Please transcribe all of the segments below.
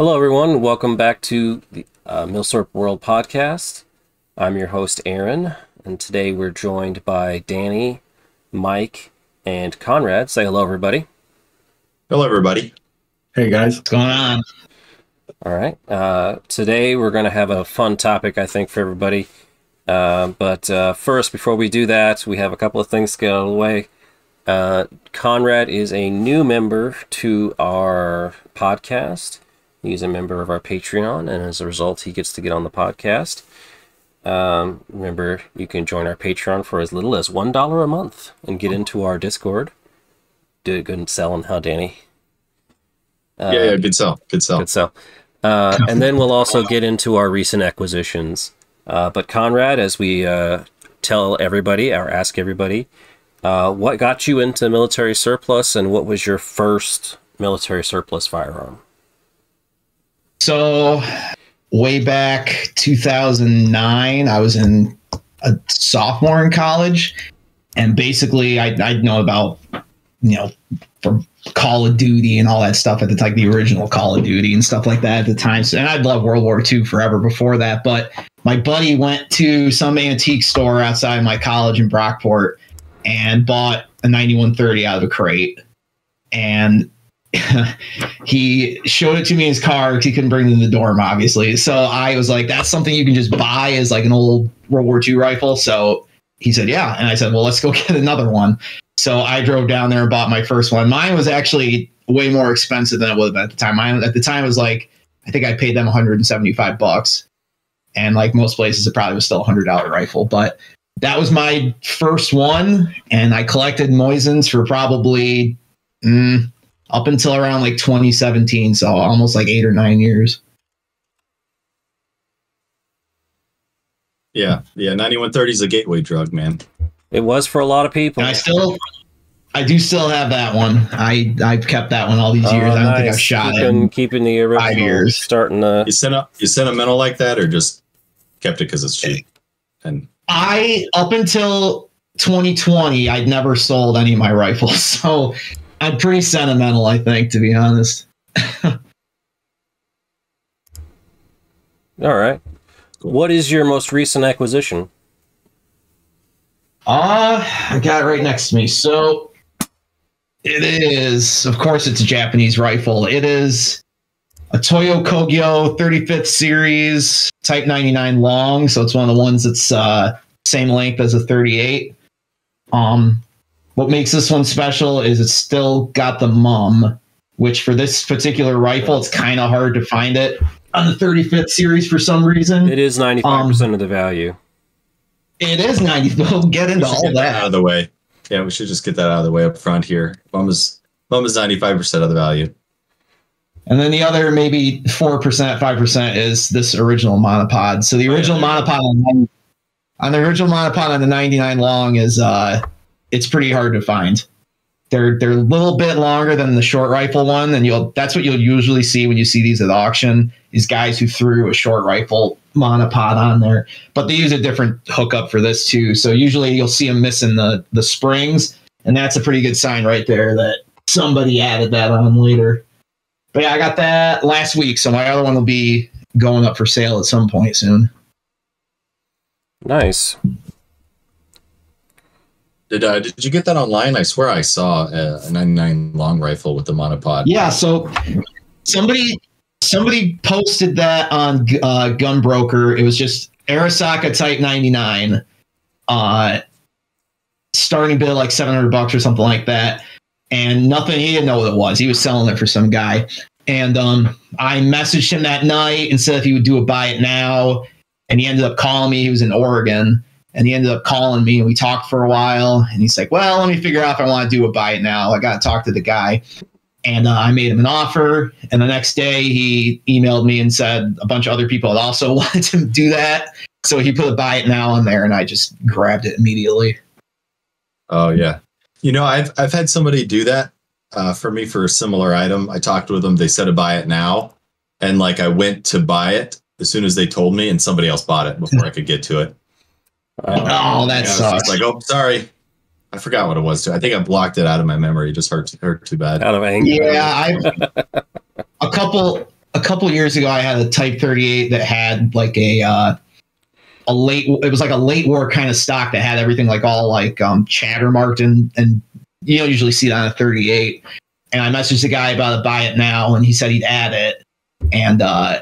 Hello, everyone. Welcome back to the uh, Milsurp World Podcast. I'm your host, Aaron, and today we're joined by Danny, Mike, and Conrad. Say hello, everybody. Hello, everybody. Hey, guys. What's going on? All right. Uh, today we're going to have a fun topic, I think, for everybody. Uh, but uh, first, before we do that, we have a couple of things to get out of the way. Uh, Conrad is a new member to our podcast. He's a member of our Patreon, and as a result, he gets to get on the podcast. Um, remember, you can join our Patreon for as little as one dollar a month and get into our Discord. Do a good selling, huh, Danny? Uh, yeah, yeah, good sell, good sell, good sell. Uh, and then we'll also get into our recent acquisitions. Uh, but Conrad, as we uh, tell everybody or ask everybody, uh, what got you into military surplus, and what was your first military surplus firearm? So, way back 2009, I was in a sophomore in college, and basically, I I know about you know from Call of Duty and all that stuff at the like the original Call of Duty and stuff like that at the time. So, and I'd love World War II forever before that. But my buddy went to some antique store outside my college in Brockport and bought a 9130 out of a crate. And he showed it to me in his car because he couldn't bring it in the dorm, obviously. So I was like, that's something you can just buy as like an old World War II rifle. So he said, yeah. And I said, well, let's go get another one. So I drove down there and bought my first one. Mine was actually way more expensive than it would have been at the time. Mine at the time was like, I think I paid them 175 bucks. And like most places, it probably was still a hundred dollar rifle. But that was my first one. And I collected Mosins for probably mm, up until around like 2017, so almost like eight or nine years. Yeah, yeah, 9130 is a gateway drug, man. It was for a lot of people. And I still, I do still have that one. I I've kept that one all these oh, years. Oh, I don't nice. think I've shot keeping, it. Keeping the original. Five years. Starting to. You sent up. You sentimental like that, or just kept it because it's cheap? And I up until 2020, I'd never sold any of my rifles, so I'm pretty sentimental, I think, to be honest. All right. What is your most recent acquisition? Uh, I got it right next to me. So it is, of course, it's a Japanese rifle. It is a Toyo Kogyo 35th series Type 99 long. So it's one of the ones that's uh, same length as a 38. Um, what makes this one special is it's still got the mum, which for this particular rifle, it's kind of hard to find it on the 35th series for some reason. It is 95% um, of the value. It is 90. We'll get into all get that. that. out of the way. Yeah, we should just get that out of the way up front here. Mum is mum is 95% of the value. And then the other maybe 4%, 5% is this original monopod. So the original yeah, monopod on, on the original monopod on the 99 long is uh it's pretty hard to find. They're they're a little bit longer than the short rifle one, and you'll that's what you'll usually see when you see these at auction is guys who threw a short rifle monopod on there, but they use a different hookup for this too. So usually you'll see them missing the the springs, and that's a pretty good sign right there that somebody added that on later. But yeah, I got that last week, so my other one will be going up for sale at some point soon. Nice. Did uh, did you get that online? I swear I saw a, a 99 long rifle with the monopod. Yeah, so somebody somebody posted that on uh, Gunbroker. It was just Arisaka Type 99, uh, starting bid like 700 bucks or something like that, and nothing. He didn't know what it was. He was selling it for some guy, and um, I messaged him that night and said if he would do a buy it now, and he ended up calling me. He was in Oregon and he ended up calling me and we talked for a while. And he's like, well, let me figure out if I want to do a buy it now. I got to talk to the guy. And uh, I made him an offer. And the next day he emailed me and said a bunch of other people had also wanted to do that. So he put a buy it now on there and I just grabbed it immediately. Oh, yeah. You know, I've, I've had somebody do that uh, for me for a similar item. I talked with them. They said to buy it now. And like I went to buy it as soon as they told me, and somebody else bought it before I could get to it. Uh, oh, that yeah, sucks. Like, oh, sorry. I forgot what it was. Too. I think I blocked it out of my memory. It just hurt, hurt too bad. Out of anger. Yeah, I a couple a couple years ago, I had a Type 38 that had like a uh, a late. It was like a late war kind of stock that had everything like all like um, chatter marked and and you don't usually see that on a 38. And I messaged the guy about to buy it now, and he said he'd add it. And uh,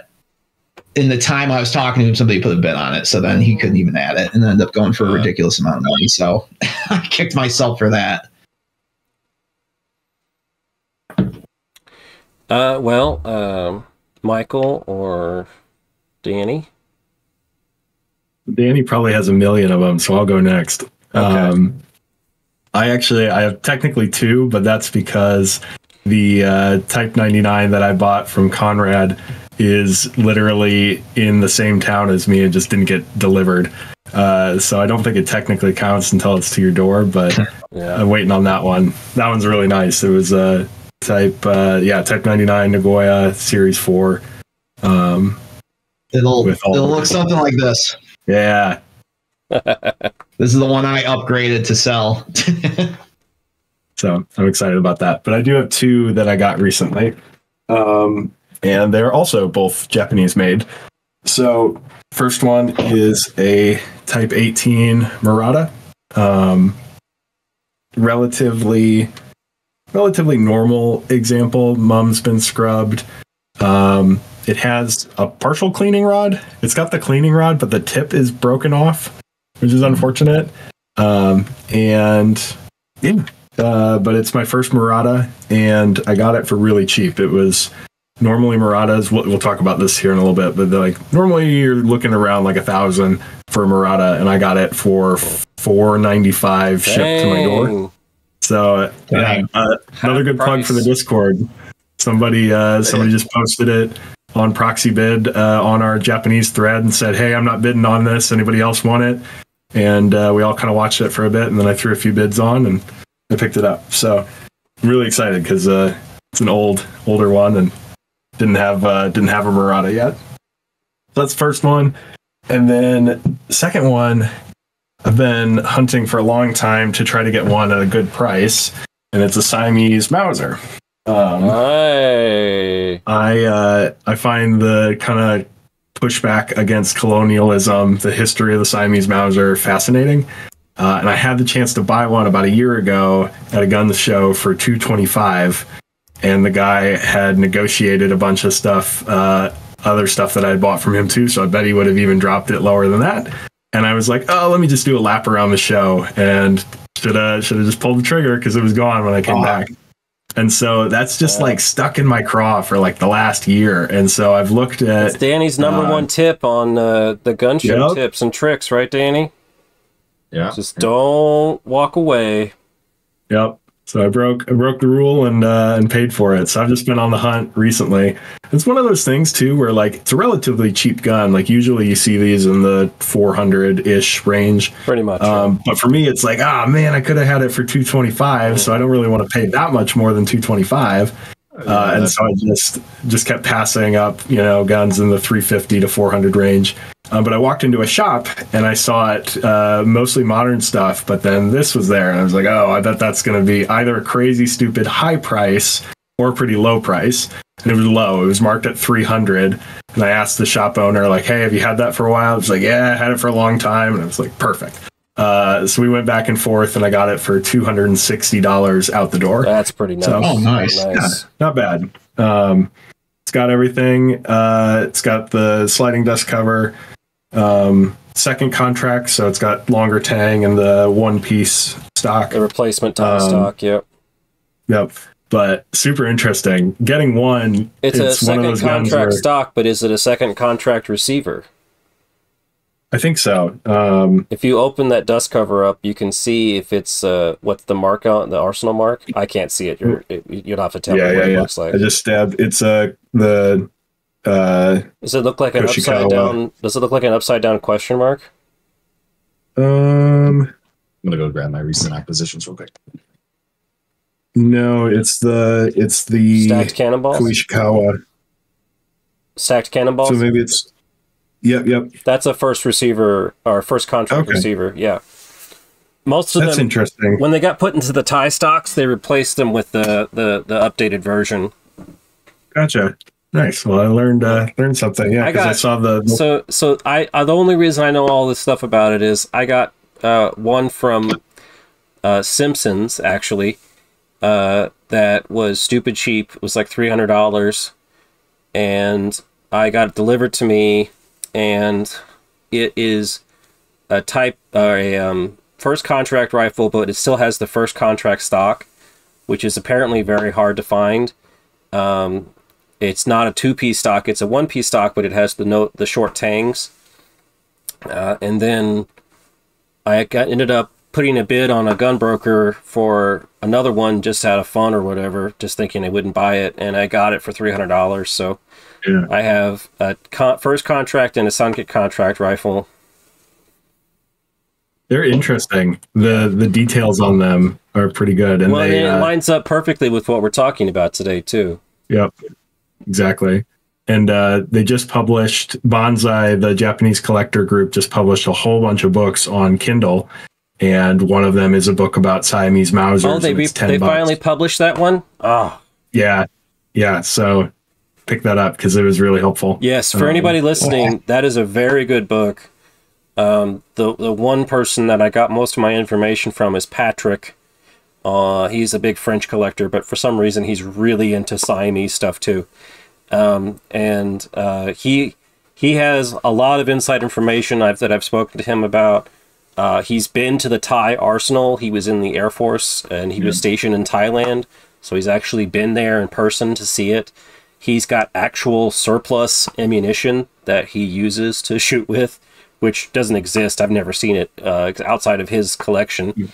in the time I was talking to him, somebody put a bid on it, so then he couldn't even add it, and ended up going for a ridiculous amount of money. So I kicked myself for that. Uh, well, um, Michael or Danny. Danny probably has a million of them, so I'll go next. Okay. Um, I actually I have technically two, but that's because the uh, Type 99 that I bought from Conrad is literally in the same town as me. It just didn't get delivered, uh, so I don't think it technically counts until it's to your door. But Yeah. I'm waiting on that one. That one's really nice. It was a uh, Type uh, yeah Type 99 Nagoya Series Four. Um, It'll it'll the- look something like this. yeah, This is the one I upgraded to sell. So I'm excited about that. But I do have two that I got recently. Um, and they're also both Japanese made. So first one is a Type 18 Murata. Um, relatively relatively normal example. Mum's been scrubbed. Um, it has a partial cleaning rod. It's got the cleaning rod, but the tip is broken off, which is unfortunate. Um, and yeah, uh, but it's my first Murata, and I got it for really cheap. It was normally Muratas. We'll, we'll talk about this here in a little bit, but like normally you're looking around like a thousand for a Murata, and I got it for four ninety five shipped to my door. So yeah, uh, another good plug for the. Discord. Somebody uh, somebody just posted it on Proxibid uh, on our Japanese thread and said, "Hey, I'm not bidding on this. Anybody else want it?" And uh, we all kind of watched it for a bit, and then I threw a few bids on and I picked it up. So I'm really excited because uh, it's an old older one and didn't have uh, didn't have a Murata yet. So that's the first one, and then second one I've been hunting for a long time to try to get one at a good price, and it's a Siamese Mauser. Um, Hey. I uh, I find the kind of pushback against colonialism, the history of the Siamese Mauser, fascinating. Uh, and I had the chance to buy one about a year ago at a gun show for two twenty five, and the guy had negotiated a bunch of stuff, uh, other stuff that I had bought from him too. So I bet he would have even dropped it lower than that. And I was like, oh, let me just do a lap around the show, and should have should have just pulled the trigger because it was gone when I came Oh. back. And so that's just Yeah. like stuck in my craw for like the last year. And so I've looked It's at Danny's number uh, one tip on uh, the gun show Yep. tips and tricks, right, Danny? Yeah. Just don't walk away. Yep. So I broke I broke the rule and uh, and paid for it. So I've just been on the hunt recently. It's one of those things too where like it's a relatively cheap gun. Like usually you see these in the 400 ish range. Pretty much. Um, but for me, it's like, ah, man, I could have had it for 225. So I don't really want to pay that much more than 225. Uh, and so I just just kept passing up, you know, guns in the 350 to 400 range. Um, but I walked into a shop and I saw it uh, mostly modern stuff, but then this was there, and I was like, oh, I bet that's going to be either a crazy, stupid high price or a pretty low price. And it was low. It was marked at 300. And I asked the shop owner, like, hey, have you had that for a while? It was like, yeah, I had it for a long time. And I was like, perfect. Uh, so we went back and forth, and I got it for $260 out the door That's pretty nice. So- Oh, nice. nice. not bad. Um, it's got everything. Uh, it's got the sliding dust cover, um, second contract, so it's got longer tang and the one piece stock. The replacement tie Um, stock. Yep. Yep. But super interesting. Getting one. It's, a one of second those guns contract stock, but is it a second contract receiver? I think so. Um, If you open that dust cover up, you can see if it's uh, what's the mark on the arsenal mark. I can't see it. You're, it, you'd have to tell yeah, me yeah, what it yeah. looks like. I just stabbed. It's uh, the. Uh, Does it look like an Yoshikawa. upside down? Does it look like an upside down question mark? um, I'm gonna go grab my recent acquisitions real quick. no, it's the it's the Stacked cannonballs. Koishikawa. Stacked cannonballs. So maybe it's. Yep, yep. That's a first receiver or first contract Okay. receiver. Yeah. Most of That's them, interesting. when they got put into the tie stocks, they replaced them with the the, the updated version. Gotcha. Nice. Well, I learned uh, learned something. Yeah, because I, got- saw the, the So, so I uh, the only reason I know all this stuff about it is I got uh, one from uh, Simpsons actually uh, that was stupid cheap. It was like three hundred dollars, and I got it delivered to me, and it is a type or a um, first contract rifle, but it still has the first contract stock, which is apparently very hard to find. Um, it's not a two piece stock; it's a one piece stock, but it has the note the short tangs. Uh, and then I got ended up putting a bid on a gun broker for another one just out of fun or whatever, just thinking I wouldn't buy it, and I got it for three hundred dollars. So Yeah. I have a con- first contract and a Sunkit contract rifle. they're interesting. the The details on them are pretty good, and well, they it uh, lines up perfectly with what we're talking about today too. Yep, exactly. And uh, they just published Bonsai, the Japanese collector group, just published a whole bunch of books on Kindle, and one of them is a book about Siamese Mausers. Oh, they and re- they bucks. finally published that one. Oh, yeah, yeah. So pick that up because it was really helpful. Yes, for Um, anybody listening, that is a very good book. Um, the the one person that I got most of my information from is Patrick. Uh, he's a big French collector, but for some reason he's really into Siamese stuff too. Um, and uh, he he has a lot of inside information I've, that I've spoken to him about. Uh, he's been to the Thai arsenal. He was in the Air Force and he was stationed in Thailand, so he's actually been there in person to see it. He's got actual surplus ammunition that he uses to shoot with, which doesn't exist. I've never seen it uh, outside of his collection.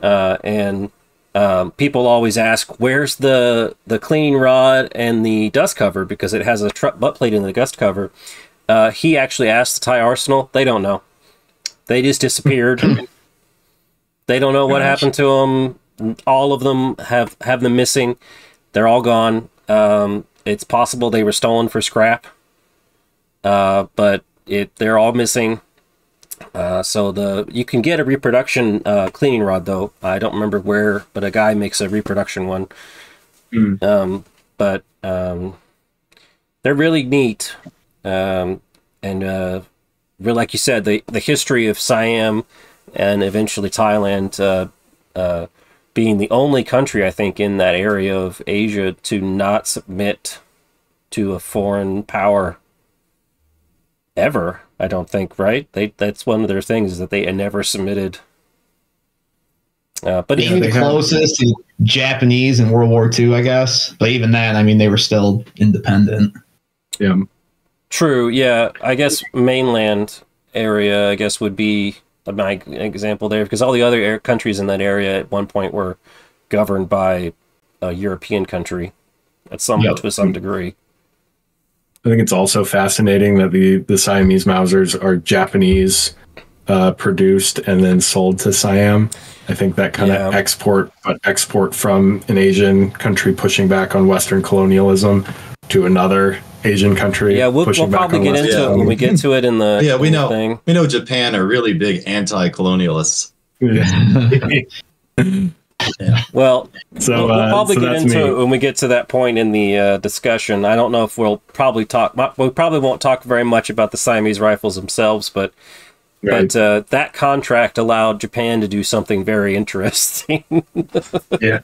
Uh, and um, people always ask, "Where's the the cleaning rod and the dust cover?" Because it has a tr- butt plate in the dust cover. Uh, he actually asked the Thai Arsenal. They don't know. They just disappeared. they don't know what happened to them. All of them have have them missing. They're all gone. Um, it's possible they were stolen for scrap, uh, but it they're all missing. Uh, so the you can get a reproduction uh, cleaning rod though. I don't remember where, but a guy makes a reproduction one. Hmm. Um, but um, they're really neat, um, and uh, re- like you said, the the history of Siam and eventually Thailand uh, uh, being the only country I think in that area of Asia to not submit to a foreign power ever. I don't think right. They that's one of their things is that they never submitted. Uh, but even the closest is Japanese in World War II, I guess. But even then, I mean, they were still independent. Yeah. True. Yeah. I guess mainland area, I guess, would be my example there because all the other air- countries in that area at one point were governed by a European country at some Yep. to some degree. I think it's also fascinating that the the Siamese Mausers are Japanese uh, produced and then sold to Siam. I think that kind of Yeah. export, but export from an Asian country pushing back on Western colonialism to another Asian country. Yeah, we'll, pushing we'll back probably on get Western into it when we get to it in the Yeah, we know. thing. We know Japan are really big anti-colonialists. Well, so we'll, we'll uh, probably so get into me. it when we get to that point in the uh, discussion. I don't know if we'll probably talk. We probably won't talk very much about the Siamese rifles themselves, but Right. but uh, that contract allowed Japan to do something very interesting. yeah.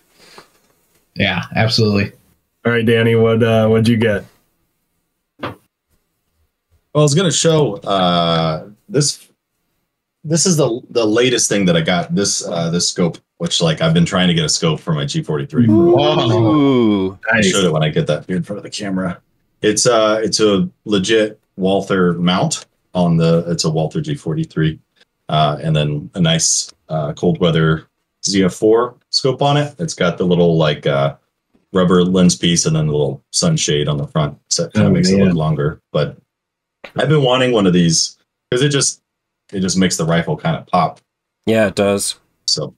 Yeah, absolutely. All right, Danny, what uh, what'd you get? Well, I was going to show uh, this. This is the the latest thing that I got. This uh, this scope, which like I've been trying to get a scope for my G43 for. Ooh, I showed it when I get that here in front of the camera. It's uh it's a legit Walther mount on the it's a Walther G43. Uh, and then a nice uh, cold weather ZF4 scope on it. It's got the little like uh, rubber lens piece and then the little sunshade on the front. So it kind Oh, of makes it look longer. But I've been wanting one of these because it just it just makes the rifle kind of pop. yeah, it does. So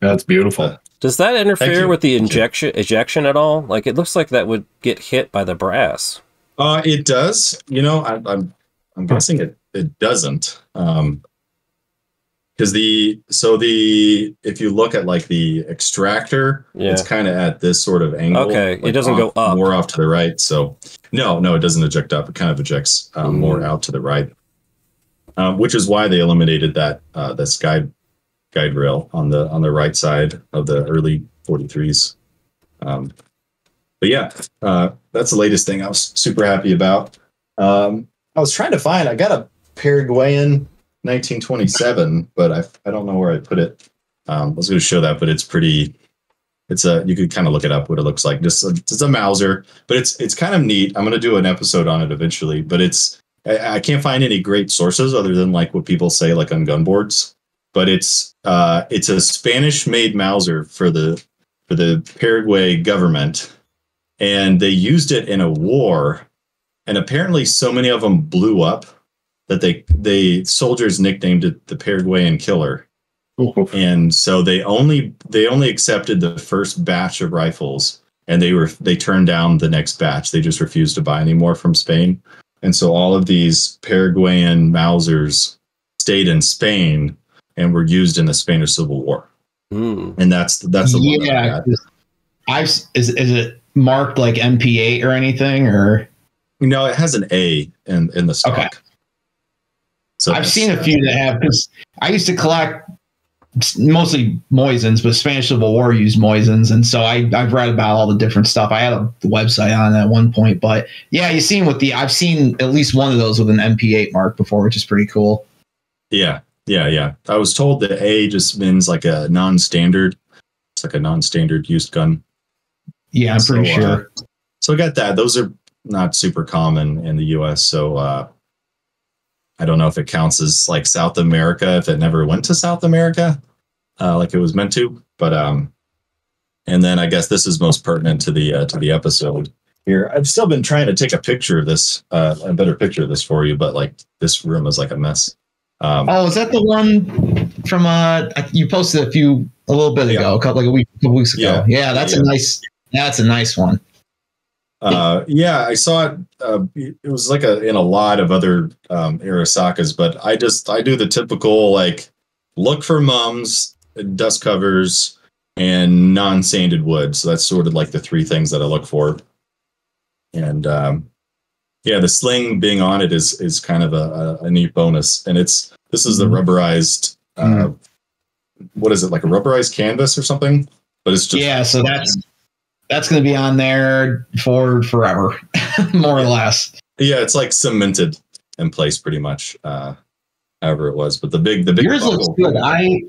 That's beautiful. Uh, Does that interfere with the injection ejection at all? Like it looks like that would get hit by the brass. Uh, it does. You know, I, I'm I'm guessing it it doesn't. Um, because the so the if you look at like the extractor, Yeah. it's kind of at this sort of angle. Okay, it doesn't go up. more off to the right. So no, no, it doesn't eject up. It kind of ejects um, more Mm. out to the right, um, which is why they eliminated that uh, this guide guide rail on the on the right side of the early 43s. Um, but yeah, uh, that's the latest thing I was super happy about. Um, I was trying to find. I got a Paraguayan 1927, but I I don't know where I put it. Um, I was going to show that, but it's pretty. It's a you could kind of look it up what it looks like. Just a, it's a Mauser, but it's it's kind of neat. I'm going to do an episode on it eventually, but it's I, I can't find any great sources other than like what people say like on gun boards. But it's uh it's a Spanish made Mauser for the for the Paraguay government, and they used it in a war, and apparently so many of them blew up that they they soldiers nicknamed it the Paraguayan killer. And so they only they only accepted the first batch of rifles and they were they turned down the next batch. They just refused to buy any more from spain and so all of these paraguayan mausers stayed in spain and were used in the spanish civil war Hmm. and that's that's the one that I yeah. got. 'cause I've is is it marked like MP8 or anything or no it has an a in in the stock Okay. so I've seen a few that have because I used to collect mostly Mosins, but Spanish Civil War used Mosins, and so I I've read about all the different stuff. I had a website on it at one point, but yeah, you seen with the I've seen at least one of those with an MP8 mark before, which is pretty cool. Yeah, yeah, yeah. I was told that A just means like a non-standard. It's like a non-standard used gun. Yeah, I'm pretty So, uh, sure. So I got that. Those are not super common in the U.S. So uh, I don't know if it counts as like South America if it never went to South America, uh, like it was meant to. But um, and then I guess this is most pertinent to the uh, to the episode here. I've still been trying to take a picture of this, uh, a better picture of this for you, but like this room is like a mess. Um, Oh, is that the one from uh you posted a few a little bit ago, Yeah. a couple like a week, a couple weeks ago? Yeah. Yeah, that's Yeah. a nice. That's a nice one. Uh, yeah, I saw it. Uh, it was like a in a lot of other um, Arisakas, but I just I do the typical like look for mums, dust covers, and non-sanded wood. So that's sort of like the three things that I look for. And um, yeah, the sling being on it is is kind of a, a, a neat bonus. And it's this is the Mhm. rubberized. Uh, What is it like a rubberized canvas or something? But it's just yeah, so that's that's going to be on there for forever, more or less. Yeah, it's like cemented in place pretty much. Uh however it was. But the big the big Yours looks good. I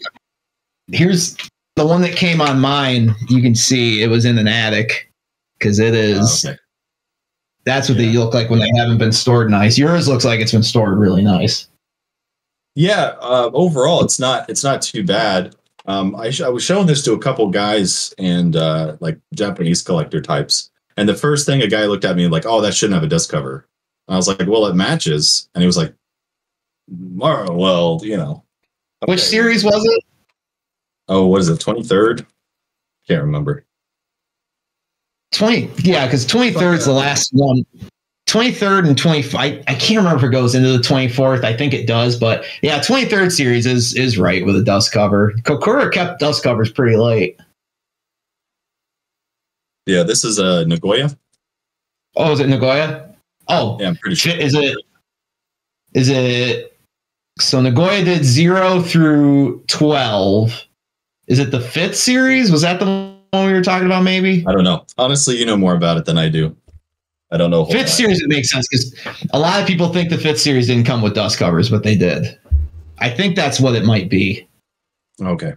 here's the one that came on mine. You can see it was in an attic because it is. Oh, okay. That's what they look like when they haven't been stored nice. Yours looks like it's been stored really nice. Yeah, uh, overall it's not it's not too bad. Um I, sh- I was showing this to a couple guys and uh like Japanese collector types. And the first thing a guy looked at me like, "Oh, that shouldn't have a dust cover." And I was like, "Well, it matches." And he was like, "Oh, well, you know." Which series was it? Oh, what is it? 23rd? Can't remember. Twenty. Yeah, because twenty third is the last one. Twenty third and twenty. I, I can't remember if it goes into the twenty fourth. I think it does, but yeah, twenty third series is is right with a dust cover. Kokura kept dust covers pretty late. Yeah, this is uh Nagoya. Oh, is it Nagoya? Oh, Yeah, I'm pretty sure. Is it is it so Nagoya did zero through twelve? Is it the fifth series? Was that the one we were talking about? Maybe I don't know. Honestly, you know more about it than I do. I don't know. a fifth lot. series. It makes sense because a lot of people think the fifth series didn't come with dust covers, but they did. I think that's what it might be. Okay.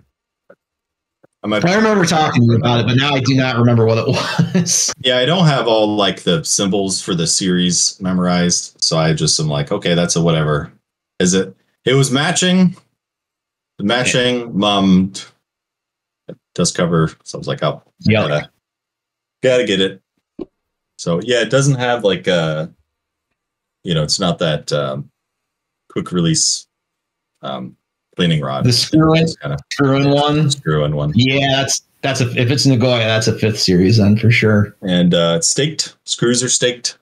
I might. I remember talking about it, but now I do not remember what it was. Yeah, I don't have all like the symbols for the series memorized, so I just am like, okay, that's a whatever. Is it? It was matching, matching, mum, dust cover. So I was like, oh, yeah, gotta, gotta get it. So yeah, it doesn't have like uh you know, it's not that um, quick release um, cleaning rod. the screw in, kind of screw in one. screw in one. Yeah, that's that's a if it's Nagoya, that's a fifth series then for sure. And uh, it's staked. Screws are staked.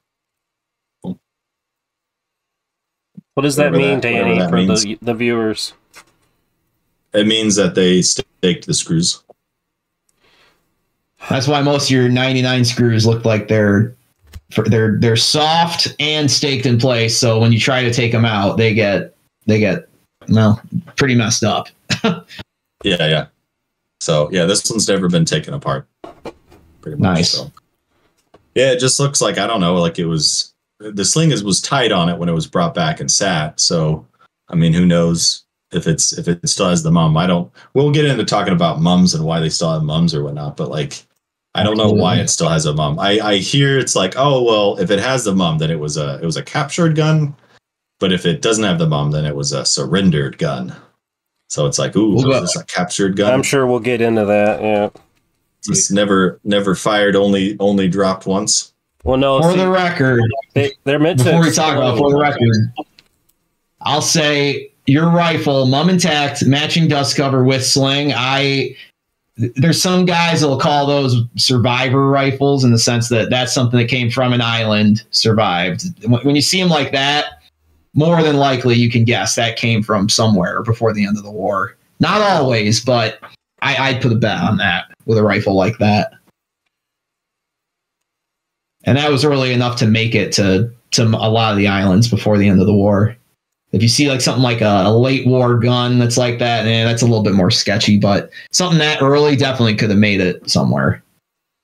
What does that Whatever mean, that- whatever Danny, that for means. the the viewers? it means that they staked the screws. That's why most of your 99 screws look like they're they're they're soft and staked in place. So when you try to take them out, they get they get well pretty messed up. yeah, yeah. So yeah, this one's never been taken apart. Pretty much. Nice. So. Yeah, it just looks like I don't know, like it was the sling is was tight on it when it was brought back and sat. So I mean, who knows if it's if it still has the mum? I don't. We'll get into talking about mums and why they still have mums or whatnot, but like I don't know why it still has a mum. I, I hear it's like, oh well, if it has the mum, then it was a it was a captured gun. But if it doesn't have the mum, then it was a surrendered gun. So it's like, ooh, well, is this a captured gun? I'm sure we'll get into that. Yeah. Just never never fired, only only dropped once. Well, no. For see, the record, they, they're meant before to. Before we talk about for the record, I'll say your rifle, mum intact, matching dust cover with sling. I there's some guys that'll call those survivor rifles in the sense that that's something that came from an island, survived. When you see them like that, more than likely you can guess that came from somewhere before the end of the war. Not always, but I, would put a bet on that with a rifle like that. And that was early enough to make it to to a lot of the islands before the end of the war. If you see like something like a, a late war gun that's like that, eh, that's a little bit more sketchy. But something that early definitely could have made it somewhere.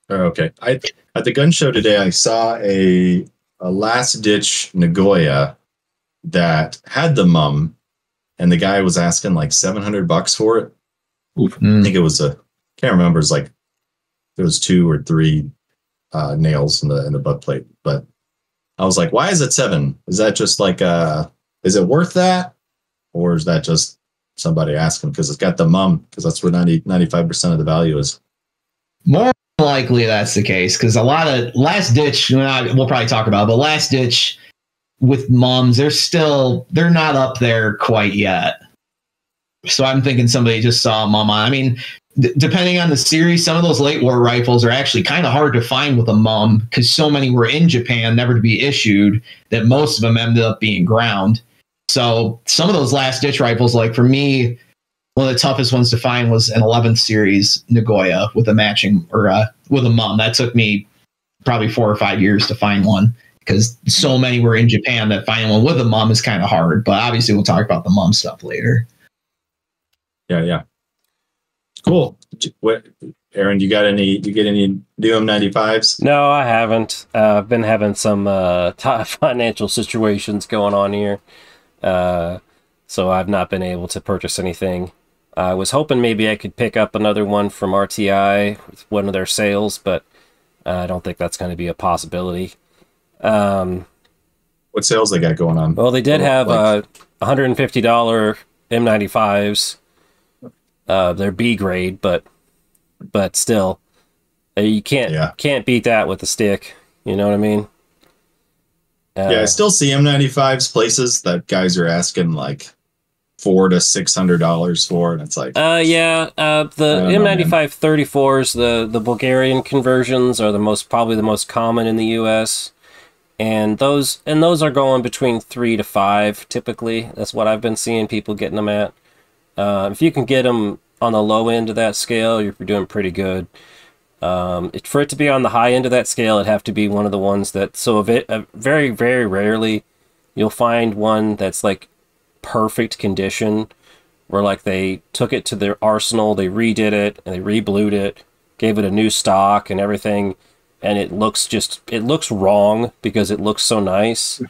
Oh, okay. I at the gun show today, I saw a a last ditch Nagoya that had the mum, and the guy was asking like seven hundred bucks for it. Mm. I think it was a can't remember. It's like there was two or three uh, nails in the in the butt plate, but I was like, why is it seven? Is that just like uh is it worth that? Or is that just somebody asking because it's got the mum because that's where 90, 95% of the value is. More likely that's the case because a lot of last ditch, we'll probably talk about, but last ditch with mums, they're still, they're not up there quite yet. So I'm thinking somebody just saw mama. I mean, d- depending on the series, some of those late war rifles are actually kind of hard to find with a mum because so many were in Japan, never to be issued, that most of them ended up being ground. So some of those last ditch rifles, like for me, one of the toughest ones to find was an 11th series Nagoya with a matching or uh, with a mum. That took me probably four or five years to find one because so many were in Japan that finding one with a mum is kind of hard. But obviously, we'll talk about the mum stuff later. Yeah, yeah. Cool. What, Aaron? You got any? You get any new M95s? No, I haven't. Uh, I've been having some uh, t- financial situations going on here. Uh, so I've not been able to purchase anything. I was hoping maybe I could pick up another one from RTI, with one of their sales, but I don't think that's going to be a possibility. Um, what sales they got going on? Well, they did have like... uh, $150 M95s. Uh, they're B grade, but but still, uh, you can't yeah. can't beat that with a stick. You know what I mean? Uh, yeah, I still see M95s places that guys are asking like four to six hundred dollars for, and it's like, uh, yeah, uh, the M95 34s, the the Bulgarian conversions are the most probably the most common in the U.S. And those and those are going between three to five typically. That's what I've been seeing people getting them at. Uh, if you can get them on the low end of that scale, you're doing pretty good. Um, it, for it to be on the high end of that scale, it'd have to be one of the ones that. So if it, uh, very very rarely, you'll find one that's like perfect condition, where like they took it to their arsenal, they redid it, and they reblued it, gave it a new stock and everything, and it looks just it looks wrong because it looks so nice.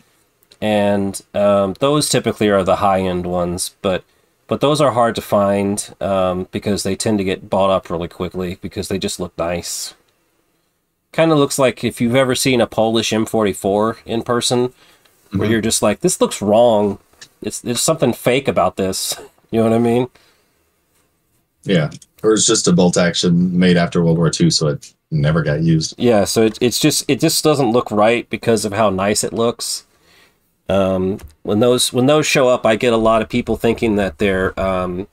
And um, those typically are the high end ones, but but those are hard to find um, because they tend to get bought up really quickly because they just look nice. Kind of looks like if you've ever seen a Polish M44 in person, mm-hmm. where you're just like, this looks wrong. It's there's something fake about this. You know what I mean? Yeah, or it's just a bolt action made after World War II, so it never got used. Yeah, so it, it's just it just doesn't look right because of how nice it looks. Um, when those when those show up, I get a lot of people thinking that they're um,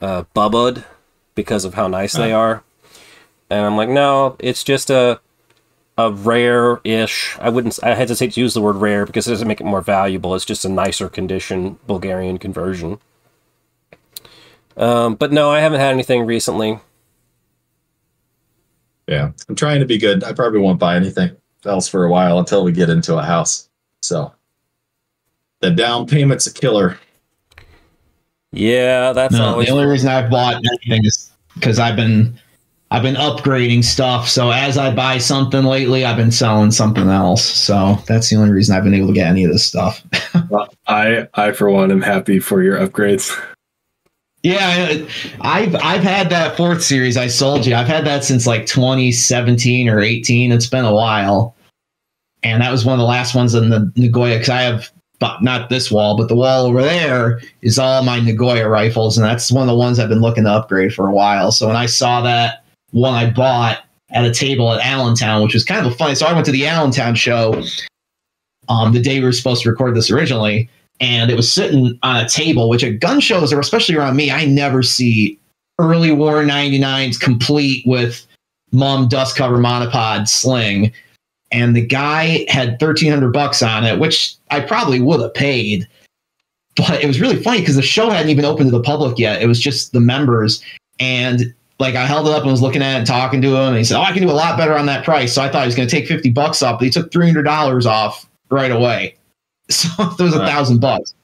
uh, bubbled because of how nice they are, and I'm like, no, it's just a a rare-ish. I wouldn't. I hesitate to use the word rare because it doesn't make it more valuable. It's just a nicer condition Bulgarian conversion. Um, but no, I haven't had anything recently. Yeah, I'm trying to be good. I probably won't buy anything else for a while until we get into a house. So the down payment's a killer. Yeah, that's No, always the only reason I've bought anything is because I've been I've been upgrading stuff. So as I buy something lately, I've been selling something else. So that's the only reason I've been able to get any of this stuff. I, I for one, am happy for your upgrades. Yeah, I've I've had that fourth series I sold you. I've had that since like 2017 or 18. It's been a while, and that was one of the last ones in the Nagoya because I have but not this wall, but the wall over there is all my Nagoya rifles, and that's one of the ones I've been looking to upgrade for a while. So when I saw that one I bought at a table at Allentown, which was kind of funny. So I went to the Allentown show um, the day we were supposed to record this originally, and it was sitting on a table, which at gun shows, or especially around me, I never see early war 99s complete with mom dust cover monopod sling. And the guy had 1300 bucks on it, which I probably would have paid. But it was really funny because the show hadn't even opened to the public yet. It was just the members. And like I held it up and was looking at it and talking to him. And he said, Oh, I can do a lot better on that price. So I thought he was going to take 50 bucks off, but he took $300 off right away. So there was a thousand bucks.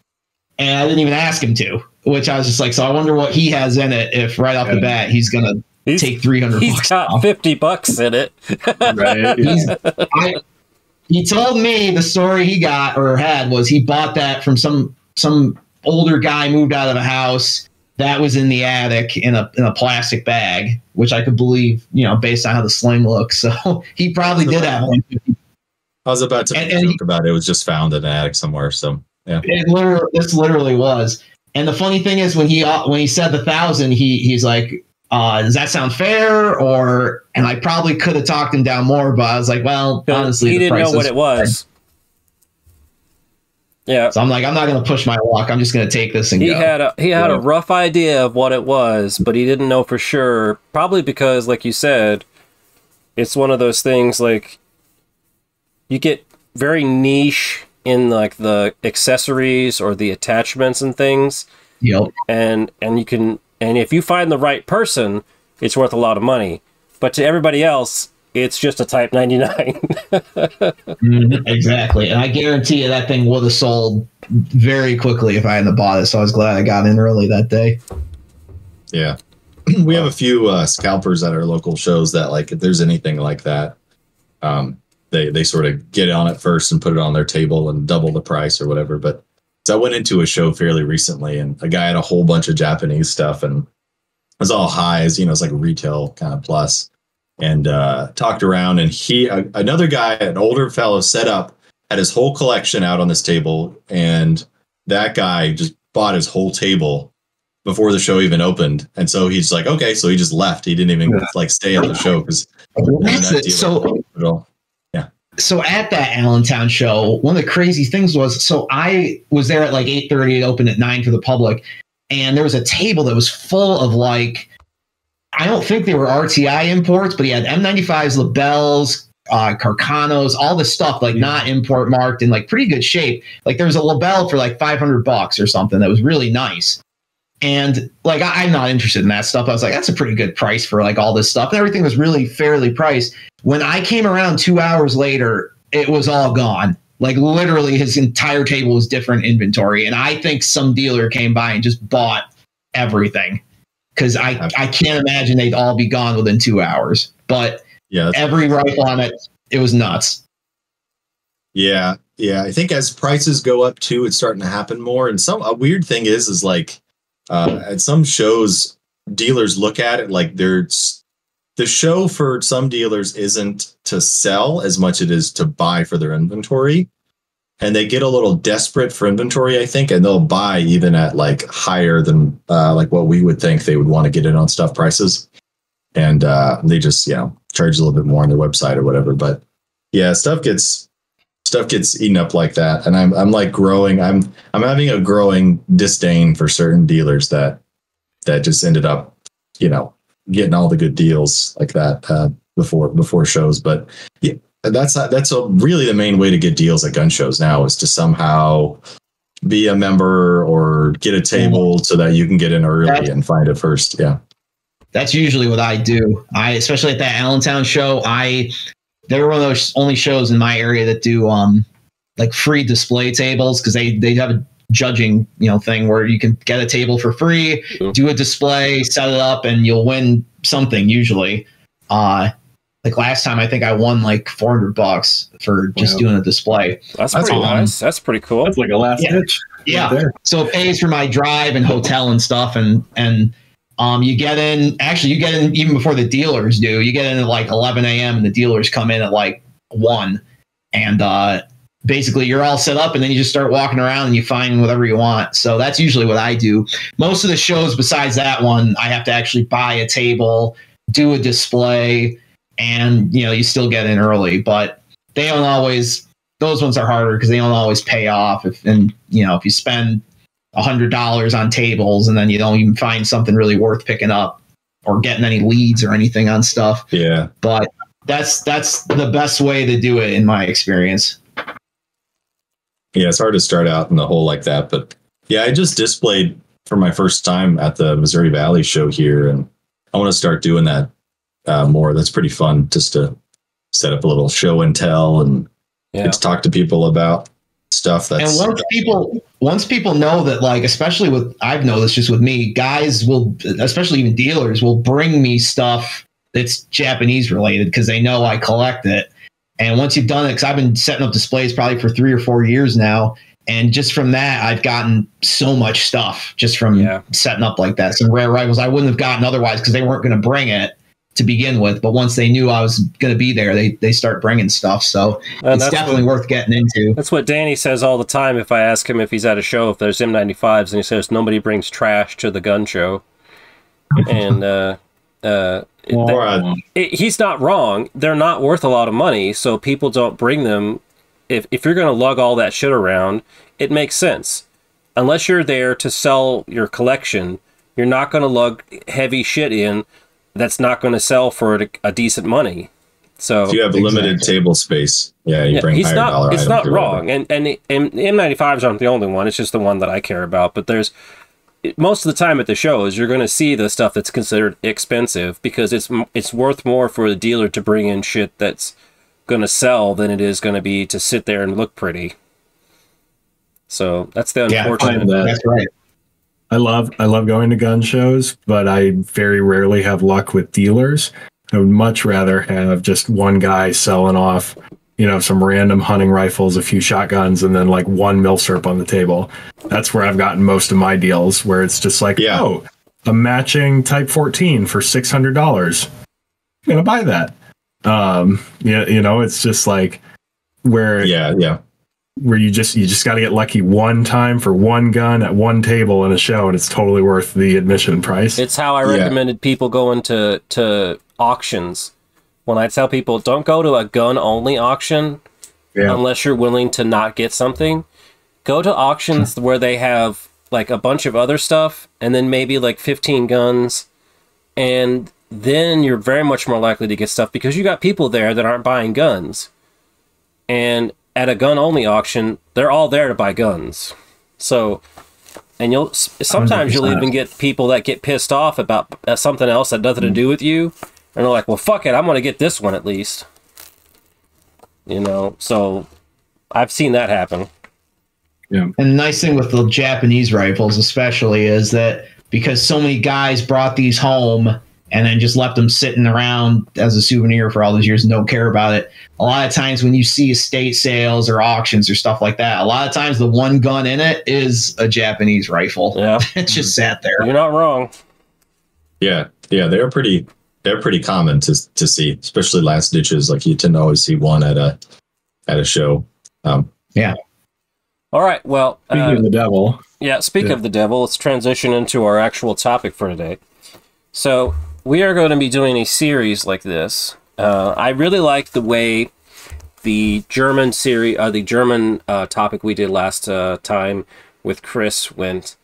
And I didn't even ask him to, which I was just like, so I wonder what he has in it if right off the bat he's going to he's, take 300 he's bucks got off. fifty bucks in it. Right? He's, I, he told me the story he got or had was he bought that from some some older guy moved out of a house that was in the attic in a in a plastic bag, which I could believe, you know, based on how the sling looks. So he probably did have one. I was about to And- and- joke about it. It was just found in an attic somewhere. So yeah, It literally, this literally was. And the funny thing is, when he uh, when he said the thousand, he he's like, uh, "Does that sound fair?" Or and I probably could have talked him down more, but I was like, "Well, honestly, he didn't know what it was. Yeah, So I'm like, I'm not going to push my luck. I'm just going to take this and he go. had a he had a rough idea of what it was, but he didn't know for sure. Probably because, like you said, it's one of those things like you get very niche in like the accessories or the attachments and things, Yep. and and you can and if you find the right person, it's worth a lot of money. But to everybody else, it's just a Type 99. Mhm, exactly. And I guarantee you that thing would have sold very quickly if I hadn't bought it. So I was glad I got in early that day. yeah. we have a few uh, scalpers at our local shows that like if there's anything like that, um, they they sort of get on it first and put it on their table and double the price or whatever. But so I went into a show fairly recently and a guy had a whole bunch of Japanese stuff and it was all highs, you know, it's like a retail kind of plus. And uh, talked around and he a, another guy, an older fellow, set up had his whole collection out on this table and that guy just bought his whole table before the show even opened. And so he's like, okay, so he just left. He didn't even Yeah. like stay at the show because That's. So so at that Allentown show, one of the crazy things was so I was there at like 8:30, it opened at 9 for the public, and there was a table that was full of like I don't think they were RTI imports, but he had M95s, Lebels, uh, Carcanos, all this stuff like not import marked in like pretty good shape. Like there was a Lebel for like 500 bucks or something that was really nice. And like I, I'm not interested in that stuff. I was like, that's a pretty good price for like all this stuff. And everything was really fairly priced. When I came around two hours later, it was all gone. Like literally his entire table was different inventory. And I think some dealer came by and just bought everything. Cause I, I can't imagine they'd all be gone within two hours. But yeah, every rifle on it, it was nuts. yeah, yeah. I think as prices go up too, it's starting to happen more. And some a weird thing is, is like uh, at some shows, dealers look at it like there's the show for some dealers isn't to sell as much it is to buy for their inventory. And they get a little desperate for inventory, I think, and they'll buy even at like higher than uh, like what we would think they would want to get in on stuff prices. And uh, they just, you know, charge a little bit more on their website or whatever. But yeah, stuff gets stuff gets eaten up like that. And I'm I'm like growing, I'm I'm having a growing disdain for certain dealers that that just ended up, you know, getting all the good deals like that uh, before before shows. But yeah, that's that's a, really the main way to get deals at gun shows now is to somehow be a member or get a table so that you can get in early and find it first. Yeah. That's usually what I do. I especially at that Allentown show, I they were one of those only shows in my area that do um like free display tables because they they have a judging you know thing where you can get a table for free, Cool. do a display, set it up, and you'll win something usually. Uh like last time I think I won like 400 bucks for just Wow. doing a display. That's, That's pretty awesome. nice. That's pretty cool. That's like a last Yeah. ditch. Yeah. Right so it pays for my drive and hotel and stuff and and um you get in actually you get in even before the dealers do. You get in at like 11 a.m and the dealers come in at like 1 and uh basically you're all set up and then you just start walking around and you find whatever you want. So that's usually what i do. Most of the shows besides that one i have to actually buy a table do a display and you know you still get in early. But they don't always those ones are harder because they don't always pay off if and you know if you spend hundred dollars on tables and then you don't even find something really worth picking up or getting any leads or anything on stuff Yeah. but that's that's the best way to do it in my experience Yeah. It's hard to start out in the hole like that. But yeah, I just displayed for my first time at the Missouri Valley show here. And I want to start doing that uh, more. That's pretty fun just to set up a little show and tell and Yeah. get to talk to people about stuff that's and once people once people know that like especially with i've noticed just with me guys will especially even dealers will bring me stuff that's japanese related because they know i collect it. And once you've done it because i've been setting up displays probably for three or four years now. And just from that i've gotten so much stuff just from Yeah. setting up like that. Some rare rifles i wouldn't have gotten otherwise because they weren't going to bring it to begin with but once they knew i was going to be there they they start bringing stuff so And it's definitely what, worth getting into that's what Danny says all the time. If I ask him if he's at a show, if there's M95s, and he says nobody brings trash to the gun show, and uh, uh, it- Or, uh, it, he's not wrong. They're not worth a lot of money, so people don't bring them. If if you're going to lug all that shit around, it makes sense. Unless you're there to sell your collection, you're not going to lug heavy shit in that's not going to sell for a, a decent money. So if you have limited table space, yeah, you yeah, bring he's higher not. dollar It's not wrong, and and and M95s aren't the only one. It's just the one that I care about. But there's most of the time at the shows, you're going to see the stuff that's considered expensive because it's it's worth more for the dealer to bring in shit that's going to sell than it is going to be to sit there and look pretty. So that's the Yeah, unfortunate. find that. that's right I love I love going to gun shows, but I very rarely have luck with dealers. I would much rather have just one guy selling off, you know, some random hunting rifles, a few shotguns, and then like one milsurp on the table. That's where I've gotten most of my deals, where it's just like, Yeah. oh, a matching Type 14 for six hundred dollars. I'm gonna buy that. Um, yeah, you know, it's just like where Yeah, yeah. Where you just you just got to get lucky one time for one gun at one table in a show and it's totally worth the admission price It's how I Yeah. recommended people going to to auctions. When I tell people don't go to a gun only auction yeah unless you're willing to not get something. Go to auctions where they have like a bunch of other stuff and then maybe like 15 guns and then you're very much more likely to get stuff because you got people there that aren't buying guns. And at a gun only auction, they're all there to buy guns. So and you'll s- sometimes you'll even get people that get pissed off about uh, something else that nothing to do with you and they're like, "Well, fuck it, I'm going to get this one at least." You know, so I've seen that happen. Yeah. And the nice thing with the Japanese rifles, especially, is that because so many guys brought these home and then just left them sitting around as a souvenir for all those years and don't care about it. A lot of times when you see estate sales or auctions or stuff like that, a lot of times the one gun in it is a Japanese rifle. Yeah, It just sat there. you're not wrong. Yeah, yeah, they're pretty. They're pretty common to to see, especially last ditches. Like you tend to always see one at a at a show. Um, yeah. All right, well, speaking uh, of the devil yeah. Speak Yeah. of the devil, let's transition into our actual topic for today. So we are going to be doing a series like this. Uh, I really like the way the German series, uh, the German uh, topic we did last uh, time with Chris went.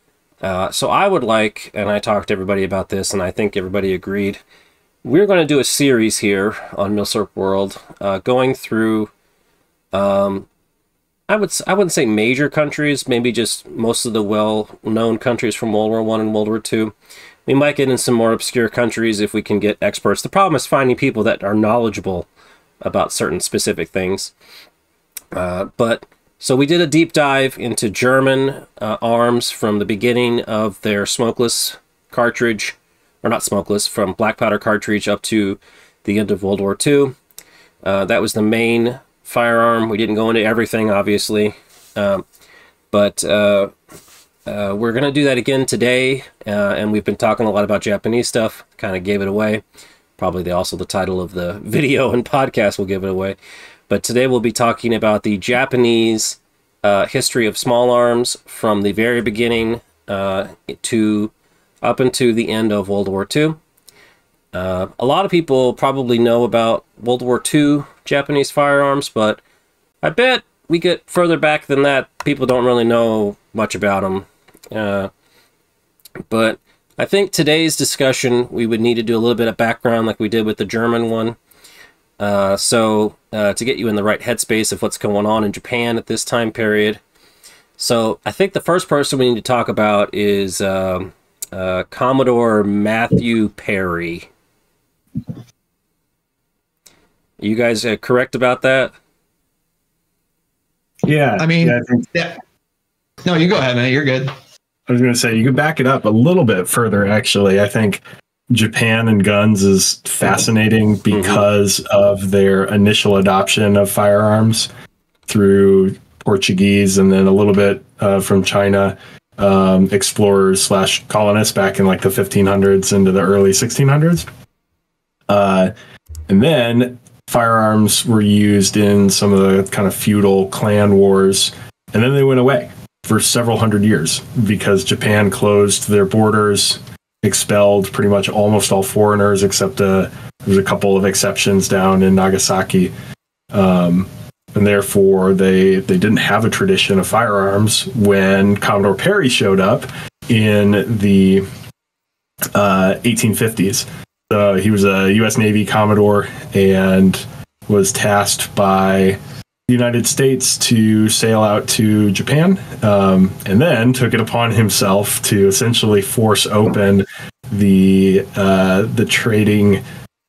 Uh, so I would like, and I talked to everybody about this, and I think everybody agreed. We're going to do a series here on Milsurp World, uh, going through um, I would I wouldn't say major countries, maybe just most of the well-known countries from World War One and World War Two. We might get in some more obscure countries if we can get experts. The problem is finding people that are knowledgeable about certain specific things. Uh, but so we did a deep dive into German uh, arms from the beginning of their smokeless cartridge, or not smokeless, from black powder cartridge up to the end of World War II. Uh, that was the main firearm. We didn't go into everything, obviously, um, but uh, we're going to do that again today. Uh, and we've been talking a lot about Japanese stuff, kind of gave it away. Probably the, also the title of the video and podcast will give it away. But today we'll be talking about the Japanese uh, history of small arms from the very beginning uh, to up into the end of World War II. Uh, a lot of people probably know about World War II Japanese firearms, but I bet we get further back than that. People don't really know much about them. Uh, but I think today's discussion, we would need to do a little bit of background like we did with the German one. Uh, so, uh, to get you in the right headspace of what's going on in Japan at this time period. So, I think the first person we need to talk about is um, uh, Commodore Matthew Perry. You guys uh, correct about that? Yeah. I mean, yeah, I think Yeah. No, you go ahead, man. You're good. I was going to say you could back it up a little bit further. Actually, I think Japan and guns is fascinating because of their initial adoption of firearms through Portuguese and then a little bit uh, from China um, explorers slash colonists back in like the 1500s into the early 1600s. Uh, and then firearms were used in some of the kind of feudal clan wars, and then they went away for several hundred years because Japan closed their borders, expelled pretty much almost all foreigners except uh, there's a couple of exceptions down in Nagasaki. Um, and therefore, they, they didn't have a tradition of firearms when Commodore Perry showed up in the uh, 1850s. Uh, he was a U.S. Navy Commodore and was tasked by the United States to sail out to Japan, um, and then took it upon himself to essentially force open the uh, the trading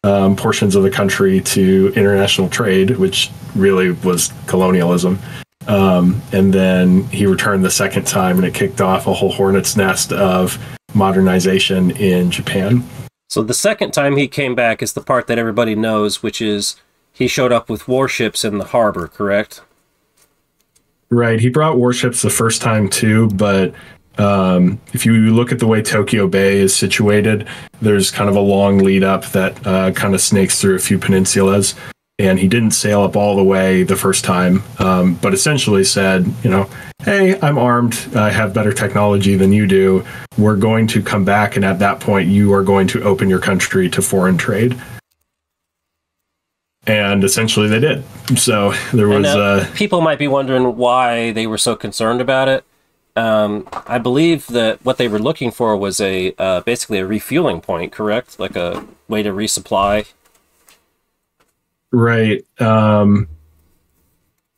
um, portions of the country to international trade, which really was colonialism. Um, and then he returned the second time, and it kicked off a whole hornet's nest of modernization in Japan. So the second time he came back is the part that everybody knows, which is he showed up with warships in the harbor, correct? Right. He brought warships the first time too, but um, if you look at the way Tokyo Bay is situated, there's kind of a long lead up that uh, kind of snakes through a few peninsulas. And he didn't sail up all the way the first time, um, but essentially said, you know, hey, I'm armed. I have better technology than you do. We're going to come back. And at that point, you are going to open your country to foreign trade. And essentially, they did. So there was. And, uh, uh, people might be wondering why they were so concerned about it. Um, I believe that what they were looking for was a uh, basically a refueling point, correct? Like a way to resupply. Right. Um,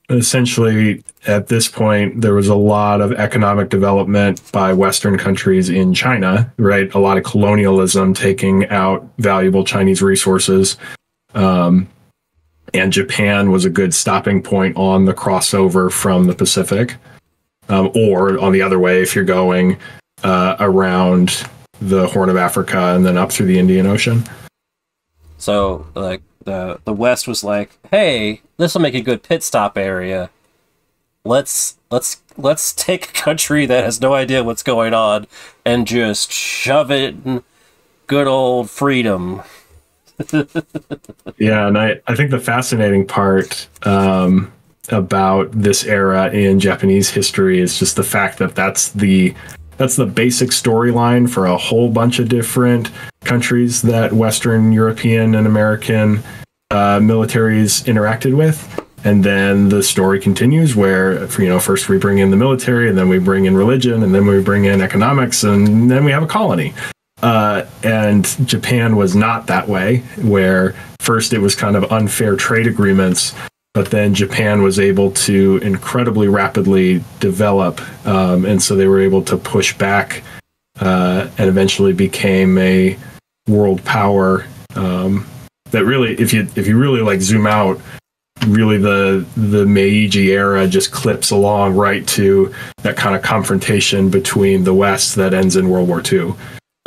essentially, at this point, there was a lot of economic development by Western countries in China, right? A lot of colonialism taking out valuable Chinese resources. Um, and Japan was a good stopping point on the crossover from the Pacific. Um, or on the other way, if you're going uh, around the Horn of Africa and then up through the Indian Ocean. So like the the West was like, hey, this will make a good pit stop area. Let's let's let's take a country that has no idea what's going on and just shove it in good old freedom. Yeah, and I, I think the fascinating part um, about this era in Japanese history is just the fact that that's the that's the basic storyline for a whole bunch of different countries that Western European and American uh, militaries interacted with. And then the story continues where, you know, first we bring in the military, and then we bring in religion, and then we bring in economics, and then we have a colony. Uh, and Japan was not that way, where first it was kind of unfair trade agreements but then Japan was able to incredibly rapidly develop, um, and so they were able to push back uh, and eventually became a world power. Um, that really, if you if you really like zoom out, really the the Meiji era just clips along right to that kind of confrontation between the West that ends in World War II.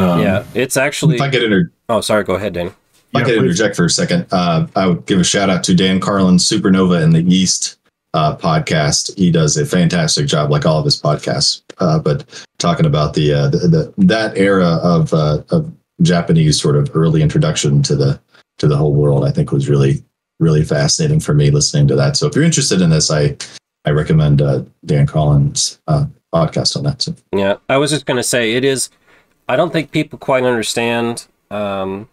Um, yeah, it's actually. If I could inter- oh, sorry. Go ahead, Danny. If yeah, I could please. interject for a second, uh, I would give a shout out to Dan Carlin, Supernova in the East uh, podcast. He does a fantastic job, like all of his podcasts. Uh, but talking about the, uh, the, the that era of uh, of Japanese sort of early introduction to the to the whole world, I think was really really fascinating for me listening to that. So if you're interested in this, I I recommend uh, Dan Carlin's uh, podcast on that. So. Yeah, I was just going to say it is. I don't think people quite understand. Um,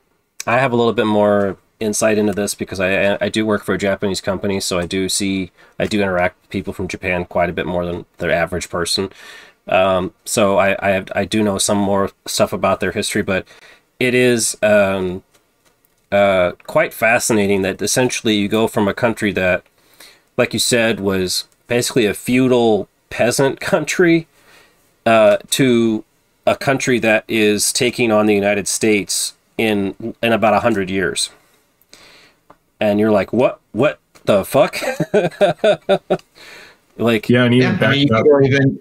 I have a little bit more insight into this because I I do work for a Japanese company, so I do see I do interact with people from Japan quite a bit more than the average person. Um, so I I, have, I do know some more stuff about their history, but it is um, uh, quite fascinating that essentially you go from a country that, like you said, was basically a feudal peasant country uh, to a country that is taking on the United States in in about a hundred years. And you're like, what? What the fuck? like, yeah, and even, yeah, I mean, even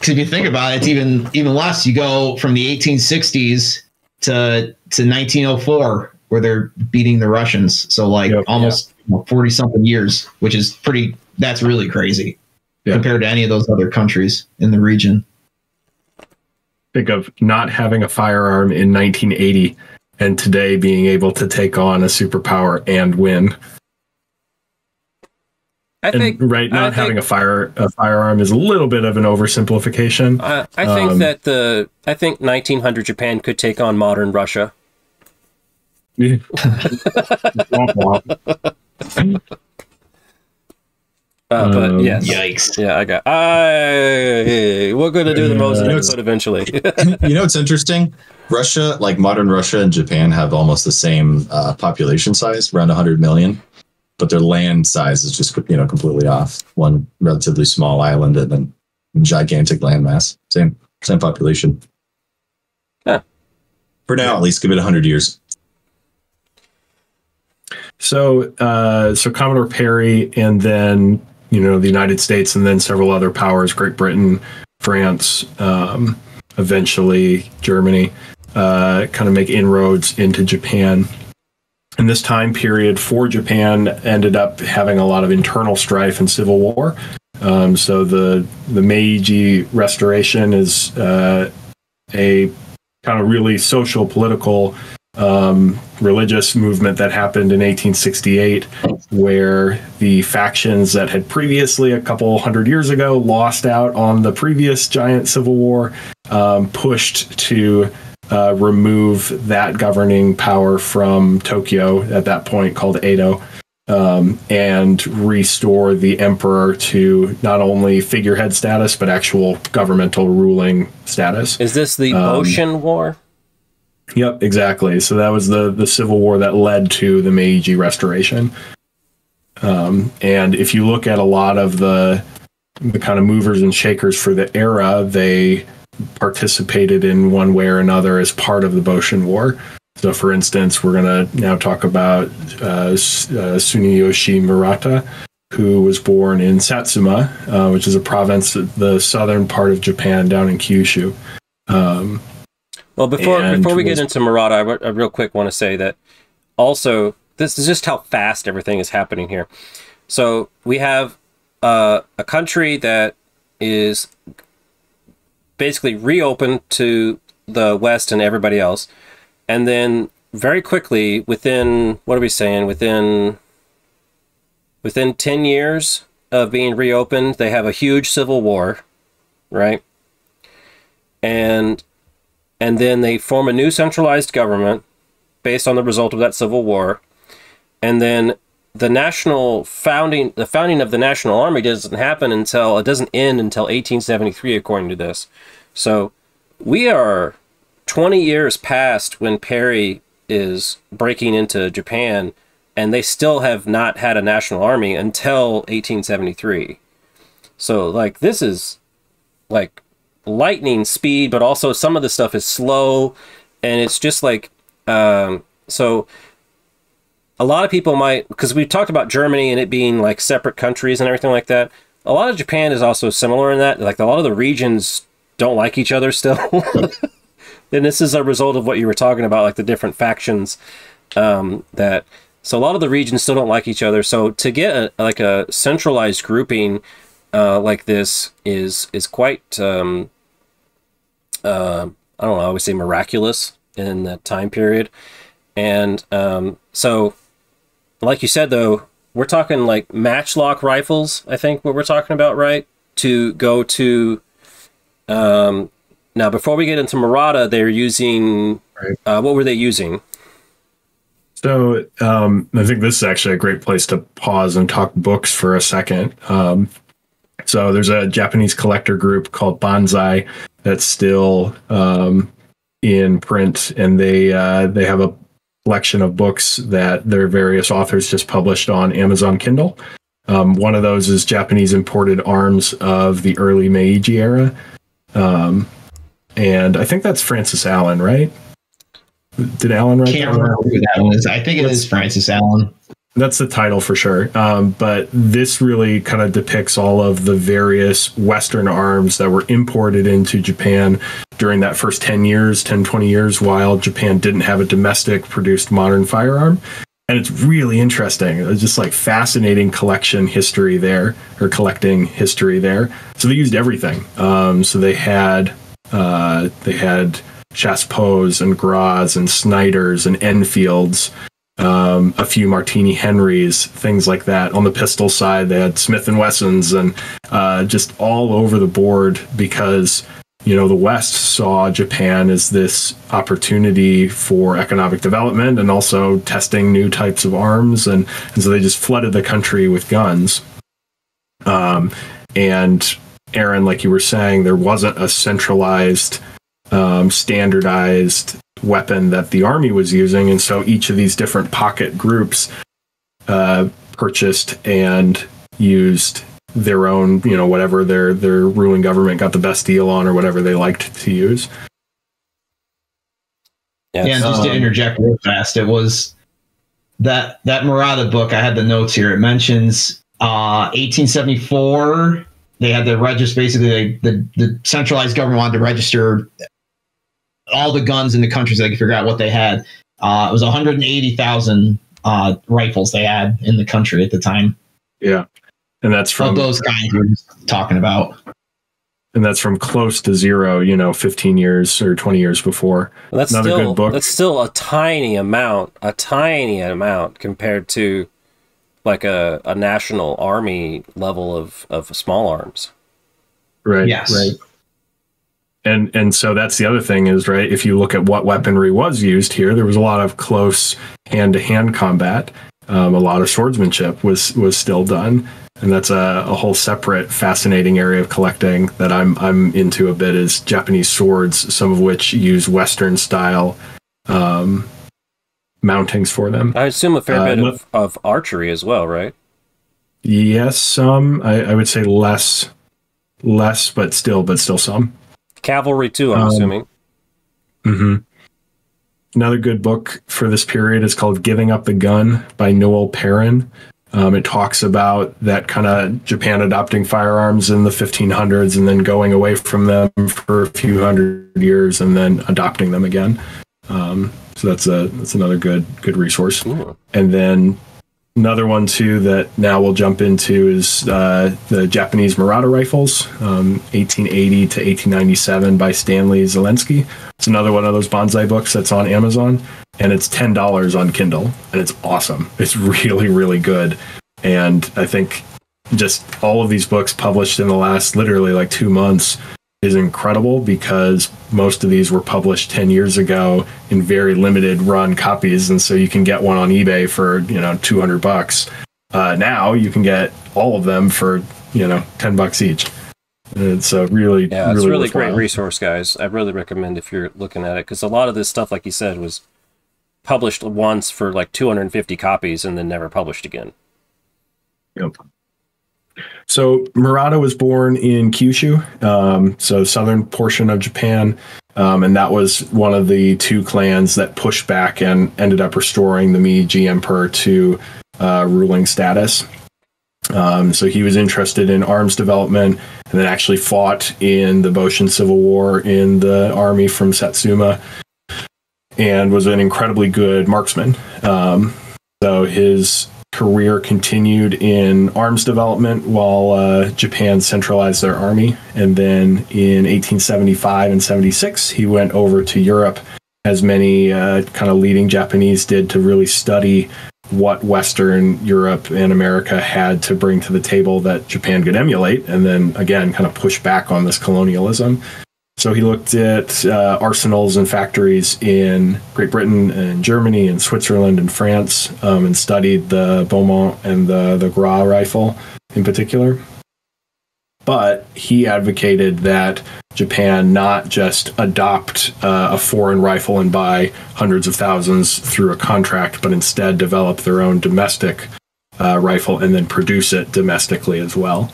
if you think about it, it's even even less. You go from the 1860s to to 1904 where they're beating the Russians. So like yep, almost forty something years, which is pretty. That's really crazy compared to any of those other countries in the region. Think of not having a firearm in 1980 and today being able to take on a superpower and win. I think and right not having a fire a firearm is a little bit of an oversimplification. I, I think um, that the I think 1900 Japan could take on modern Russia. uh, but um, yes. Yikes. Yeah, I got. I, we're going to do the Mosin uh, episode eventually. you know, it's interesting. Russia, like modern Russia and Japan, have almost the same uh, population size, around 100 million, but their land size is just you know completely off. One relatively small island and then gigantic landmass. Same same population. Yeah. For now, at least, give it 100 years. So, uh, so Commodore Perry, and then you know the United States, and then several other powers: Great Britain, France, um, eventually Germany, uh, kind of make inroads into Japan. And this time period for Japan ended up having a lot of internal strife and civil war. Um, so the the Meiji Restoration is uh, a kind of really social political um, religious movement that happened in 1868, where the factions that had previously, a couple hundred years ago, lost out on the previous giant civil war, um, pushed to uh, remove that governing power from Tokyo at that point called Edo. Um, and restore the emperor to not only figurehead status but actual governmental ruling status. Is this the um, Boshin War? Yep, exactly. So that was the the civil war that led to the Meiji Restoration. Um, and if you look at a lot of the the kind of movers and shakers for the era, they participated in one way or another as part of the Boshin War. So, for instance, we're going to now talk about uh, uh, Tsuneyoshi Murata, who was born in Satsuma, uh, which is a province, the southern part of Japan, down in Kyushu. Um, well, before before we get into Murata, I, I real quick want to say that also this is just how fast everything is happening here. So we have uh, a country that is basically reopened to the West and everybody else, and then very quickly, within what are we saying? Within within ten years of being reopened, they have a huge civil war, right? And and then they form a new centralized government based on the result of that civil war and then the national founding the founding of the national army doesn't happen until it doesn't end until 1873 according to this so we are 20 years past when perry is breaking into japan and they still have not had a national army until 1873. So like this is like lightning speed, but also some of the stuff is slow, and it's just like um, so. A lot of people might because we talked about Germany and it being like separate countries and everything like that. A lot of Japan is also similar in that like a lot of the regions don't like each other still. and this is a result of what you were talking about, like the different factions um, that. So a lot of the regions still don't like each other. So to get a, like a centralized grouping uh, like this is is quite um, uh, I don't know. I would say miraculous in that time period, and um, so like you said though, we're talking like matchlock rifles. I think what we're talking about, right? To go to um, now, before we get into Murata, they're using Right. uh, what were they using? So um, I think this is actually a great place to pause and talk books for a second. Um, so there's a Japanese collector group called Bonsai that's still um, in print, and they uh, they have a collection of books that their various authors just published on Amazon Kindle. Um, one of those is Japanese imported arms of the early Meiji era, um, and I think that's Francis Allen, right? Did Allen write Can't that? one? remember who that one is. I think it is Francis Allen. That's the title for sure. Um, but this really kind of depicts all of the various Western arms that were imported into Japan during that first 10 years, 10, 20 years, while Japan didn't have a domestic produced modern firearm. And it's really interesting. It's just like fascinating collection history there, or collecting history there. So they used everything. Um, so they had uh, they had Chassepos and Gras and Sniders and Enfields um, a few Martini Henrys, things like that. On the pistol side, they had Smith and Wessons, and uh, just all over the board because you know the West saw Japan as this opportunity for economic development and also testing new types of arms, and and so they just flooded the country with guns. Um, and Aaron, like you were saying, there wasn't a centralized, um, standardized weapon that the army was using, and so each of these different pocket groups uh, purchased and used their own, you know, whatever their their ruling government got the best deal on, or whatever they liked to use. Yeah, Yeah, and just to Um, interject real fast, it was that that Murata book. I had the notes here. It mentions uh, 1874. They had to register. Basically, they, the the centralized government wanted to register all the guns in the country so they could figure out what they had. Uh, it was 180,000 uh, rifles they had in the country at the time. Yeah, and that's Of from those guys we're just talking about. and that's from close to zero. You know, fifteen years or twenty years before. Well, that's Another still good book. that's still a tiny amount, a tiny amount compared to like a, a national army level of, of small arms. Right. Yes. Right. And and so that's the other thing is right. If you look at what weaponry was used here, there was a lot of close hand to hand combat. Um, a lot of swordsmanship was was still done, and that's a, a whole separate fascinating area of collecting that I'm I'm into a bit is Japanese swords, some of which use Western style um, mountings for them. I assume a fair Uh, bit of, of archery as well, right? Yes, some I, I would say less, less, but still, but still some. Cavalry too, I'm Um, assuming. hmm Another good book for this period is called Giving Up the Gun by Noel Perrin. Um, it talks about that kind of Japan adopting firearms in the 1500s and then going away from them for a few hundred years and then adopting them again. Um, so that's a that's another good good resource. Ooh. And then another one too that now we'll jump into is uh, the Japanese Murata rifles, um, 1880 to 1897 by Stanley Zelensky. It's another one of those bonsai books that's on Amazon, and it's ten dollars on Kindle, and it's awesome. It's really really good, and I think just all of these books published in the last literally like two months is incredible because most of these were published 10 years ago in very limited run copies and so you can get one on ebay for you know 200 bucks uh, now you can get all of them for you know 10 bucks each it's a really Yeah, it's a really great resource, guys. I really recommend if you're looking at it because a lot of this stuff, like you said, was published once for like 250 copies and then never published again. Yep. So Murata was born in Kyushu, um, so southern portion of Japan, um, and that was one of the two clans that pushed back and ended up restoring the Meiji Emperor to uh, ruling status. Um, so he was interested in arms development and then actually fought in the Boshin Civil War in the army from Satsuma and was an incredibly good marksman. Um, so his career continued in arms development while uh, Japan centralized their army. And then in 1875 and 76, he went over to Europe, as many uh, kind of leading Japanese did, to really study what Western Europe and America had to bring to the table that Japan could emulate, and then again, kind of push back on this colonialism. So he looked at uh, arsenals and factories in Great Britain and Germany and Switzerland and France, um, and studied the Beaumont and the the Gras rifle in particular. But he advocated that Japan not just adopt uh, a foreign rifle and buy hundreds of thousands through a contract, but instead develop their own domestic uh, rifle and then produce it domestically as well.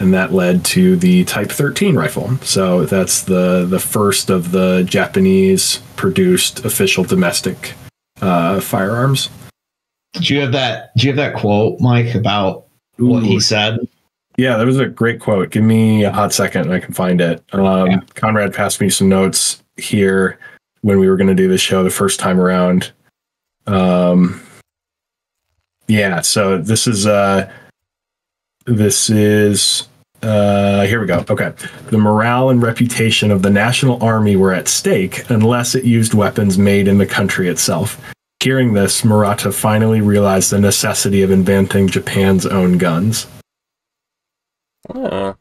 And that led to the Type 13 rifle. So that's the, the first of the Japanese produced official domestic uh, firearms. Did you have that? Do you have that quote, Mike, about what he said? Yeah, that was a great quote. Give me a hot second and I can find it. Um, yeah. Conrad passed me some notes here when we were going to do the show the first time around. Um, yeah, so this is uh, this is uh, here we go. Okay. The morale and reputation of the National Army were at stake unless it used weapons made in the country itself. Hearing this, Murata finally realized the necessity of inventing Japan's own guns. Uh,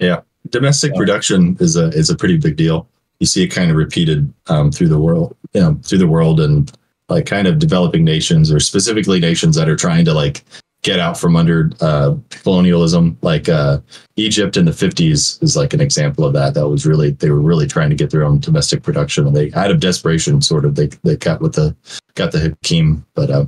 yeah, domestic yeah. production is a is a pretty big deal. You see it kind of repeated um, through the world, you know, through the world, and like kind of developing nations or specifically nations that are trying to like get out from under uh, colonialism. Like uh, Egypt in the fifties is like an example of that. That was really they were really trying to get their own domestic production, and they out of desperation, sort of they they got with the got the Hakim. But uh,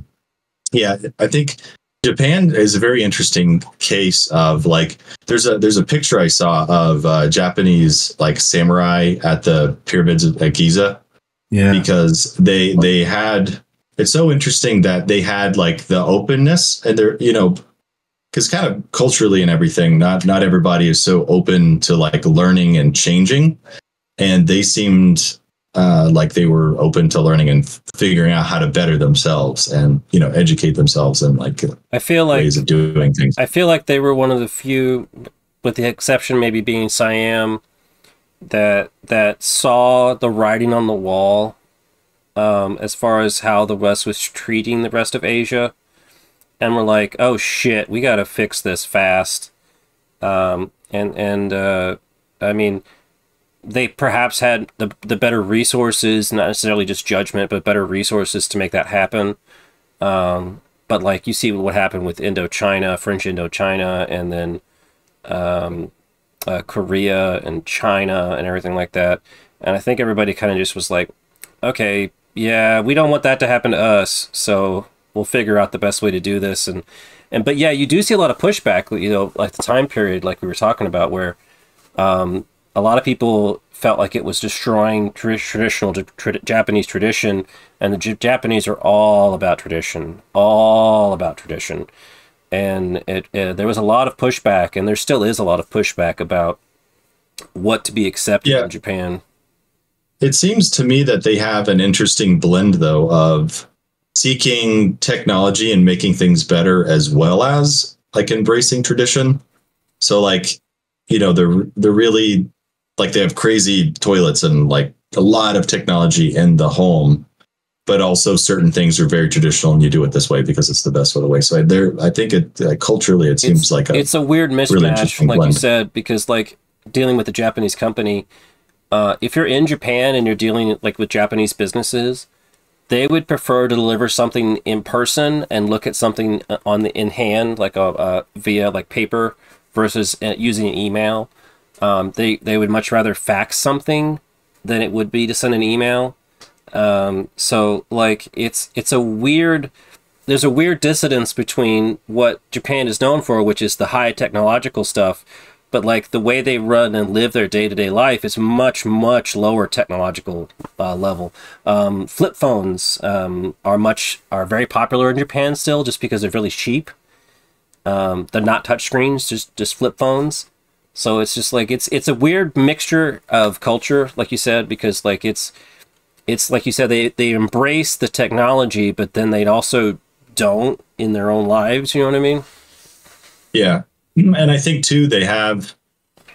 yeah, I think Japan is a very interesting case of like there's a there's a picture I saw of uh, Japanese like samurai at the pyramids at Giza. Yeah. Because they they had it's so interesting that they had like the openness and they're you know because kind of culturally and everything not not everybody is so open to like learning and changing and they seemed uh, like they were open to learning and figuring out how to better themselves and you know educate themselves and like I feel like ways of doing things. I feel like they were one of the few, with the exception maybe being Siam, that that saw the writing on the wall, um, as far as how the West was treating the rest of Asia, and we're like, oh shit, we got to fix this fast, um, and and uh, I mean they perhaps had the the better resources, not necessarily just judgment, but better resources to make that happen. Um, but like you see what happened with Indochina, French Indochina, and then um, uh, Korea and China and everything like that. And I think everybody kind of just was like, okay, yeah, we don't want that to happen to us, so we'll figure out the best way to do this. And and but yeah, you do see a lot of pushback, you know, like the time period, like we were talking about, where um, a lot of people felt like it was destroying traditional tra- Japanese tradition, and the J- Japanese are all about tradition, all about tradition. And it, it, there was a lot of pushback, and there still is a lot of pushback about what to be accepted yeah. in Japan. It seems to me that they have an interesting blend, though, of seeking technology and making things better, as well as like embracing tradition. So, like, you know, they're they're really like they have crazy toilets and like a lot of technology in the home but also certain things are very traditional and you do it this way because it's the best way. way so there i think it uh, culturally it seems it's, like a it's a weird mismatch really like blend. you said because like dealing with a japanese company uh, if you're in japan and you're dealing like with japanese businesses they would prefer to deliver something in person and look at something uh, on the in hand like a uh, via like paper versus uh, using an email um, they they would much rather fax something than it would be to send an email. Um, so like it's it's a weird there's a weird dissonance between what Japan is known for, which is the high technological stuff, but like the way they run and live their day to day life is much much lower technological uh, level. Um, flip phones um, are much are very popular in Japan still, just because they're really cheap. Um, they're not touch screens, just just flip phones. So it's just like it's it's a weird mixture of culture, like you said, because like it's it's like you said they they embrace the technology, but then they also don't in their own lives. You know what I mean? Yeah, and I think too they have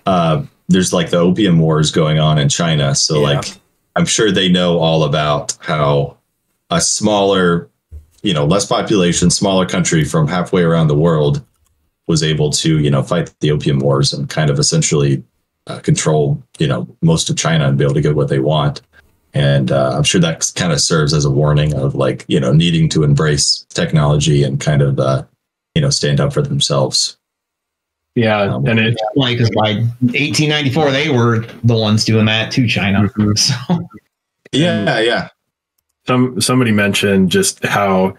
uh, there's like the opium wars going on in China, so Yeah. like I'm sure they know all about how a smaller, you know, less population, smaller country from halfway around the world was able to you know fight the opium wars and kind of essentially uh, control you know most of China and be able to get what they want. And uh, I'm sure that kind of serves as a warning of like you know needing to embrace technology and kind of uh, you know stand up for themselves. Yeah, Um, and it Like, because by 1894, they were the ones doing that to China. Mhm. So, Yeah, yeah. some somebody mentioned just how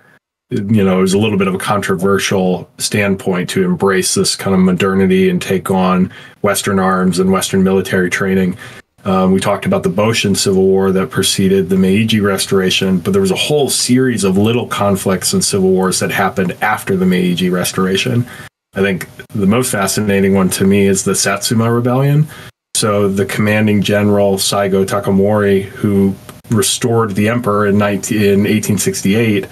you know it was a little bit of a controversial standpoint to embrace this kind of modernity and take on Western arms and Western military training. Um, we talked about the Boshin Civil War that preceded the Meiji Restoration, but there was a whole series of little conflicts and civil wars that happened after the Meiji Restoration. I think the most fascinating one to me is the Satsuma Rebellion. So the commanding general Saigo Takamori, who restored the emperor in, 19, in 1868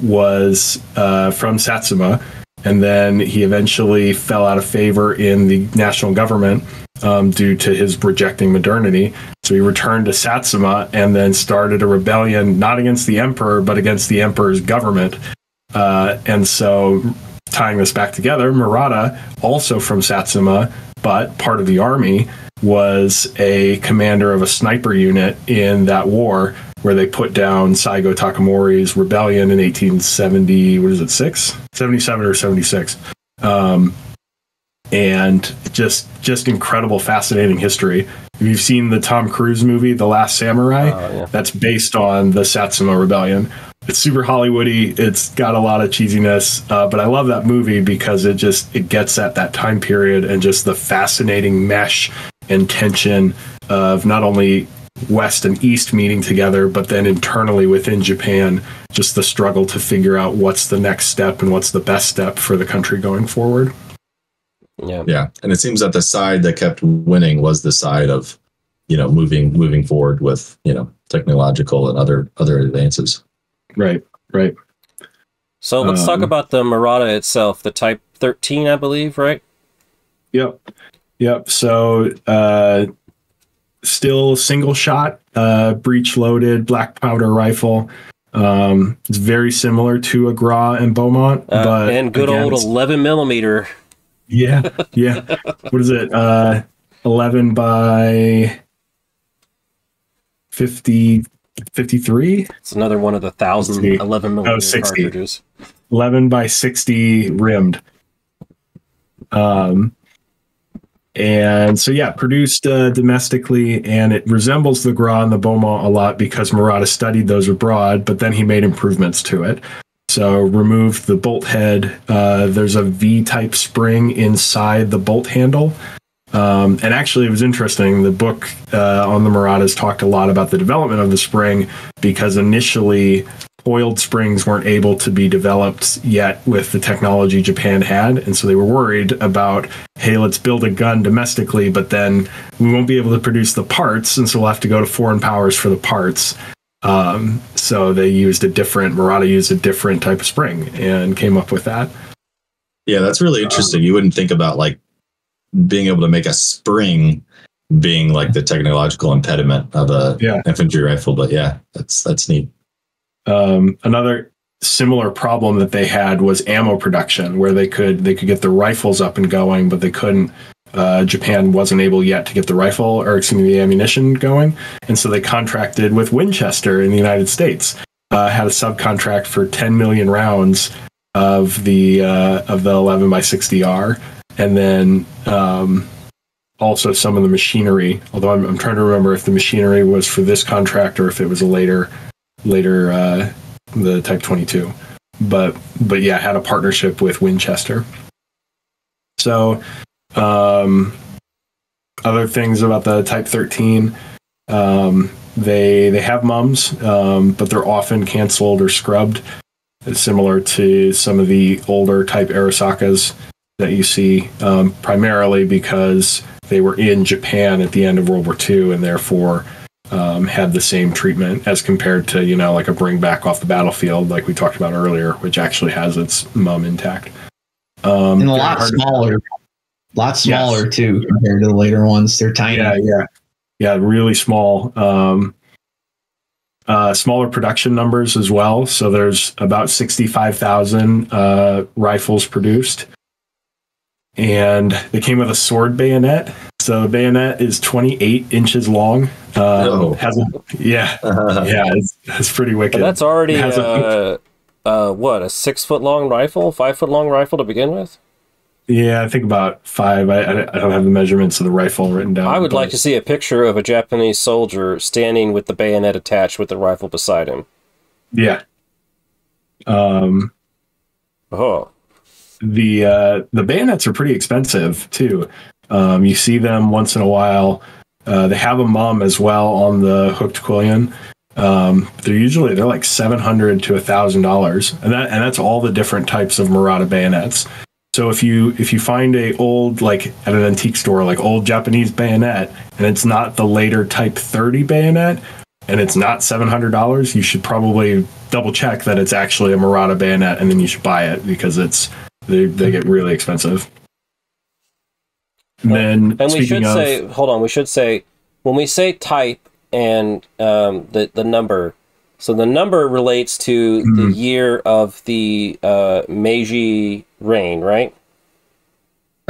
was uh, from Satsuma, and then he eventually fell out of favor in the national government um, due to his rejecting modernity. So he returned to Satsuma and then started a rebellion, not against the emperor, but against the emperor's government. Uh, and so, tying this back together, Murata, also from Satsuma, but part of the army, was a commander of a sniper unit in that war where they put down Saigo Takamori's rebellion in 1870. What is it, six? 77 or 76. Um, and just just incredible, fascinating history. If you've seen the Tom Cruise movie, The Last Samurai, Oh, yeah. that's based on the Satsuma Rebellion. It's super Hollywoody. It's got a lot of cheesiness, uh, but I love that movie because it just it gets at that time period and just the fascinating mesh and tension of not only West and East meeting together, but then internally within Japan, just the struggle to figure out what's the next step and what's the best step for the country going forward. Yeah. Yeah, and it seems that the side that kept winning was the side of, you know, moving moving forward with you know technological and other other advances. Right, right. So let's talk Um, about the Murata itself, the Type 13, I believe, right? Yep. Yep. So uh still single shot, uh breech loaded black powder rifle. Um it's very similar to a Gras and Beaumont, Uh, but and good again, old 11 millimeter. Yeah, yeah. what is it? Uh 11 by 50 53 It's another one of the thousand Let's see. 11 millimeter 60. cartridges. 11 by 60 rimmed. Um, and so, yeah, produced uh, domestically, and it resembles the Gras and the Beaumont a lot because Murata studied those abroad, but then he made improvements to it. So, removed the bolt head. Uh, there's a V type spring inside the bolt handle. Um, and actually, it was interesting. The book uh, on the Muratas talked a lot about the development of the spring because initially coiled springs weren't able to be developed yet with the technology Japan had. And so they were worried about, hey, let's build a gun domestically, but then we won't be able to produce the parts. And so we'll have to go to foreign powers for the parts. Um, so they used a different, Murata used a different type of spring and came up with that. Yeah, that's really interesting. you wouldn't think about like being able to make a spring being like the technological impediment of a Yeah. infantry rifle, but yeah, that's that's neat. Um, another similar problem that they had was ammo production, where they could they could get the rifles up and going, but they couldn't. Uh, Japan wasn't able yet to get the rifle or excuse me the ammunition going, and so they contracted with Winchester in the United States. Uh, had a subcontract for 10 million rounds of the uh, of the 11 by 60R, and then um, also some of the machinery. Although I'm, I'm trying to remember if the machinery was for this contract or if it was a later later uh, the Type 22. But but yeah, had a partnership with Winchester. So um, other things about the Type 13. Um, they they have mums, um, but they're often canceled or scrubbed, similar to some of the older type Arisakas that you see, um, primarily because they were in Japan at the end of World War II and therefore um, had the same treatment as compared to you know like a bring back off the battlefield like we talked about earlier, which actually has its mum intact. Um, and a lot smaller, a lot smaller yes. too compared to the later ones. They're tiny. Yeah, yeah yeah, really small. Um, uh, smaller production numbers as well. So there's about 65,000 uh, rifles produced. And they came with a sword bayonet. So the bayonet is 28 inches long. Uh, oh. has a, yeah, yeah, it's, it's pretty wicked. that's already uh, uh, what a six foot long rifle, five foot long rifle to begin with. Yeah, I think about five. I, I don't have the measurements of the rifle written down. I would like to see a picture of a Japanese soldier standing with the bayonet attached with the rifle beside him. Yeah. Um. Oh. The uh, the bayonets are pretty expensive too. Um, you see them once in a while. Uh, they have a mum as well on the hooked quillion. Um, they're usually they're like seven hundred to thousand dollars, and that and that's all the different types of Murata bayonets. So if you if you find a old like at an antique store like old Japanese bayonet and it's not the later Type 30 bayonet and it's not seven hundred dollars, you should probably double check that it's actually a Murata bayonet and then you should buy it because it's they they get really expensive. And then and we should of, say hold on we should say when we say type and um, the the number so the number relates to mm-hmm. the year of the uh, Meiji reign, right?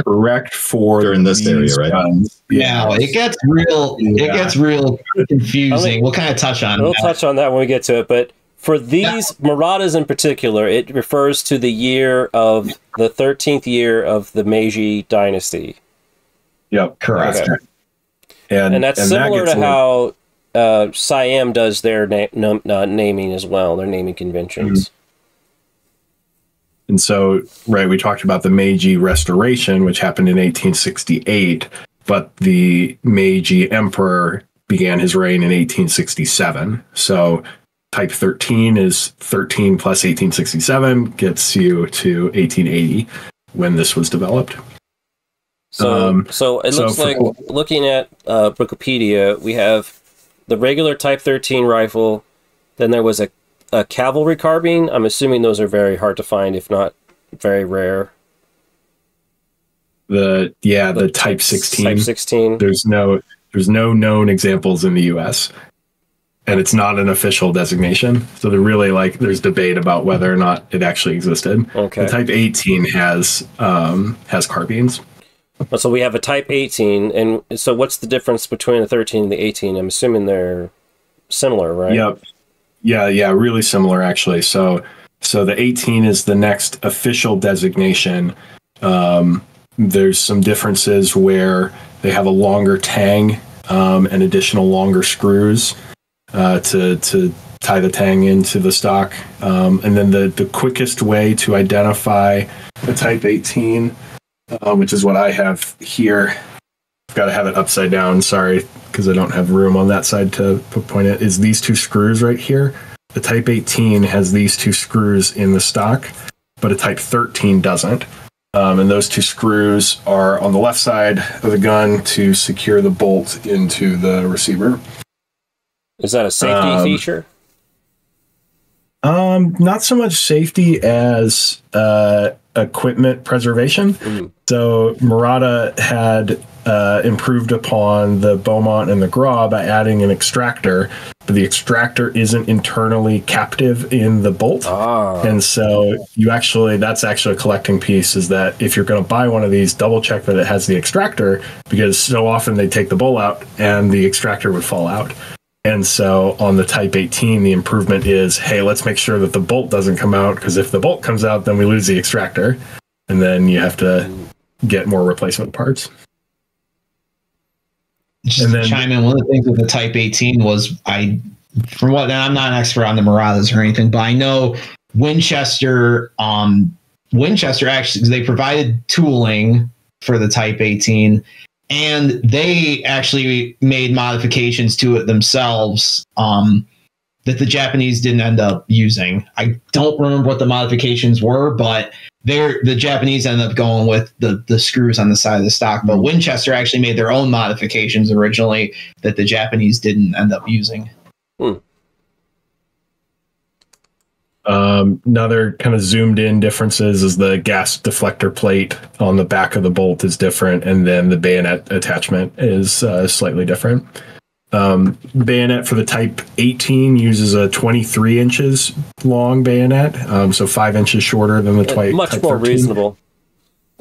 Correct for during this area, right? Guns. Now it gets real. Yeah. It gets real confusing. we'll kind of touch on. We'll that. touch on that when we get to it, but for these. Muratas in particular, it refers to the year of the 13th year of the Meiji dynasty. Yep, correct. Okay. And, and that's and similar that to how uh, Siam does their na- uh, naming as well, their naming conventions. Mm-hmm. And so, right, we talked about the Meiji Restoration, which happened in 1868, but the Meiji Emperor began his reign in 1867. So, type 13 is 13 plus 1867 gets you to 1880 when this was developed. So, um, so it looks so for, like looking at uh, Wikipedia, we have the regular Type 13 rifle. Then there was a, a cavalry carbine. I'm assuming those are very hard to find, if not very rare. The yeah, the, the Type 16. Type 16. There's no there's no known examples in the U.S. and it's not an official designation. So they're really like there's debate about whether or not it actually existed. Okay. The Type 18 has um, has carbines. So we have a Type 18, and so what's the difference between the 13 and the 18? I'm assuming they're similar, right? Yep. Yeah, yeah, really similar actually. So, so the 18 is the next official designation. Um, there's some differences where they have a longer tang um, and additional longer screws uh, to to tie the tang into the stock. Um, and then the the quickest way to identify a Type 18 uh, which is what I have here. I've got to have it upside down. Sorry, because I don't have room on that side to point it. Is these two screws right here? The Type 18 has these two screws in the stock, but a Type 13 doesn't. Um, and those two screws are on the left side of the gun to secure the bolt into the receiver. Is that a safety um, feature? Um, not so much safety as uh, equipment preservation. Mm. So Murata had uh, improved upon the Beaumont and the Gras by adding an extractor, but the extractor isn't internally captive in the bolt. Ah. And so you actually, that's actually a collecting piece is that if you're going to buy one of these, double check that it has the extractor because so often they take the bolt out and the extractor would fall out. And so on the Type 18, the improvement is hey, let's make sure that the bolt doesn't come out because if the bolt comes out, then we lose the extractor. And then you have to get more replacement parts. just And to then- chime in, one of the things with the Type 18 was I, from what and I'm not an expert on the Muratas or anything, but I know Winchester, um, Winchester actually, they provided tooling for the Type 18, and they actually made modifications to it themselves. Um, that the Japanese didn't end up using. I don't remember what the modifications were, but they're the Japanese ended up going with the the screws on the side of the stock. But Winchester actually made their own modifications originally that the Japanese didn't end up using. Um, another kind of zoomed in differences is the gas deflector plate on the back of the bolt is different, and then the bayonet attachment is uh, slightly different. Um, bayonet for the Type 18 uses a 23 inches long bayonet, um, so five inches shorter than the Type. Much type more 13. reasonable.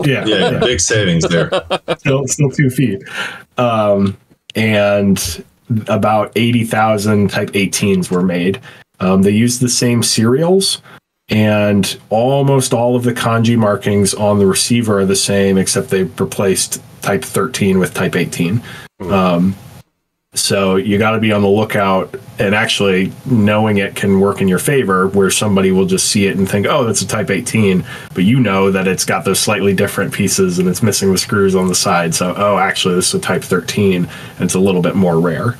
Yeah, Yeah, big savings there. still, still two feet. Um, and about 80,000 Type 18s were made. Um, they use the same serials, and almost all of the kanji markings on the receiver are the same, except they've replaced Type 13 with Type 18. Um, so you got to be on the lookout, and actually knowing it can work in your favor, where somebody will just see it and think, "Oh, that's a Type 18," but you know that it's got those slightly different pieces and it's missing the screws on the side. So, oh, actually, this is a Type 13, and it's a little bit more rare.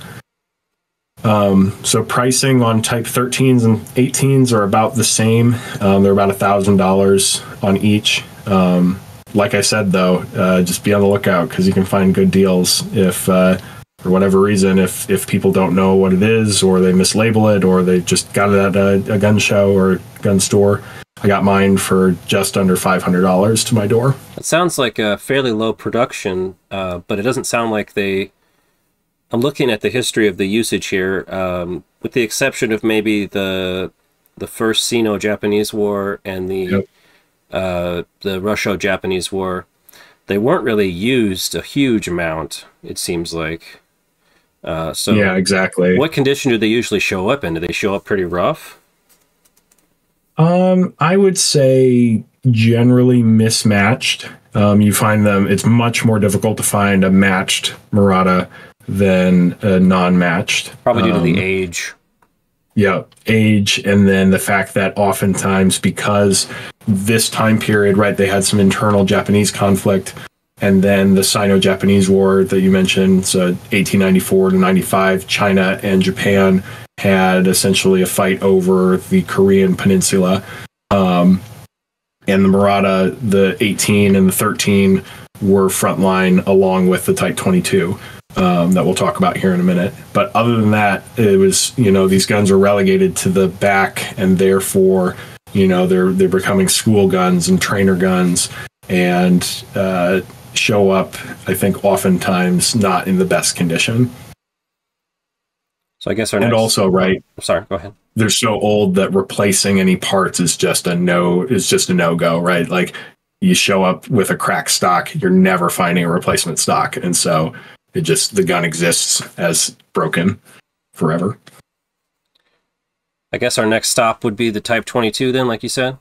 Um, so pricing on Type 13s and 18s are about the same. Um, they're about a thousand dollars on each. Um, like I said, though, uh, just be on the lookout because you can find good deals if, uh, for whatever reason, if if people don't know what it is, or they mislabel it, or they just got it at a, a gun show or gun store. I got mine for just under five hundred dollars to my door. It sounds like a fairly low production, uh, but it doesn't sound like they. I'm looking at the history of the usage here, um, with the exception of maybe the the first Sino-Japanese War and the Yep. uh, the Russo-Japanese War. They weren't really used a huge amount. It seems like. Uh, so, yeah, exactly. what condition do they usually show up in? Do they show up pretty rough? Um, I would say generally mismatched. Um, you find them. It's much more difficult to find a matched Murata than a non-matched. Probably due to Um, the age. Yeah, age, and then the fact that oftentimes because this time period, right, they had some internal Japanese conflict, and then the Sino-Japanese War that you mentioned, so 1894 to 95, China and Japan had essentially a fight over the Korean Peninsula, um, and the Murata, the 18 and the 13 were frontline along with the Type 22 um, that we'll talk about here in a minute. But other than that, it was you know these guns are relegated to the back, and therefore you know they're they're becoming school guns and trainer guns, and uh, show up. I think oftentimes not in the best condition, So I guess our and next. also right sorry, go ahead. they're so old that replacing any parts is just a no is just a no go right like you show up with a cracked stock you're never finding a replacement stock and so it just the gun exists as broken forever I guess our next stop would be the Type 22, then, like you said.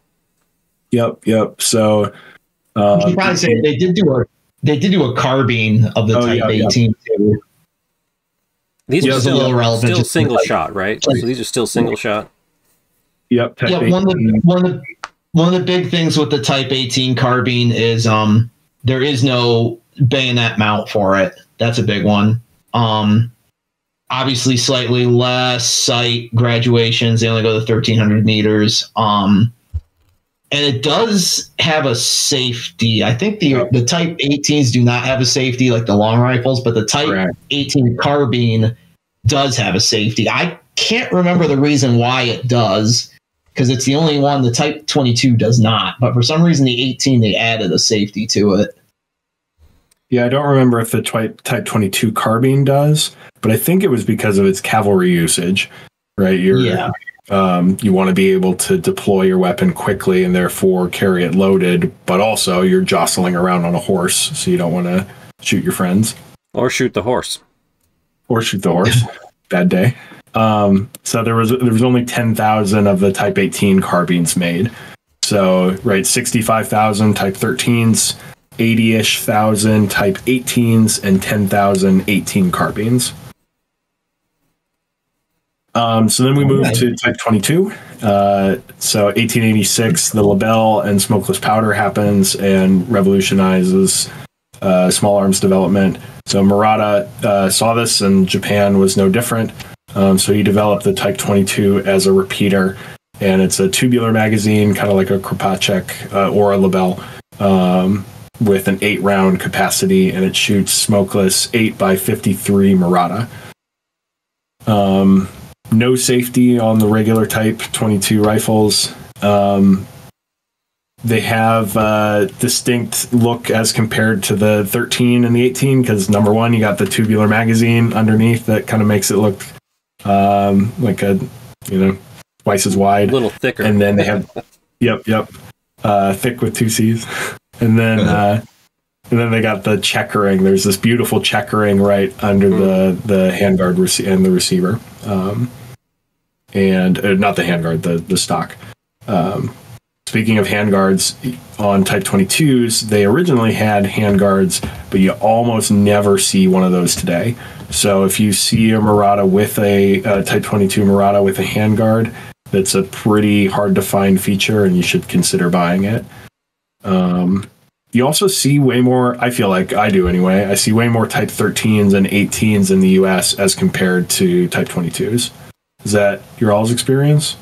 yep yep so You should probably say they did do a they did do a carbine of the Oh, Type yeah, yeah. 18 too. These Yeah, are still, still just single like- shot, right? So these are still single shot. yep Type Yeah, one of the one of the one of the big things with the Type 18 carbine is um there is no bayonet mount for it. That's a big one. Um obviously slightly less sight graduations. They only go to 1300 meters. Um and it does have a safety. I think the the Type 18s do not have a safety like the long rifles, but the Type Correct. 18 carbine does have a safety. I can't remember the reason why it does because it's the only one the Type 22 does not. But for some reason, the 18 they added a safety to it. Yeah i don't remember if the type type 22 carbine does but i think it was because of its cavalry usage right you're Yeah. um, you want to be able to deploy your weapon quickly and therefore carry it loaded, but also you're jostling around on a horse, so you don't want to shoot your friends Or shoot the horse. or shoot the horse. Bad day. Um, so there was there was only ten thousand of the Type 18 carbines made. So right, sixty five thousand Type 13s, 80 ish thousand type 18s and 10,000 18 carbines. Um, so then we move Okay. to type 22. Uh, so 1886, the Lebel and smokeless powder happens and revolutionizes uh, small arms development. So Murata uh, saw this, and Japan was no different. Um, so he developed the Type 22 as a repeater, and it's a tubular magazine, kind of like a Kropatschek uh, or a Lebel, um, with an eight round capacity, and it shoots smokeless 8 by 53 Murata. Um, no safety on the regular Type 22 rifles. Um, they have a distinct look as compared to the 13 and the 18 because number one you got the tubular magazine underneath that kind of makes it look um, like a you know twice as wide, A little thicker. and then they have yep yep uh, thick with two c's and then uh, and then they got the checkering there's this beautiful checkering right under the the handguard rece- and the receiver. Um, and uh, not the handguard the the stock. Um, Speaking of handguards on Type 22s, they originally had handguards, but you almost never see one of those today. So if you see a Murata with a, uh Type 22 Murata with a handguard, that's a pretty hard to find feature, and you should consider buying it. Um, you also see way more. I feel like I do anyway. I see way more Type 13s and 18s in the U.S. as compared to Type 22s. Is that your all's experience?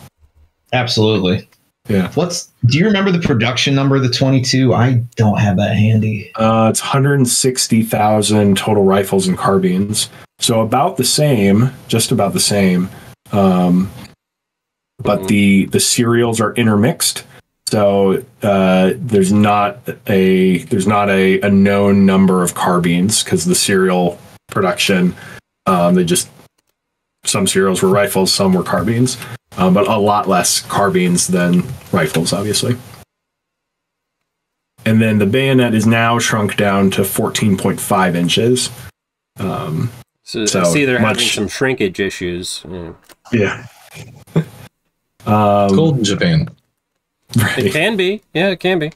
Absolutely. Yeah. What's do you remember the production number of the 22? I don't have that handy. Uh, it's 160,000 total rifles and carbines. So about the same, just about the same. Um, but the the serials are intermixed. So uh, there's not a there's not a, a known number of carbines because the serial production um, they just some serials were rifles, some were carbines, um, but a lot less carbines than rifles, obviously. And then the bayonet is now shrunk down to 14.5 inches. Um, so, so I see they're having some shrinkage issues. Yeah. yeah. um, Cold in Japan. It can be. Yeah, it can be.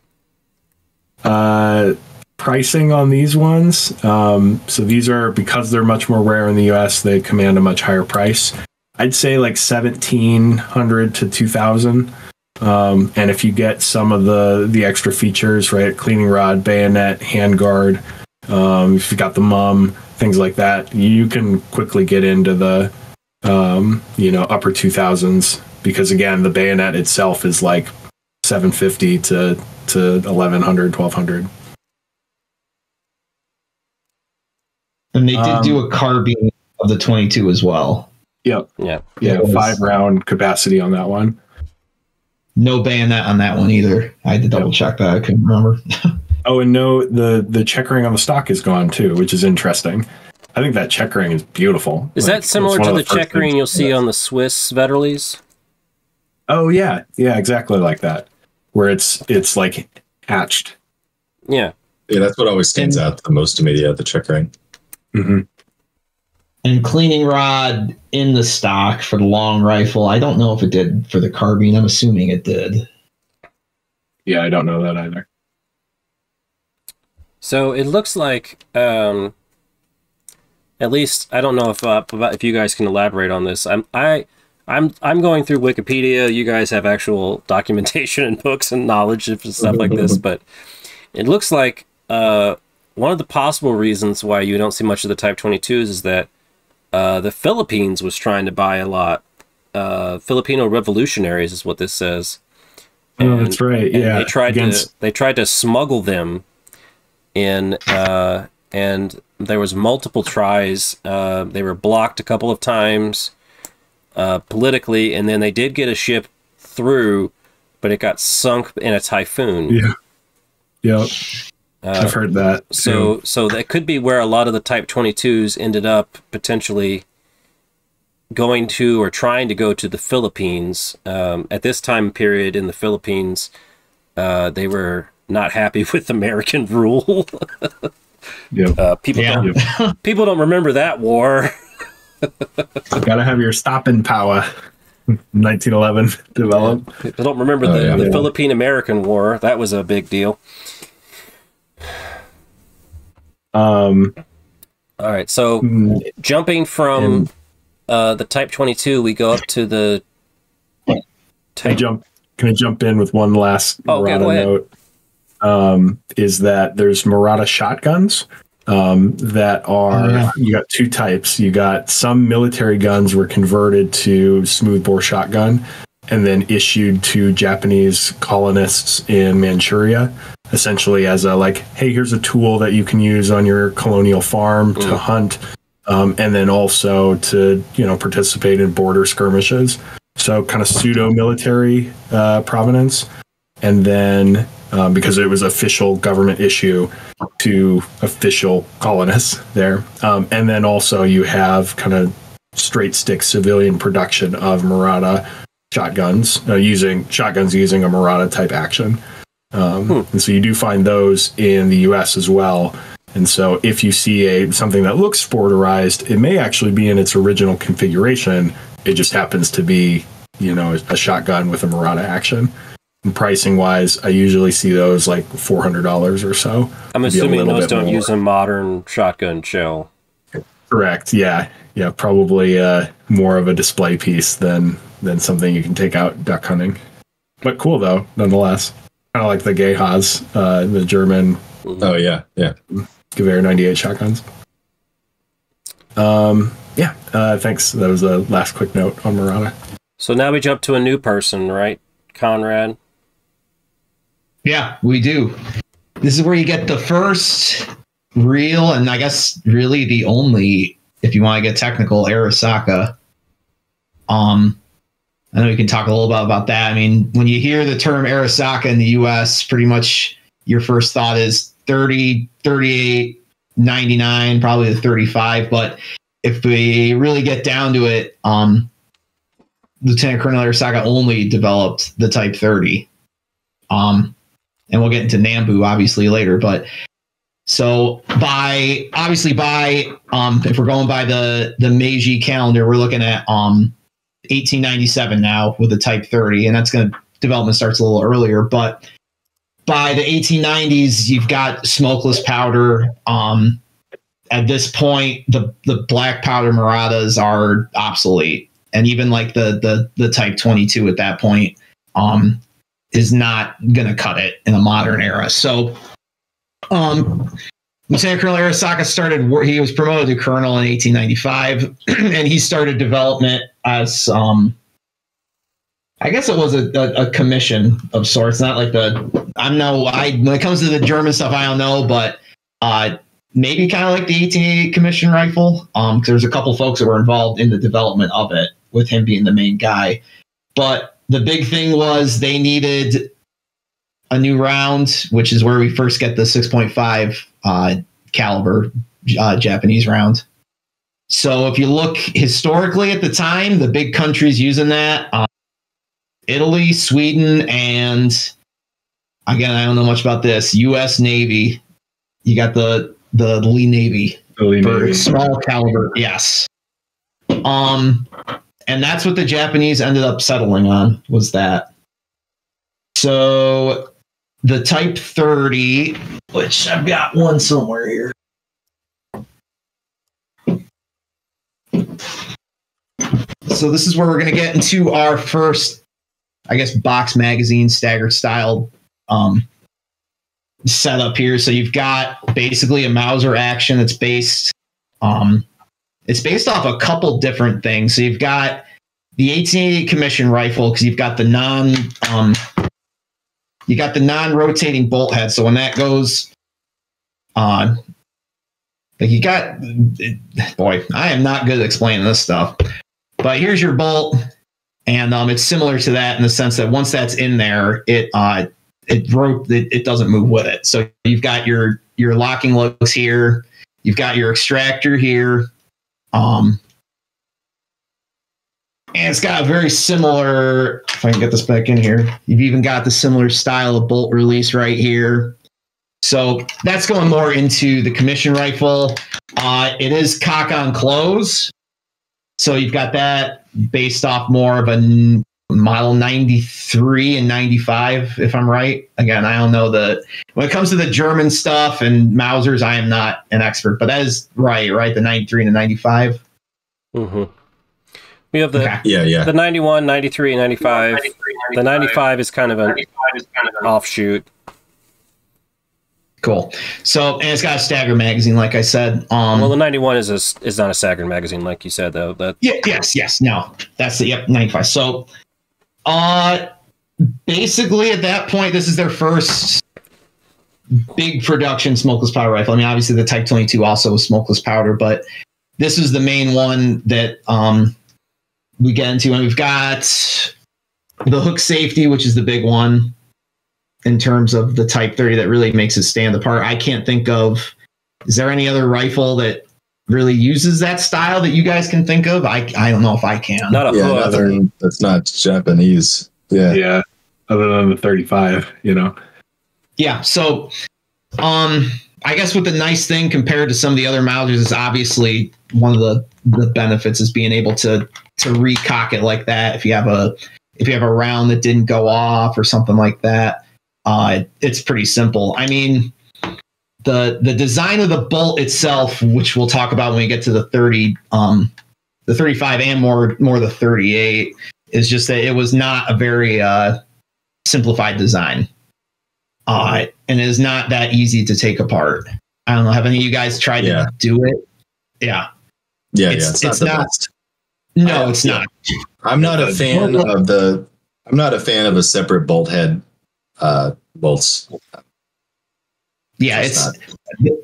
Uh, pricing on these ones. Um, so these are because they're much more rare in the U.S. They command a much higher price. I'd say like seventeen hundred to two thousand. Um, and if you get some of the the extra features, right, cleaning rod, bayonet, handguard, um, if you got the mum, things like that, you can quickly get into the um, you know upper two thousands because again, the bayonet itself is like seven fifty to to 1100 1200 And they did Um, do a carbine of the 22 as well. yep Yeah. yeah five round capacity on that one No bayonet on that one either. I had to double check that. I couldn't remember. oh and no the the checkering on the stock is gone too which is interesting i think that checkering is beautiful Is Like, that similar to of the checkering you'll see on the Swiss Vetterlis? oh yeah yeah exactly like that where it's it's like hatched Yeah. Yeah, that's what always stands out the most to me. Yeah, the checkering. hmm and cleaning rod in the stock for the long rifle. I don't know if it did for the carbine. I'm assuming it did. yeah i don't know that either So it looks like, um, at least I don't know if uh, if you guys can elaborate on this. I'm I I'm I'm going through Wikipedia. You guys have actual documentation and books and knowledge of stuff like this, but it looks like uh, one of the possible reasons why you don't see much of the Type 22s is that uh, the Philippines was trying to buy a lot. Uh, Filipino revolutionaries is what this says. oh that's right yeah they tried against to they tried to smuggle them in, uh, and there was multiple tries. Uh, they were blocked a couple of times uh, politically, and then they did get a ship through, but it got sunk in a typhoon. yeah yep Uh, i've heard that too. so so that could be where a lot of the Type 22s ended up potentially going to or trying to go to the Philippines. Um, at this time period in the Philippines, uh, they were not happy with American rule. yep Uh, people Yeah. don't people don't remember that war. gotta have your stopping power 1911 develop I don't remember Oh, the, yeah. the Yeah. Philippine American War. That was a big deal. Um, All right. So mm, jumping from And- uh, the Type 22, we go up to the Can I jump? Can I jump in with one last Oh, Murata note? Um, is that there's Murata shotguns um, that are Oh, yeah. you got two types. You got some military guns were converted to smoothbore shotgun and then issued to Japanese colonists in Manchuria, essentially as a like, hey, here's a tool that you can use on your colonial farm to Mm. hunt, um, and then also to you know participate in border skirmishes. So kind of pseudo military uh, provenance, and then um, because it was official government issue to official colonists there, um, and then also you have kind of straight stick civilian production of Murata shotguns uh, using shotguns using a Murata type action. Um, Hmm. And so you do find those in the U.S. as well. And so if you see a something that looks sporterized, it may actually be in its original configuration. It just happens to be, you know, a shotgun with a Murata action. And pricing wise, I usually see those like four hundred dollars or so. I'm assuming those don't more. use a modern shotgun shell. Correct. Yeah. Yeah. Probably uh, more of a display piece than than something you can take out duck hunting. But cool though, nonetheless. Kind of like the Gehaz, uh, the German Oh yeah, yeah. Gewehr 98 shotguns. Um. Yeah. Uh, thanks. That was the last quick note on Murata. So now we jump to a new person, right? Conrad. Yeah, we do. This is where you get the first real, and I guess really the only, if you want to get technical, Arisaka. Um, I know we can talk a little bit about that. I mean, when you hear the term Arisaka in the US, pretty much your first thought is 30, 38, 99, probably the 35. But if we really get down to it, um, Lieutenant Colonel Arisaka only developed the Type 30. Um, and we'll get into Nambu obviously later, but so by obviously by um if we're going by the the Meiji calendar, we're looking at um 1897 now with the Type 30, and that's going to development starts a little earlier, but by the 1890s, you've got smokeless powder. Um, at this point, the the black powder Muratas are obsolete, and even like the the the Type 22 at that point um, is not going to cut it in a modern era. So, um, Lieutenant Colonel Arisaka started. He was promoted to colonel in 1895, and he started development as um, I guess it was a, a, a commission of sorts. Not like the I'm no I when it comes to the German stuff, I don't know, but uh, maybe kind of like the 1888 commission rifle. Um, 'cause there's a couple folks that were involved in the development of it, with him being the main guy. But the big thing was they needed a new round, which is where we first get the 6.5 uh, caliber uh, Japanese round. So if you look historically at the time, the big countries using that, uh, Italy, Sweden, and again, I don't know much about this. U.S. Navy. You got the the Lee Navy Early for Navy. small caliber. Yes. Um, and that's what the Japanese ended up settling on was that. So the Type 30, which I've got one somewhere here. So this is where we're going to get into our first, I guess, box magazine staggered style um, setup here. So you've got basically a Mauser action that's based um it's based off a couple different things. So you've got the 1888 commission rifle because you've got the non um you got the non-rotating bolt head. So when that goes on like you got boy, I am not good at explaining this stuff. But here's your bolt and um it's similar to that in the sense that once that's in there, it uh it it, it doesn't move with it. So you've got your your locking lugs here, you've got your extractor here, um, and it's got a very similar. If I can get this back in here, you've even got the similar style of bolt release right here. So that's going more into the commission rifle. Uh, it is cock on close, so you've got that based off more of a model 93 and 95 if i'm right again i don't know the when it comes to the german stuff and mausers i am not an expert but that is right right the 93 and the 95 Mm-hmm. We have the Okay. Yeah, yeah. the 91, 93, 95. The 95 is kind of an offshoot. cool so and it's got a stagger magazine like i said um Well, the 91 is a, is not a Saturn magazine, like you said, though. That Yeah, yes, yes. No, that's the yep, 95. So uh basically at that point, this is their first big production smokeless powder rifle. I mean, obviously the Type 22 also was smokeless powder, but this is the main one that um we get into. And we've got the hook safety, which is the big one in terms of the Type 30 that really makes it stand apart. I can't think of is there any other rifle that really uses that style that you guys can think of? I I don't know if I can. not a Yeah, hook. nothing that's not Japanese. Yeah. Yeah. Other than the 35, you know. yeah so um i guess what the nice thing compared to some of the other Mausers is obviously one of the the benefits is being able to to recock it like that if you have a if you have a round that didn't go off or something like that uh it's pretty simple i mean the the design of the bolt itself which we'll talk about when we get to the 30 um the 35 and more more the 38 is just that it was not a very uh simplified design uh, and it is not that easy to take apart. I don't know. Have any of you guys tried Yeah. to do it? Yeah. Yeah, It's- yeah. It's, not it's the not- best. No, it's Yeah. not. I'm not a fan of the I'm not a fan of a separate bolt head uh bolts. Yeah, It's it's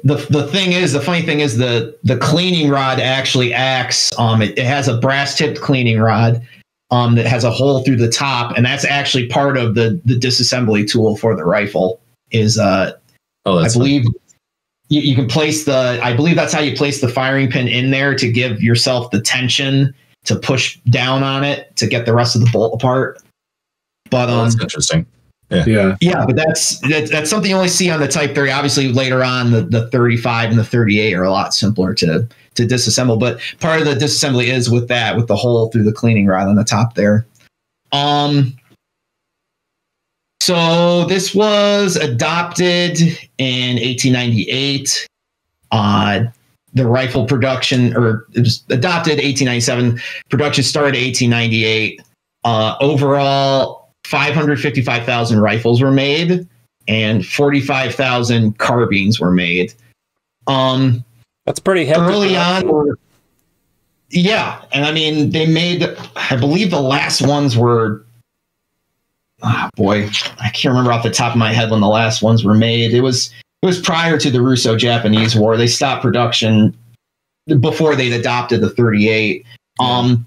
the the thing is the funny thing is the the cleaning rod actually acts. Um, it, it has a brass tipped cleaning rod. Um, that has a hole through the top, and that's actually part of the the disassembly tool for the rifle. Is uh, Oh, I believe you, you can place the I believe that's how you place the firing pin in there to give yourself the tension to push down on it to get the rest of the bolt apart. But oh, um that's interesting. Yeah. yeah, but that's that, that's something you only see on the Type Three. Obviously later on the, the 35 and the 38 are a lot simpler to to disassemble, but part of the disassembly is with that with the hole through the cleaning rod on the top there. Um so this was adopted in 1898. Uh, the rifle production, or it was adopted 1897. Production started 1898. Uh, overall, 555,000 rifles were made, and 45,000 carbines were made. Um, That's pretty heavy. early on yeah and i mean they made i believe the last ones were ah boy i can't remember off the top of my head when the last ones were made it was it was prior to the russo japanese war they stopped production before they'd adopted the 38 um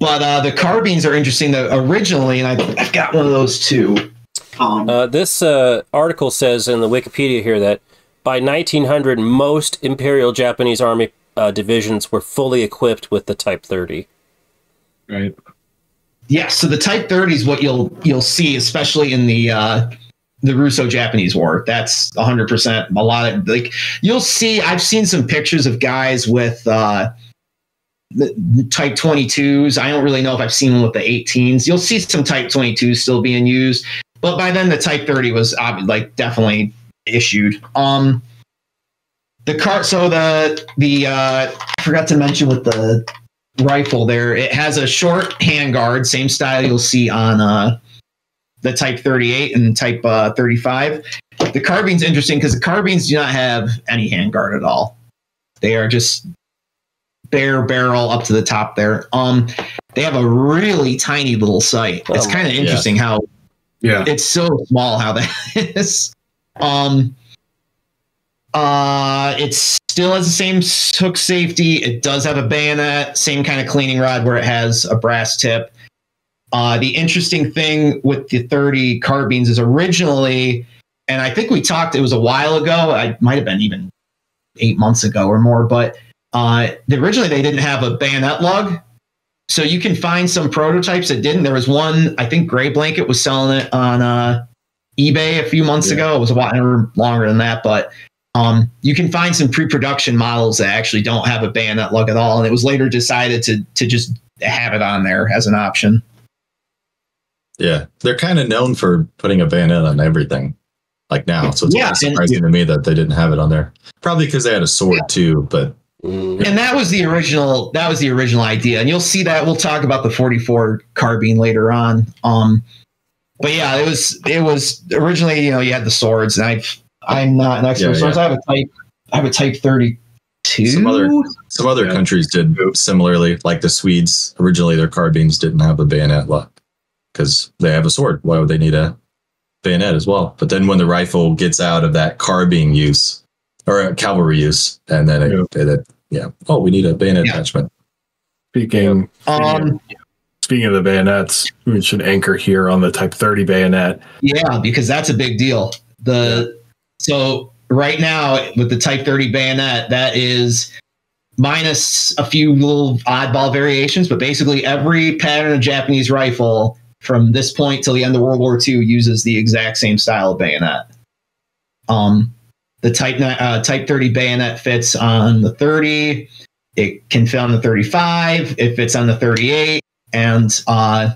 but uh the carbines are interesting though originally and I've, I've got one of those too um Uh, this uh, article says in the Wikipedia here that by 1900, most Imperial Japanese Army uh, divisions were fully equipped with the Type 30. Right. Yeah, so the Type 30 is what you'll you'll see, especially in the uh, the Russo-Japanese War. That's 100 percent. A lot of like you'll see. I've seen some pictures of guys with uh, the Type 22s. I don't really know if I've seen them with the 18s. You'll see some Type 22s still being used, but by then the Type 30 was like definitely issued. Um, the cart, So the the uh, I forgot to mention with the rifle there. It has a short handguard, same style you'll see on uh, the Type 38 and Type uh, 35. The carbine's interesting because the carbines do not have any handguard at all. They are just bare barrel up to the top there. Um, they have a really tiny little sight. It's Oh, kind of yeah. interesting how Yeah. it's so small how that is. Um, uh, it still has the same hook safety. It does have a bayonet, same kind of cleaning rod where it has a brass tip. Uh, the interesting thing with the 30 carbines is originally, and I think we talked, it was a while ago. I might have been even eight months ago or more, but uh, the- originally they didn't have a bayonet lug. So you can find some prototypes that didn't. There was one, I think Gray Blanket was selling it on uh, eBay a few months Yeah. ago. It was a while longer than that, but um, you can find some pre-production models that actually don't have a bayonet lug at all. And it was later decided to to just have it on there as an option. Yeah, they're kind of known for putting a bayonet on everything, like now. So it's Yeah, yeah, and- surprising to me that they didn't have it on there. Probably because they had a sword too. But and that was the original that was the original idea and you'll see that we'll talk about the 44 carbine later on um but yeah it was it was originally you know you had the swords and i i'm not an expert Yeah, in swords i have a type i have a type 32 Some other- some other Yeah. countries did similarly, like the Swedes. Originally, their carbines didn't have a bayonet lock because they have a sword. Why would they need a bayonet as well? But then when the rifle gets out of that carbine use or uh, cavalry use, and then it, it, it- yeah, oh, we need a bayonet Yeah. attachment. Speaking um speaking of the bayonets, we should anchor here on the Type 30 bayonet. yeah because that's a big deal the so right now with the type 30 bayonet that is minus a few little oddball variations but basically every pattern of japanese rifle from this point till the end of world war ii uses the exact same style of bayonet um the type uh, type 30 bayonet fits on the 30 it can fit on the 35 it fits on the 38 and uh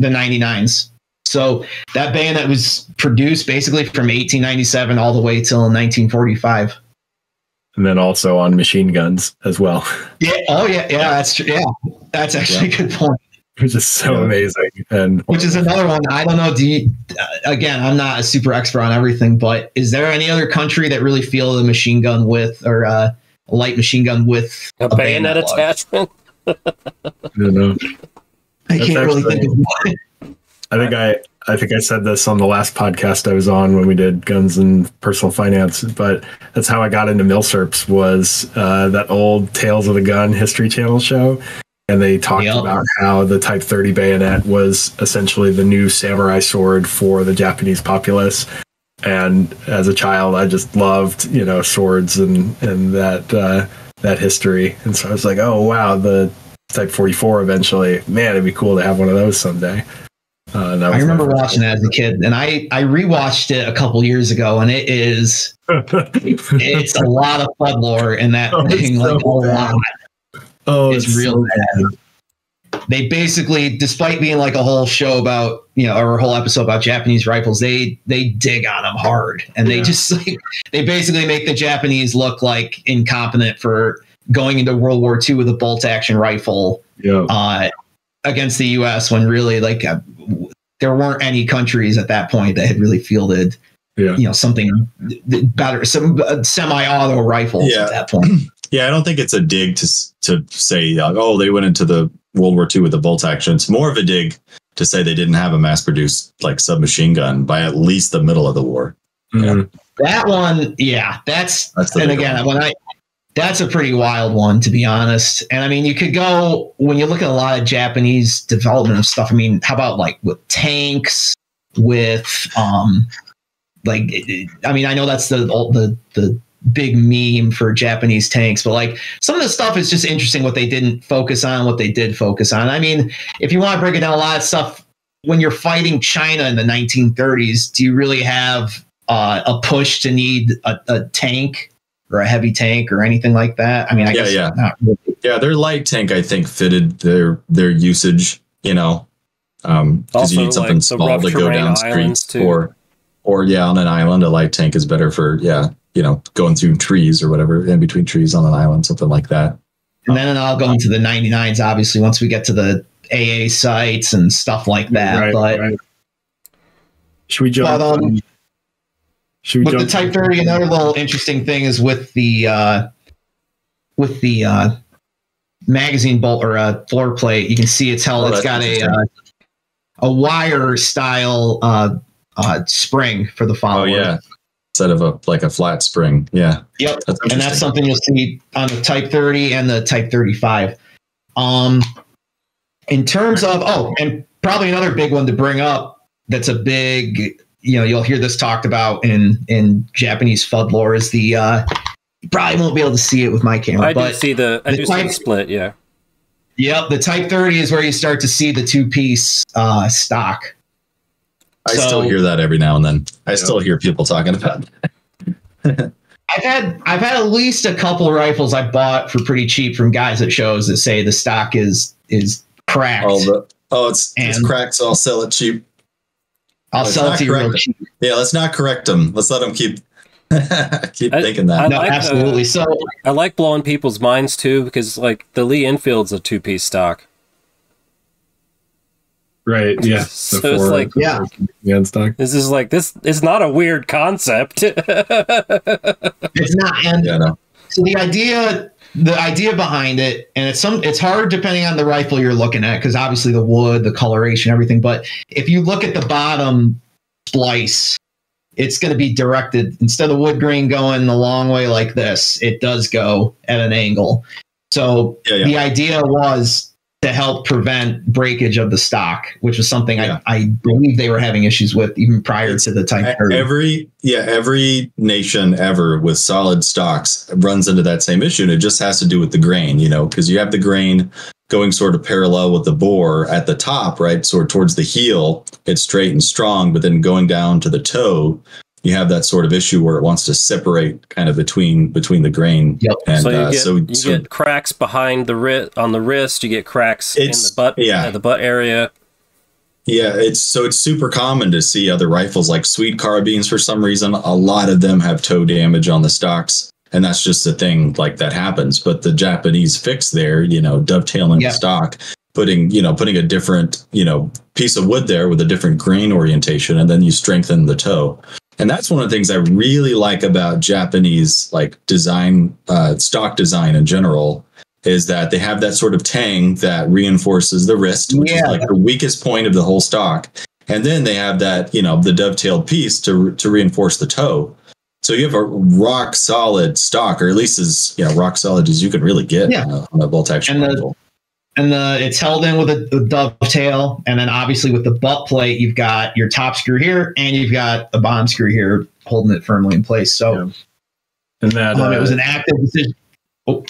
the 99s so that bayonet was produced basically from 1897 all the way till 1945. And then also on machine guns as well, Yeah. Oh yeah. Yeah. That's true. Yeah. That's actually a good point. Which is so Yeah. amazing. And Which is another one. I don't know. Do you, uh, again, I'm not a super expert on everything, but is there any other country that really feel the machine gun with or uh, a light machine gun with a bayonet lock? attachment. I don't know. I That's can't really think of one. I think I I think I said this on the last podcast I was on when we did guns and personal finance, but that's how I got into milsurps was uh, that old Tales of the Gun History Channel show, and they talked Yep. about how the Type 30 bayonet was essentially the new samurai sword for the Japanese populace. And as a child, I just loved you know swords and and that uh, that history, and so I was like, oh wow, the Type 44 eventually, man, it'd be cool to have one of those someday. Uh, I remember watching that as a kid, and I I rewatched it a couple years ago, and it is it's a lot of Fudd lore in that Oh, thing, like so a bad. lot. Oh, It's real bad. They basically, despite being like a whole show about you know or a whole episode about Japanese rifles, they they dig on them hard, and they Yeah. just like they basically make the Japanese look like incompetent for going into World War II with a bolt action rifle Yeah, uh, against the U.S. when really like uh, w- there weren't any countries at that point that had really fielded yeah. you know something better, some uh, semi-auto rifles Yeah. at that point. Yeah, I don't think it's a dig to to say, uh, oh, they went into the World War II with a bolt action. It's more of a dig to say they didn't have a mass produced like submachine gun by at least the middle of the war. Mhm. That one, yeah, that's, That's the and again one. when I. That's a pretty wild one, to be honest. And I mean, you could go when you look at a lot of Japanese development of stuff. I mean, how about like with tanks, with um, like I mean, I know that's the the the big meme for Japanese tanks, but like some of the stuff is just interesting what they didn't focus on, what they did focus on. I mean, if you want to break it down, a lot of stuff when you're fighting China in the 1930s, do you really have uh, a push to need a, a tank or a heavy tank or anything like that? I mean, I Yeah, guess yeah. not really. Yeah, their light tank I think fitted their their usage. You know, because Also, you need something like, small to go down streets too. or or yeah, on an island, a light tank is better for yeah, you know, going through trees or whatever in between trees on an island, something like that. And then I'll go into the 99s, obviously, once we get to the AA sights and stuff like that. Right, but right. Should we jump? But, um, on- should we with the? Type 30, another little interesting thing is with the uh, with the uh, magazine bolt or uh, floor plate, you can see it's held. Oh, it's that's got a uh, a wire style uh, uh, spring for the Oh follower. yeah, instead of a like a flat spring. Yeah, Yep. that's and that's something you'll see on the Type 30 and the Type 35. Um, in terms of oh, and probably another big one to bring up that's a big, you know, you'll hear this talked about in in Japanese Fudd lore is the uh, you probably won't be able to see it with my camera, I do see the I the do see type- split. Yeah. yep, the Type 30 is where you start to see the two piece uh, stock. I so- still hear that every now and then. I Yeah. still hear people talking about. That. I've had I've had at least a couple rifles I bought for pretty cheap from guys at shows that say the stock is is cracked. Oh, the, oh, it's it's cracked, so I'll sell it cheap. I'll Let's sell it to you real cheap. Yeah, let's not correct them. Let's let them keep keep I- thinking that. I No, like the- absolutely. Uh, so I like blowing people's minds too because like the Lee Infield's a two piece stock. Right. Yeah. So The it's like- Yeah. Yeah. stock. This is like this is not a weird concept. it's not, and yeah, no. so the idea the idea behind it and it's some it's hard depending on the rifle you're looking at because obviously the wood the coloration everything but if you look at the bottom splice it's going to be directed instead of wood grain going the long way like this it does go at an angle so Yeah, yeah. the idea was to help prevent breakage of the stock which was something Yeah. I, I believe they were having issues with even prior to the time. 30 Every yeah, every nation ever with solid stocks runs into that same issue, and it just has to do with the grain, you know, because you have the grain going sort of parallel with the bore at the top, right? Sort of towards the heel, it's straight and strong, but then going down to the toe, you have that sort of issue where it wants to separate kind of between between the grain. Yep. And so you uh, get so, you so get cracks behind the wrist on the wrist. You get cracks in It's- the butt. yeah. uh, the butt area. Yeah, it's so it's super common to see other rifles like Swede carbines for some reason. A lot of them have toe damage on the stocks, and that's just a thing like that happens. But the Japanese fix there, you know, dovetailing Yeah. the stock, putting you know putting a different you know piece of wood there with a different grain orientation, and then you strengthen the toe. And that's one of the things I really like about Japanese like design, uh, stock design in general, is that they have that sort of tang that reinforces the wrist, which Yeah. is like the weakest point of the whole stock. And then they have that, you know, the dovetailed piece to to reinforce the toe. So you have a rock solid stock, or at least as you know, rock solid as you can really get Yeah. on a, on a bolt action And the- rifle. And the it's held in with a, a dovetail, and then obviously with the butt plate, you've got your top screw here, and you've got a bottom screw here holding it firmly in place. So Yeah. And that um, it uh, was an active decision. Oh,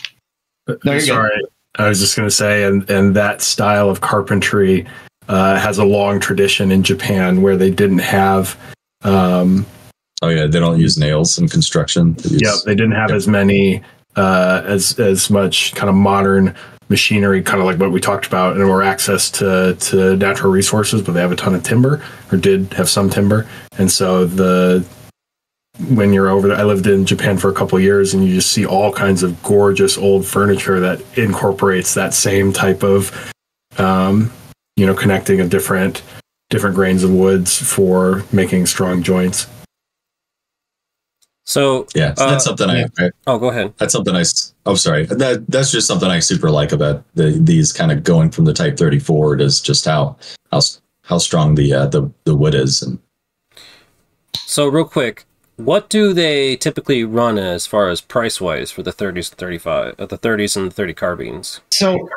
No, you're good. I was just going to say, and and that style of carpentry uh, has a long tradition in Japan where they didn't have. Um, Oh yeah, they don't use nails in construction. They use- Yep, they didn't have Yep. as many uh, as as much kind of modern machinery, kind of like what we talked about, and more access to to natural resources, but they have a ton of timber, or did have some timber, and so the when you're over there, I lived in Japan for a couple years, and you just see all kinds of gorgeous old furniture that incorporates that same type of, um, you know, connecting of different different grains of woods for making strong joints. So yeah. So that's Uh, something yeah. I, I oh, go ahead. that's something I. s- Oh, sorry. That that's just something I super like about the these kind of going from the Type 30 forward is just how how how strong the uh, the the wood is and So real quick, what do they typically run as far as price wise for the 30s and 35, uh, the 30s and the 30 carbines? So,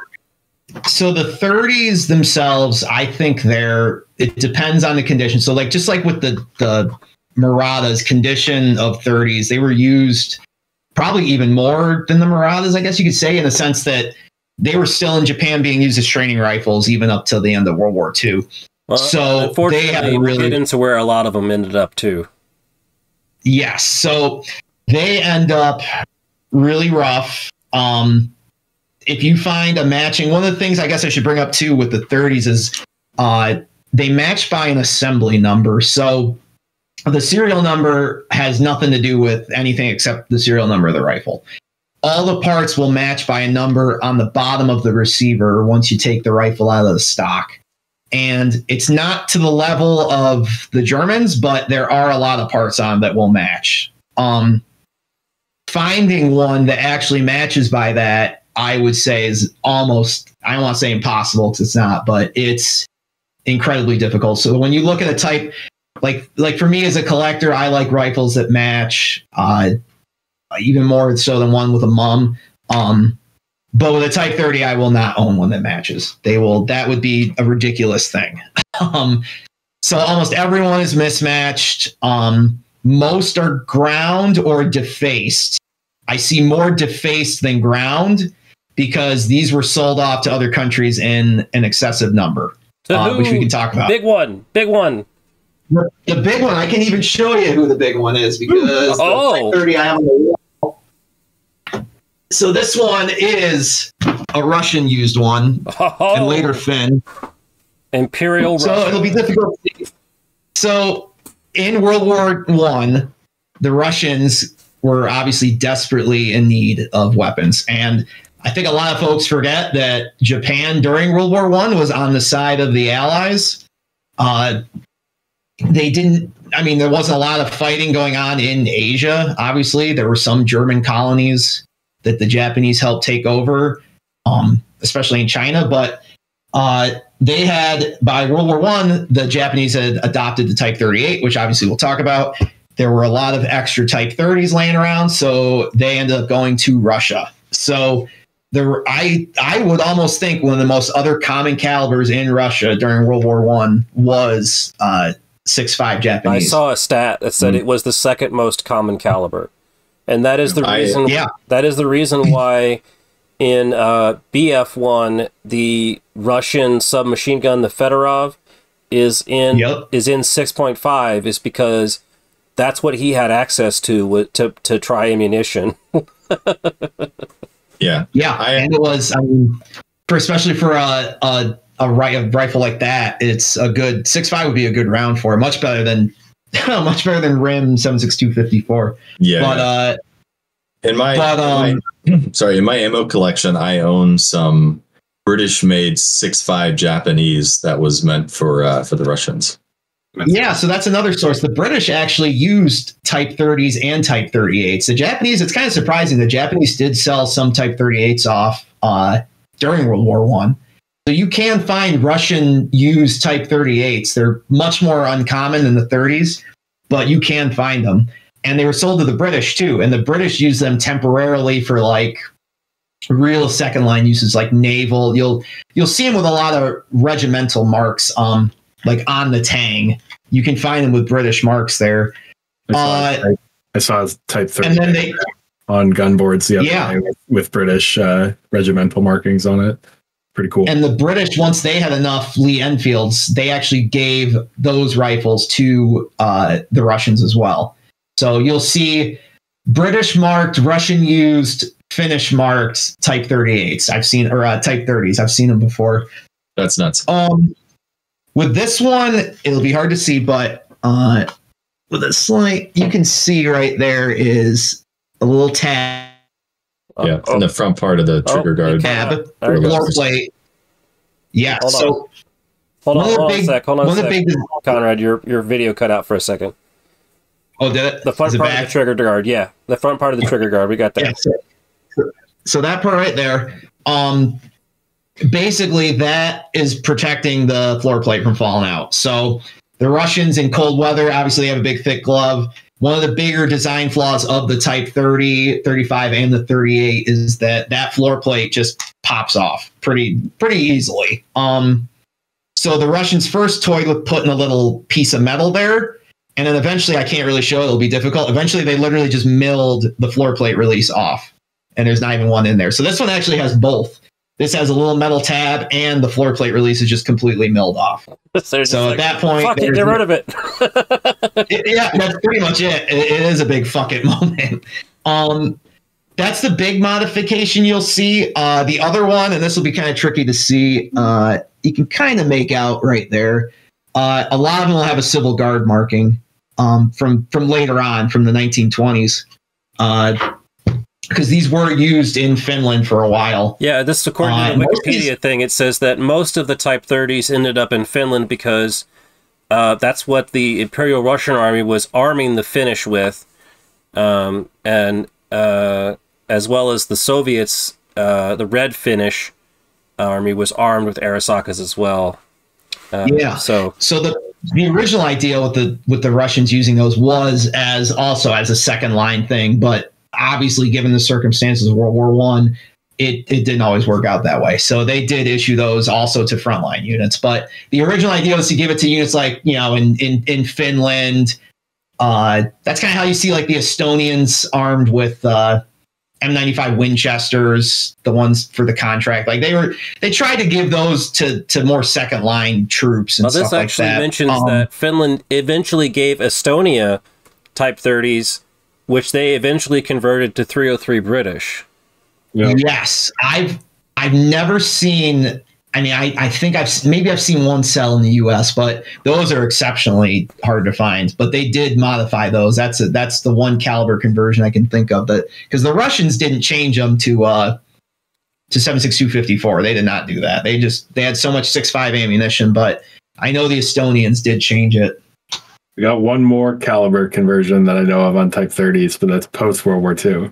so the 30s themselves, I think they're. It depends on the condition. So, like just like with the the Muratas, condition of 30s, they were used probably even more than the Muratas, I guess you could say, in the sense that they were still in Japan being used as training rifles even up till the end of World War II. Well, So, they have a really- into where a lot of them ended up too. Yes. So they end up really rough. Um, if you find a matching, one of the things I guess I should bring up too with the 30s is uh, they match by an assembly number. So the serial number has nothing to do with anything except the serial number of the rifle. All the parts will match by a number on the bottom of the receiver once you take the rifle out of the stock. And it's not to the level of the Germans, but there are a lot of parts on that will match. Um, finding one that actually matches by that, I would say, is almost, I don't want to say impossible because it's not, but it's incredibly difficult. So when you look at a type, like like for me as a collector, I like rifles that match, uh, even more so than one with a mum. Um, but with a Type 30, I will not own one that matches. They will. That would be a ridiculous thing. um, so almost everyone is mismatched. Um, most are ground or defaced. I see more defaced than ground because these were sold off to other countries in an excessive number, uh, who? which we can talk about. Big one, big one. The big one, I can even show you who the big one is because Oh. the 30 I have on the wall. So this one is a Russian used one Oh, and later Finn. Imperial So Russia. it'll be difficult. To, So in World War One, the Russians were obviously desperately in need of weapons, and I think a lot of folks forget that Japan during World War One was on the side of the Allies. Uh, they didn't. I mean, there wasn't a lot of fighting going on in Asia. Obviously, there were some German colonies that the Japanese helped take over, um, especially in China. But uh, they had by World War One, the Japanese had adopted the Type 38, which obviously we'll talk about. There were a lot of extra Type 30s laying around, so they ended up going to Russia. So there, I I would almost think one of the most other common calibers in Russia during World War One was uh, six five Japanese. I saw a stat that said Mm. it was the second most common caliber, and that is the I- reason. Yeah. that is the reason why in uh, BF one the Russian submachine gun, the Fedorov, is in Yep. is in six point five, is because that's what he had access to to to try ammunition. Yeah. Yeah, I- and it was. I mean, for especially for a a a, ri- a rifle like that, it's a good six five would be a good round for it. Much better than much better than Rim seven six two fifty four. Yeah. But uh, in my, but, in my- sorry, in my ammo collection, I own some British made six five Japanese that was meant for uh, for the Russians. yeah, so that's another source. The British actually used Type 30s and Type 38s. The Japanese, it's kind of surprising. The Japanese did sell some Type 38s off uh, during World War One. So you can find Russian used Type 38s. They're much more uncommon than the 30s, but you can find them. And they were sold to the British too. And the British used them temporarily for like real second line uses like naval. You'll you'll see them with a lot of regimental marks um like on the tang. You can find them with British marks there. I saw, Uh, type, I saw type 30 And then they on gun boards the other Yeah. with British uh, regimental markings on it. Pretty cool. and the British once they had enough Lee Enfields, they actually gave those rifles to uh, the Russians as well. So you'll see British marked, Russian used, Finnish marked Type 38s. I've seen or uh, Type 30s. I've seen them before. That's nuts. Um, with this one, it'll be hard to see, but uh, with a slight, you can see right there is a little tab, yeah, oh, in the front part of the Oh, trigger guard. tab, There we floor plate. Yeah. Hold on. so hold on, one of the hold on big- a sec. Hold on a one of sec. the big. Conrad, your your video cut out for a second. Oh, did it? The front it part back? of the trigger guard, yeah, the front part of the trigger guard. We got that. Yeah, so, so that part right there, um, basically that is protecting the floor plate from falling out. So the Russians in cold weather obviously have a big thick glove. One of the bigger design flaws of the Type 30, 35, and the 38 is that that floor plate just pops off pretty pretty easily. Um, so the Russians first toyed with putting a little piece of metal there, and then eventually I can't really show it; it'll be difficult. Eventually, they literally just milled the floor plate release off, and there's not even one in there. So this one actually has both. This has a little metal tab, and the floor plate release is just completely milled off. So, at like, that point, fuck it, get rid of it. it- yeah, that's pretty much it. it. It is a big fuck it moment. Um, that's the big modification you'll see. Uh, the other one, and this will be kind of tricky to see, uh, you can kind of make out right there. Uh, a lot of them will have a civil guard marking um, from from later on, from the 1920s, because these were used in Finland for a while. Yeah, this according Uh, to the Wikipedia these- thing, it says that most of the Type 30s ended up in Finland because uh, that's what the Imperial Russian Army was arming the Finnish with, um, and uh, as well as the Soviets, uh, the Red Finnish Army was armed with Arisakas as well. Uh, Yeah. So So the the original idea with the with the Russians using those was as also as a second line thing, but obviously given the circumstances of World War One, it it didn't always work out that way. So they did issue those also to frontline units. But the original idea was to give it to units like you know in in in Finland. Uh, that's kind of how you see like the Estonians armed with uh, M95 Winchesters, the ones for the contract. Like they were, they tried to give those to to more second line troops and Well, this stuff like actually that. mentions Um, that Finland eventually gave Estonia Type 30s, which they eventually converted to 303 British. Yeah. Yes, I've I've never seen I mean, I, I think I've maybe I've seen one sell in the U.S., but those are exceptionally hard to find. But they did modify those. That's a, that's the one caliber conversion I can think of that because the Russians didn't change them to uh to seven six two fifty four. They did not do that. They just they had so much six five ammunition. But I know the Estonians did change it. We got one more caliber conversion that I know of on Type 30s, but that's post World War II.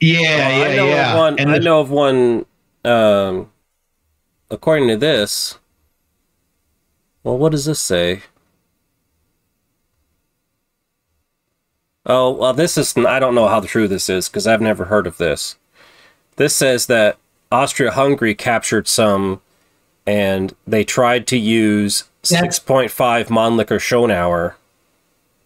Yeah, Well, yeah, I know yeah. Of one, and I the- know of one. Um, according to this, well, what does this say? Oh, well, this is. I don't know how true this is because I've never heard of this. This says that Austria-Hungary captured some, and they tried to use That's- 6.5 Mannlicher Schonauer.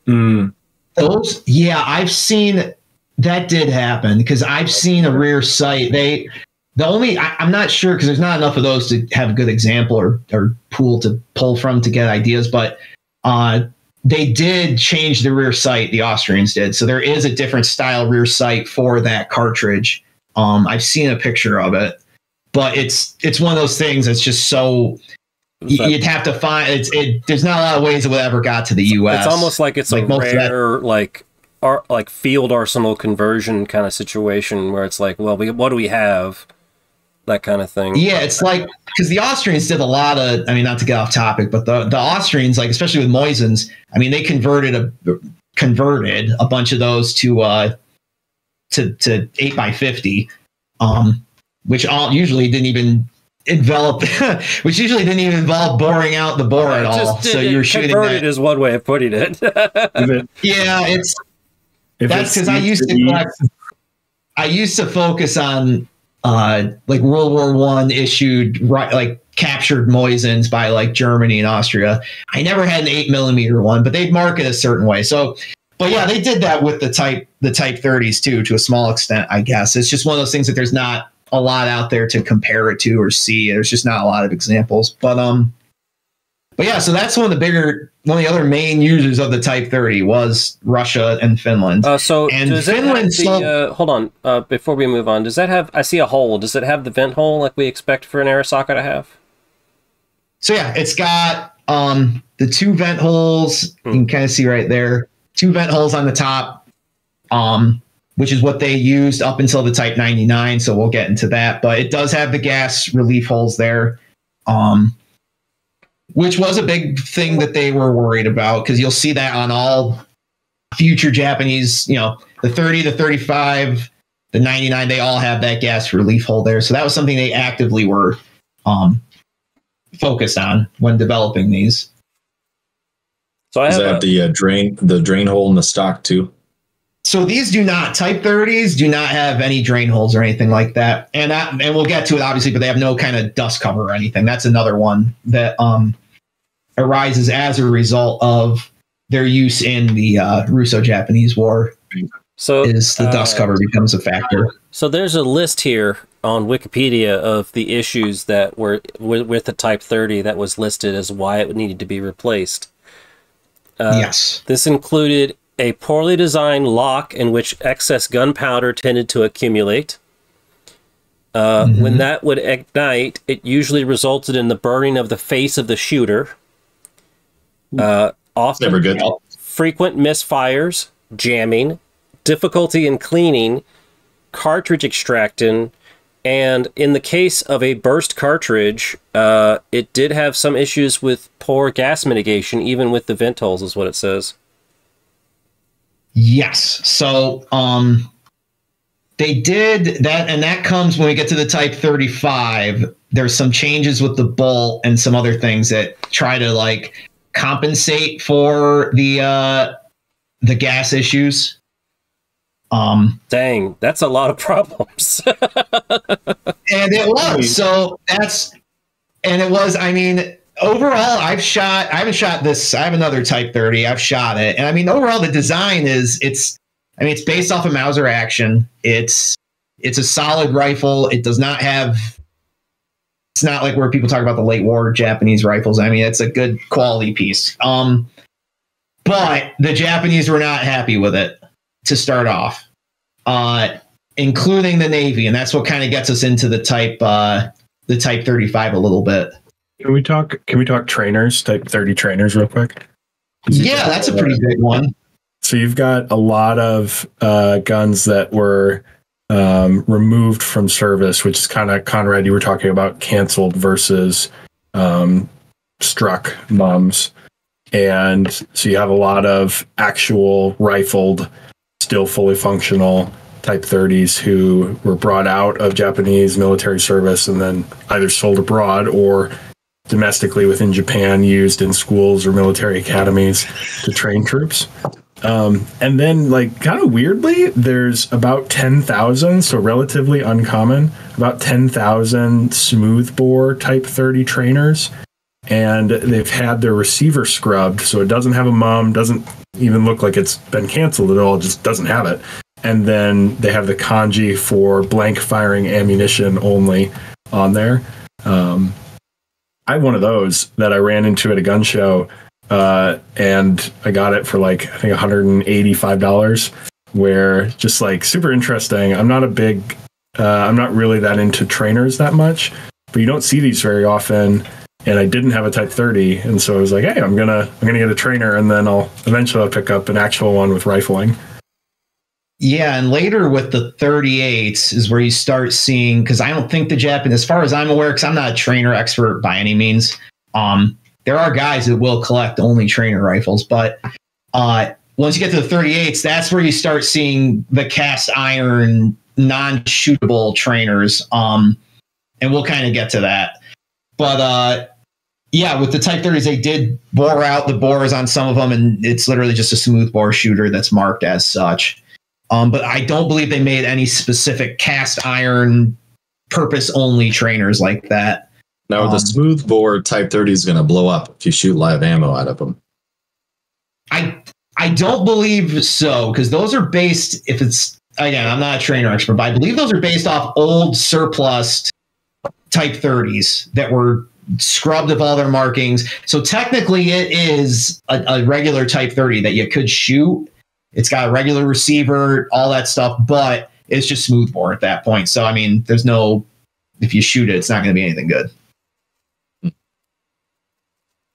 Mm. Those, yeah, I've seen that did happen because I've seen a rear sight. They, the only, I, I'm not sure because there's not enough of those to have a good example or, or pool to pull from to get ideas, but uh, they did change the rear sight. The Austrians did. So there is a different style rear sight for that cartridge. Um, I've seen a picture of it, but it's, it's one of those things that's just so, you'd have to find it's, it, there's not a lot of ways it would ever got to the U.S. It's almost like it's Like a of that- rare, like, ar- like field arsenal conversion kind of situation where it's like, well, we, what do we have? That kind of thing. Yeah, it's like because the Austrians did a lot of. I mean, not to get off topic, but the the Austrians, like especially with Mosins, I mean, they converted a converted a bunch of those to uh to to eight by fifty, um, which all usually didn't even envelop, which usually didn't even involve boring out the bore at all. just So did- you're shooting converted that. is one way of putting it. It, Yeah, it's if That's because I used the to collect- I used to focus on uh like World War One issued right like captured Mosins by like Germany and Austria. I never had an eight millimeter one, but they'd mark it a certain way. So but yeah, they did that with the type the type 30s too, to a small extent, I guess. It's just one of those things that there's not a lot out there to compare it to or see. There's just not a lot of examples. But um but yeah, so that's one of the bigger one of the other main users of the Type 30 was Russia and Finland. uh, so And Finland the, uh, hold on, uh, before we move on, does that have, I see a hole. Does it have the vent hole like we expect for an Arisaka to have? So yeah, it's got um the two vent holes. You can kind of see right there, two vent holes on the top, um, which is what they used up until the Type 99. So we'll get into that, but it does have the gas relief holes there, um, which was a big thing that they were worried about because you'll see that on all future Japanese, you know, the 30, the 35, the 99, they all have that gas relief hole there. So that was something they actively were um, focused on when developing these. So I Does have that a, have the uh, drain the drain hole in the stock too? So these do not Type 30s do not have any drain holes or anything like that, and that, and we'll get to it obviously, but they have no kind of dust cover or anything. That's another one that um, arises as a result of their use in the uh, Russo-Japanese War. so Is the dust uh, cover becomes a factor? So there's a list here on Wikipedia of the issues that were with, with the Type 30 that was listed as why it needed to be replaced. Uh, yes. This included a poorly designed lock in which excess gunpowder tended to accumulate. Uh, Mhm. When that would ignite, it usually resulted in the burning of the face of the shooter. Uh, often, Never good. frequent misfires, jamming, difficulty in cleaning, cartridge extracting, and in the case of a burst cartridge, uh, it did have some issues with poor gas mitigation, even with the vent holes, is what it says. Yes. So um they did that and that comes when we get to the type 35. There's some changes with the bolt and some other things that try to like compensate for the uh the gas issues. Um Dang, that's a lot of problems. and it was so that's and it was i mean overall i've shot i haven't shot this i have another type 30 i've shot it. And i mean overall the design is it's i mean it's based off of mauser action. It's it's a solid rifle. It does not have it's not like where people talk about the late war japanese rifles. I mean it's a good quality piece. Um but the japanese were not happy with it to start off uh including the Navy, and that's what kind of gets us into the type uh, the Type 35 a little bit. Can we talk? Can we talk trainers? Type thirty trainers, real quick. Yeah, that's a pretty big one. So you've got a lot of uh, guns that were um, removed from service, which is kind of Conrad. You were talking about canceled versus um, struck mums, and so you have a lot of actual rifled, still fully functional Type 30s who were brought out of Japanese military service and then either sold abroad or domestically within Japan, used in schools or military academies to train troops. Um, and then, like, kind of weirdly, there's about 10,000, so relatively uncommon, about 10,000 smoothbore Type 30 trainers. And they've had their receiver scrubbed, so it doesn't have a mum, doesn't even look like it's been canceled at all, just doesn't have it. And then they have the kanji for blank firing ammunition only on there. Um, I have one of those that I ran into at a gun show, uh, and I got it for like I think 185 dollars. Where just like super interesting. I'm not a big, uh, I'm not really that into trainers that much, but you don't see these very often. And I didn't have a Type 30, and so I was like, hey, I'm gonna I'm gonna get a trainer, and then I'll eventually I'll pick up an actual one with rifling. Yeah, and later with the 38s is where you start seeing because I don't think the Japan, as far as I'm aware, because I'm not a trainer expert by any means. Um, there are guys that will collect only trainer rifles, but uh, once you get to the 38s, that's where you start seeing the cast iron, non-shootable trainers. Um, and we'll kind of get to that. But uh, yeah, with the Type 30s, they did bore out the bores on some of them, and it's literally just a smooth bore shooter that's marked as such. Um, but I don't believe they made any specific cast iron purpose only trainers like that. Now, Um, the smooth bore Type 30 is going to blow up if you shoot live ammo out of them. I I don't believe so because those are based. If it's again, I'm not a trainer expert, but I believe those are based off old surplus Type 30s that were scrubbed of all their markings. So technically, it is a, a regular Type 30 that you could shoot. It's got a regular receiver, all that stuff, but it's just smoothbore at that point. So I mean, there's no if you shoot it, it's not going to be anything good.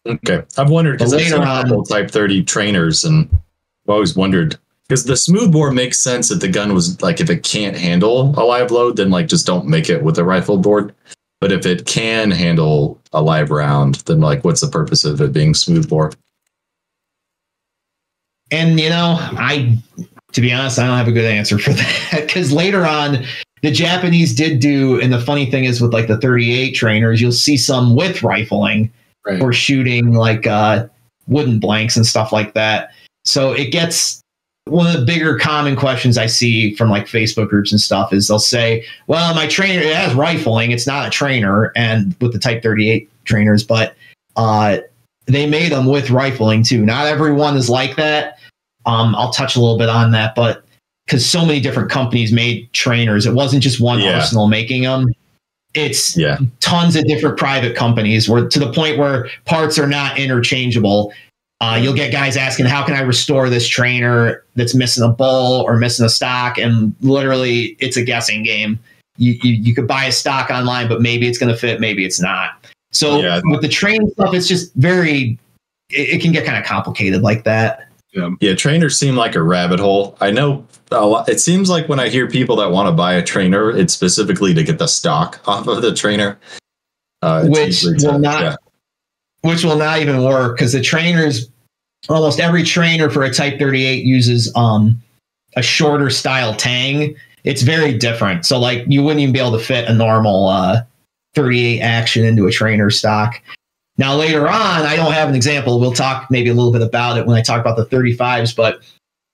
Okay. I've wondered because But I've seen a later on- Type 30 trainers and I've always wondered because the smooth bore makes sense that the gun was like if it can't handle a live load, then like just don't make it with a rifle board. But if it can handle a live round, then like what's the purpose of it being smooth bore? And you know, I to be honest, I don't have a good answer for that because later on, the Japanese did do, and the funny thing is with like the 38 trainers, you'll see some with rifling Right. or shooting like uh, wooden blanks and stuff like that. So it gets one of the bigger common questions I see from like Facebook groups and stuff is they'll say, "Well, my trainer it has rifling; it's not a trainer." And with the Type 38 trainers, but uh, they made them with rifling too. Not everyone is like that. Um, I'll touch a little bit on that, but because so many different companies made trainers, it wasn't just one Yeah. arsenal making them. It's Yeah. tons of different private companies where to the point where parts are not interchangeable. Uh, you'll get guys asking, "How can I restore this trainer that's missing a bowl or missing a stock?" And literally, it's a guessing game. You you, you could buy a stock online, but maybe it's going to fit, maybe it's not. So Yeah. with the train stuff, it's just very. It, it can get kind of complicated like that. Yeah, trainers seem like a rabbit hole. I know a lot, it seems like when I hear people that want to buy a trainer, it's specifically to get the stock off of the trainer. Uh, Which usually to- will not- yeah. which will not even work because the trainers almost every trainer for a type 38 uses um a shorter style tang it's very different so like you wouldn't even be able to fit a normal uh 38 action into a trainer stock now later on i don't have an example we'll talk maybe a little bit about it when i talk about the 35s but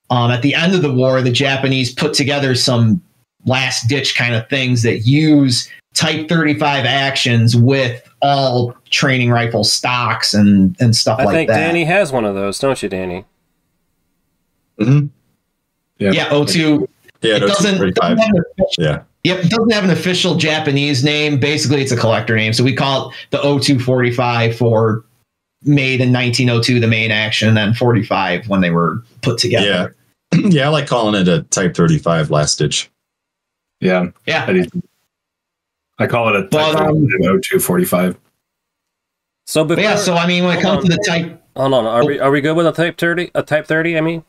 um, at the end of the war the japanese put together some last ditch kind of things that use type 35 actions with all training rifle stocks and and stuff I like that. I think. Danny has one of those, don't you, Danny? Mhm. yeah, O2. Yeah, it those doesn't, doesn't have an Yeah. Yep, it doesn't have an official Japanese name. Basically, it's a collector name. So we call it the O245 for made in 1902, the main action, and then 45 when they were put together. Yeah. yeah, I like calling it a Type 35 last ditch. Yeah. Yeah. I. I call it a But, Type um, 0245. So before, But yeah, so I mean, when it Hold comes to the type, hold on, are we are we good with a type thirty? A type thirty? I mean,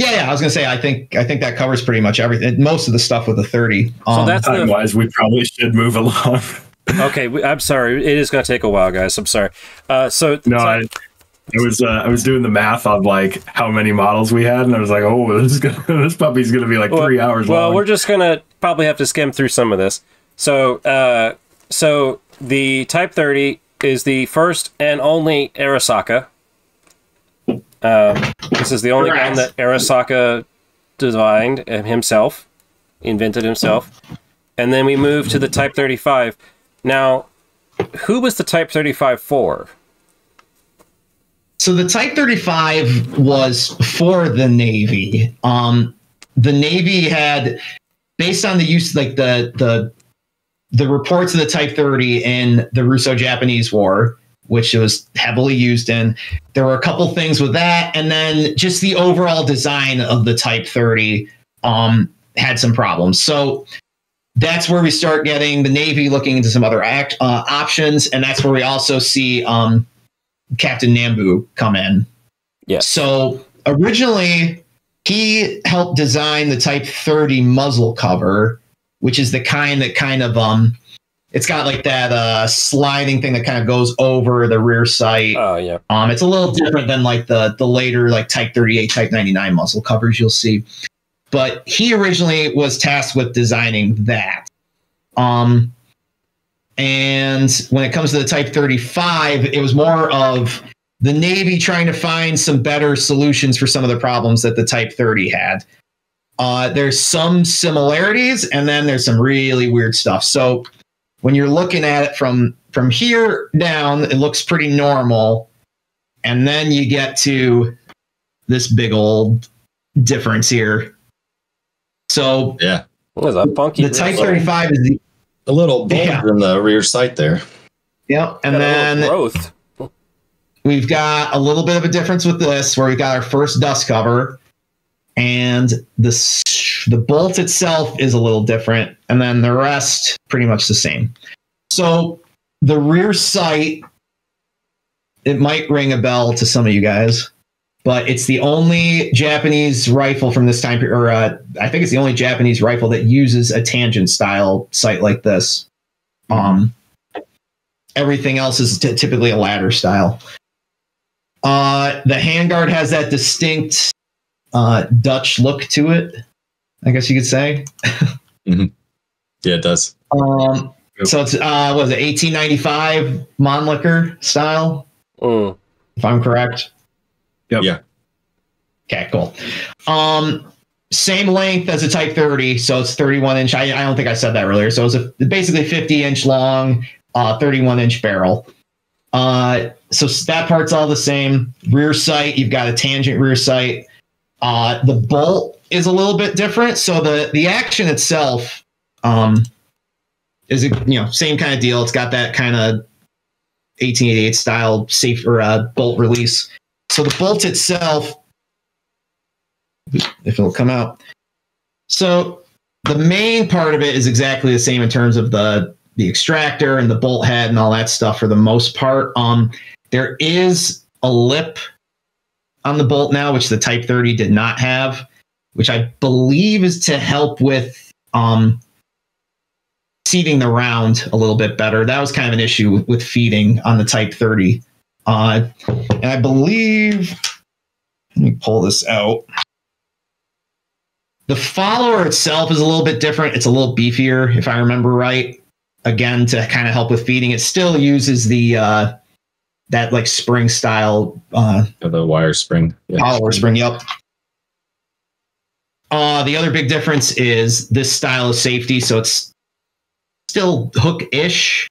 yeah, yeah, I was gonna say, I think I think that covers pretty much everything, most of the stuff with the thirty. so Um, that's Time the wise, we probably should move along. okay. We, I'm sorry, it is going to take a while, guys. I'm sorry. Uh, so No, so- I, I was uh, I was doing the math on like how many models we had, and I was like, oh, this is gonna, this puppy's gonna be like Well- three hours long. Well, long. we're just gonna probably have to skim through some of this. So, uh, so the Type 30 is the first and only Arisaka. Um, this is the only gun that Correct. Arisaka designed uh, himself, invented himself, and then we move to the Type 35. Now, who was the Type 35 for? So the Type 35 was for the Navy. Um, the Navy had, based on the use, like the the the reports of the Type 30 in the Russo-Japanese War, which it was heavily used in. There were a couple things with that, and then just the overall design of the Type 30 um, had some problems. So that's where we start getting the Navy looking into some other act, uh, options, and that's where we also see um, Captain Nambu come in. Yes. So originally, he helped design the Type 30 muzzle cover, which is the kind that kind of um, it's got like that uh sliding thing that kind of goes over the rear sight. Oh yeah. Um, it's a little different than like the the later like Type 38, Type 99 muzzle covers you'll see. But he originally was tasked with designing that. Um, and when it comes to the Type 35, it was more of the Navy trying to find some better solutions for some of the problems that the Type 30 had. Uh, there's some similarities, and then there's some really weird stuff. So when you're looking at it from from here down, it looks pretty normal, and then you get to this big old difference here. So Yeah. What is that funky? the Type 35 is the A little bulge Yeah. in the rear sight there. yep, and Got a little then growth. we've got a little bit of a difference with this, where we got our first dust cover, and the s- the bolt itself is a little different, and then the rest pretty much the same. So the rear sight, it might ring a bell to some of you guys, but it's the only Japanese rifle from this time period, or uh, I think it's the only Japanese rifle that uses a tangent style sight like this. Um, everything else is t- typically a ladder style. Uh, the handguard has that distinct uh, Dutch look to it, I guess you could say. Yeah, it does. Um, so it's uh, what was it 1895 Mannlicher style, Mm. if I'm correct. Yep. Yeah. Okay, cool. Um, same length as a Type 30, so it's 31 inch. I, I don't think I said that earlier. So it's a, basically 50 inch long, uh, 31 inch barrel. Uh, so that part's all the same. Rear sight, you've got a tangent rear sight. Uh, the bolt is a little bit different. So the the action itself, um, is a you know same kind of deal. It's got that kind of 1888 style safe or uh, bolt release. So the bolt itself, if it'll come out. So the main part of it is exactly the same in terms of the the extractor and the bolt head and all that stuff for the most part. Um, there is a lip on the bolt now, which the Type 30 did not have, which I believe is to help with um, seating the round a little bit better. That was kind of an issue with, with feeding on the Type 30. Uh, and I believe, let me pull this out. The follower itself is a little bit different. It's a little beefier, if I remember right. Again, to kind of help with feeding, it still uses the uh, that like spring style uh, The wire spring. Yeah. follower spring. Yep. Uh, the other big difference is this style of safety, so it's still hook-ish.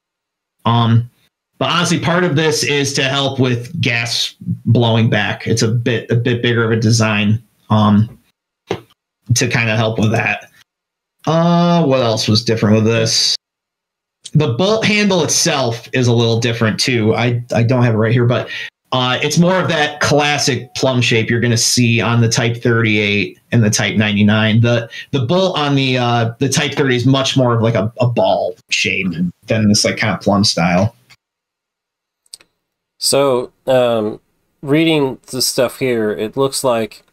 Um, but honestly, part of this is to help with gas blowing back. It's a bit a bit bigger of a design um, to kind of help with that. Uh, what else was different with this? The bolt handle itself is a little different too. I I don't have it right here, but Uh, it's more of that classic plum shape you're going to see on the Type 38 and the Type 99. The the bolt on the uh, the Type 30 is much more of like a, a ball shape than this like kind of plum style. So, um, reading the stuff here, it looks like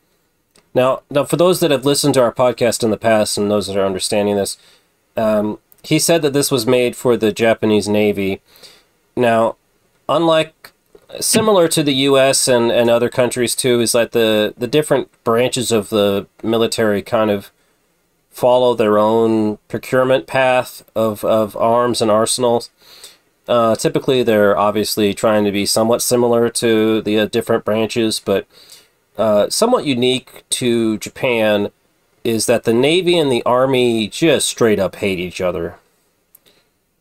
now. Now, for those that have listened to our podcast in the past and those that are understanding this, um, he said that this was made for the Japanese Navy. Now, unlike similar to the U.S. and, and other countries too, is that the the different branches of the military kind of follow their own procurement path of, of arms and arsenals. Uh, typically, they're obviously trying to be somewhat similar to the uh, different branches, but uh, somewhat unique to Japan is that the Navy and the Army just straight up hate each other.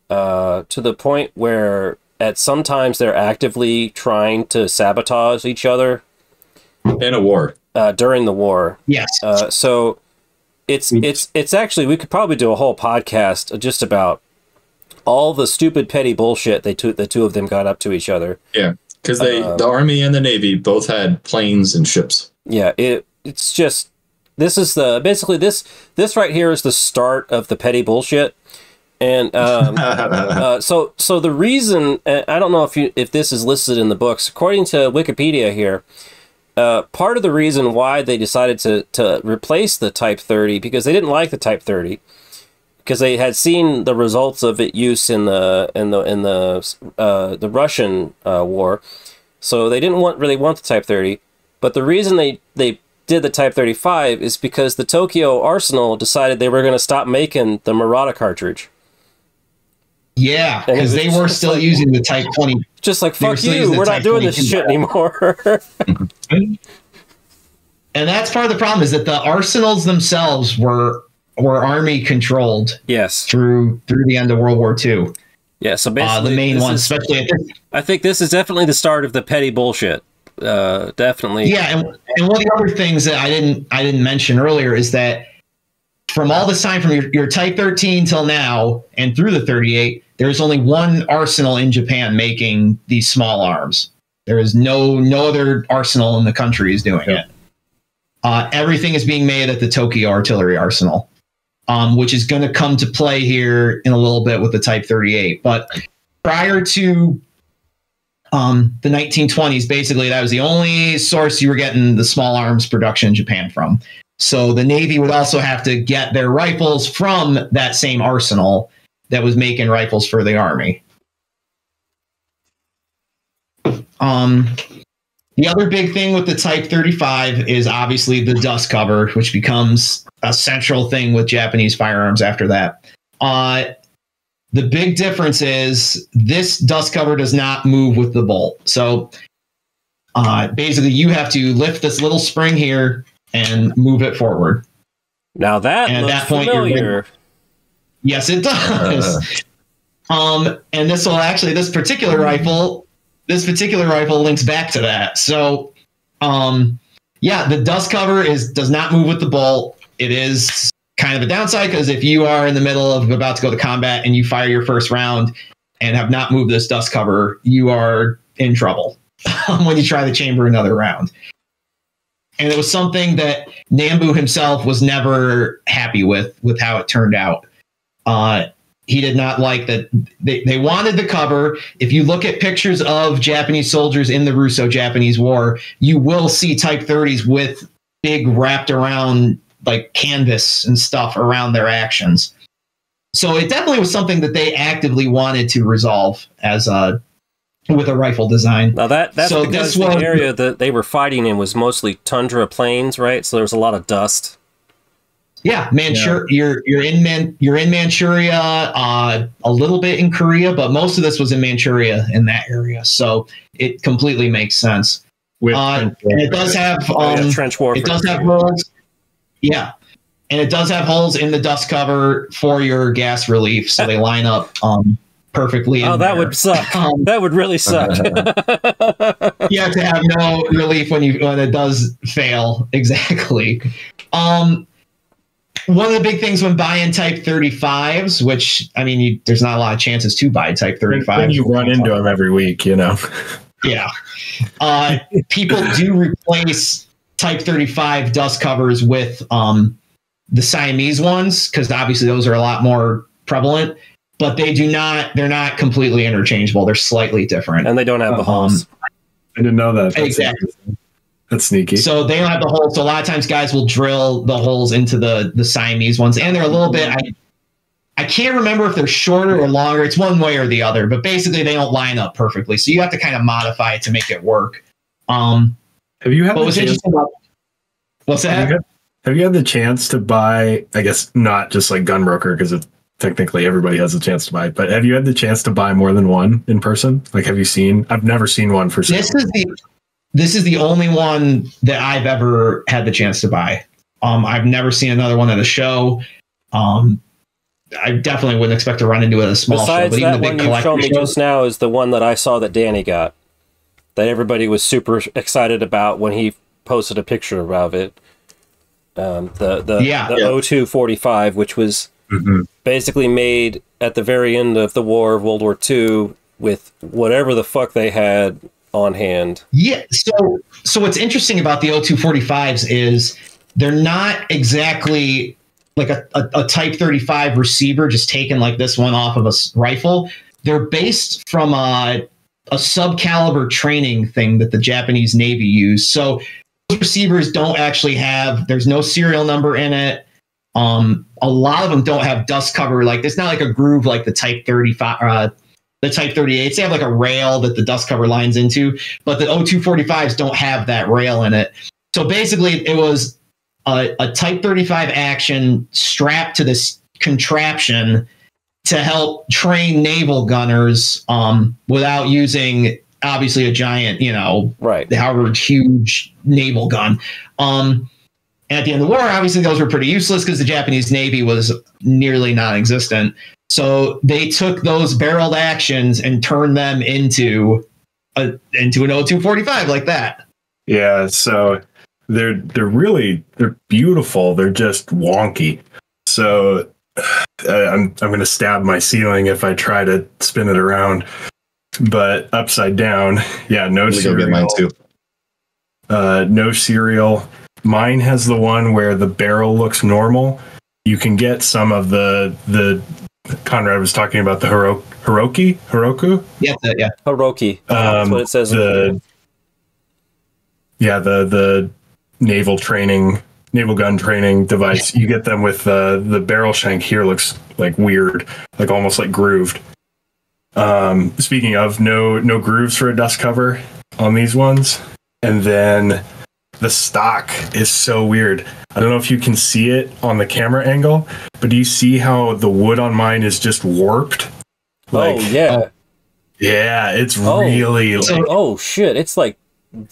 Uh, to the point where at sometimes they're actively trying to sabotage each other in a war uh, during the war. Yes. Uh, so it's it's it's actually we could probably do a whole podcast just about all the stupid petty bullshit they two the two of them got up to each other. Yeah, because they Uh, the army and the navy both had planes and ships. Yeah, it it's just this is the basically this this right here is the start of the petty bullshit. And um, uh, so so the reason I don't know if you if this is listed in the books according to Wikipedia here. Uh, part of the reason why they decided to to replace the Type 30 because they didn't like the Type 30 because they had seen the results of it use in the in the in the uh, the Russian uh, war, so they didn't want really want the Type 30. But the reason they they did the Type 35 is because the Tokyo Arsenal decided they were going to stop making the Murata cartridge. Yeah, because they were still like- using the Type 20. Just like fuck you, we're not doing this shit anymore. And that's part of the problem is that the arsenals themselves were were army controlled yes, through through the end of World War II. yeah. So Uh, basically, the main this one, especially I think this is definitely the start of the petty bullshit. Uh, definitely. yeah, and, and one of the other things that I didn't I didn't mention earlier is that from all this time from your, your Type 13 till now and through the 38, there's only one arsenal in Japan making these small arms. There is no no other arsenal in the country is doing it. Uh, everything is being made at the Tokyo Artillery Arsenal, um, which is going to come to play here in a little bit with the Type 38. But prior to um, the 1920s, basically, that was the only source you were getting the small arms production in Japan from. So the Navy would also have to get their rifles from that same arsenal that was making rifles for the Army. Um, the other big thing with the Type 35 is obviously the dust cover, which becomes a central thing with Japanese firearms after that. Uh, the big difference is this dust cover does not move with the bolt. So uh, basically, you have to lift this little spring here and move it forward. Now that And at that point, you're. Yes, it does. um, and this will actually, this particular rifle, this particular rifle links back to that. So, um, yeah, the dust cover is does not move with the bolt. It is kind of a downside because if you are in the middle of about to go to combat and you fire your first round and have not moved this dust cover, you are in trouble when you try to chamber another round. And it was something that Nambu himself was never happy with with how it turned out. Uh, he did not like that. They, they wanted the cover. If you look at pictures of Japanese soldiers in the Russo Japanese War, you will see Type 30s with big wrapped around like canvas and stuff around their actions. So it definitely was something that they actively wanted to resolve as a with a rifle design. Now that that's So because this the was- area that they were fighting in was mostly tundra plains, right? So there was a lot of dust. Yeah, Manchur- You're you're in Man you're in Manchuria, uh, a little bit in Korea, but most of this was in Manchuria in that area. So it completely makes sense. With Uh, and it does have Oh, yeah, um, trench warfare. it does have holes. Yeah, and it does have holes in the dust cover for your gas relief, so they line up um, perfectly. in Oh, that there. would suck. Um, that would really suck. you have to have no relief when you when it does fail exactly um one of the big things when buying type 35s which i mean you, there's not a lot of chances to buy type When, 35 when you run into them every week, you know. yeah. Uh, people do replace Type 35 dust covers with um, the Siamese ones because obviously those are a lot more prevalent. But they do not; they're not completely interchangeable. They're slightly different. And they don't have the Um, holes. I didn't know that. That's Exactly. That's sneaky. So they don't have the holes. So a lot of times guys will drill the holes into the the Siamese ones, and they're a little bit. I, I can't remember if they're shorter or longer. It's one way or the other, but basically they don't line up perfectly. So you have to kind of modify it to make it work. Um, have you had what was interesting about what's Have that? you, had, have you had the chance to buy? I guess not just like Gunbroker because it technically everybody has a chance to buy. it, But have you had the chance to buy more than one in person? Like, have you seen? I've never seen one for sale. This is the this is the only one that I've ever had the chance to buy. Um, I've never seen another one at a show. Um, I definitely wouldn't expect to run into it at a small show, Besides that the one you collector showed me shows. just now is the one that I saw that Danny got. That everybody was super excited about when he posted a picture of it. Um, the the Yeah. the Yeah. O245, which was Mhm. basically made at the very end of the war of World War II with whatever the fuck they had on hand. Yeah. So so what's interesting about the O245s is they're not exactly like a, a, a Type 35 receiver just taken like this one off of a rifle. They're based from a a sub-caliber training thing that the Japanese Navy used. So those receivers don't actually have there's no serial number in it. Um, a lot of them don't have dust cover. Like it's not like a groove like the Type 35, uh, the Type 38s. They have like a rail that the dust cover lines into but the O245s don't have that rail in it. So basically, it was a, a Type 35 action strapped to this contraption to help train naval gunners um, without using obviously a giant, you know, Right. however huge naval gun. Um, and at the end of the war, obviously those were pretty useless because the Japanese Navy was nearly non-existent. So they took those barreled actions and turned them into a, into an O245 like that. Yeah, so they're they're really they're beautiful. They're just wonky. So uh, I'm I'm gonna stab my ceiling if I try to spin it around. But upside down, yeah, no Let me go cereal. get mine too. Uh, no cereal. Mine has the one where the barrel looks normal. You can get some of the the Conrad was talking about the Hiro, Hiroki Heroku. Yeah, that- yeah. Hiroki. That's Um, what it says. in the yeah the the naval training naval gun training device you get them with uh, the barrel shank here looks like weird like almost like grooved um speaking of no no grooves for a dust cover on these ones and then the stock is so weird i don't know if you can see it on the camera angle but do you see how the wood on mine is just warped oh yeah. yeah it's Oh. really like, oh shit! It's like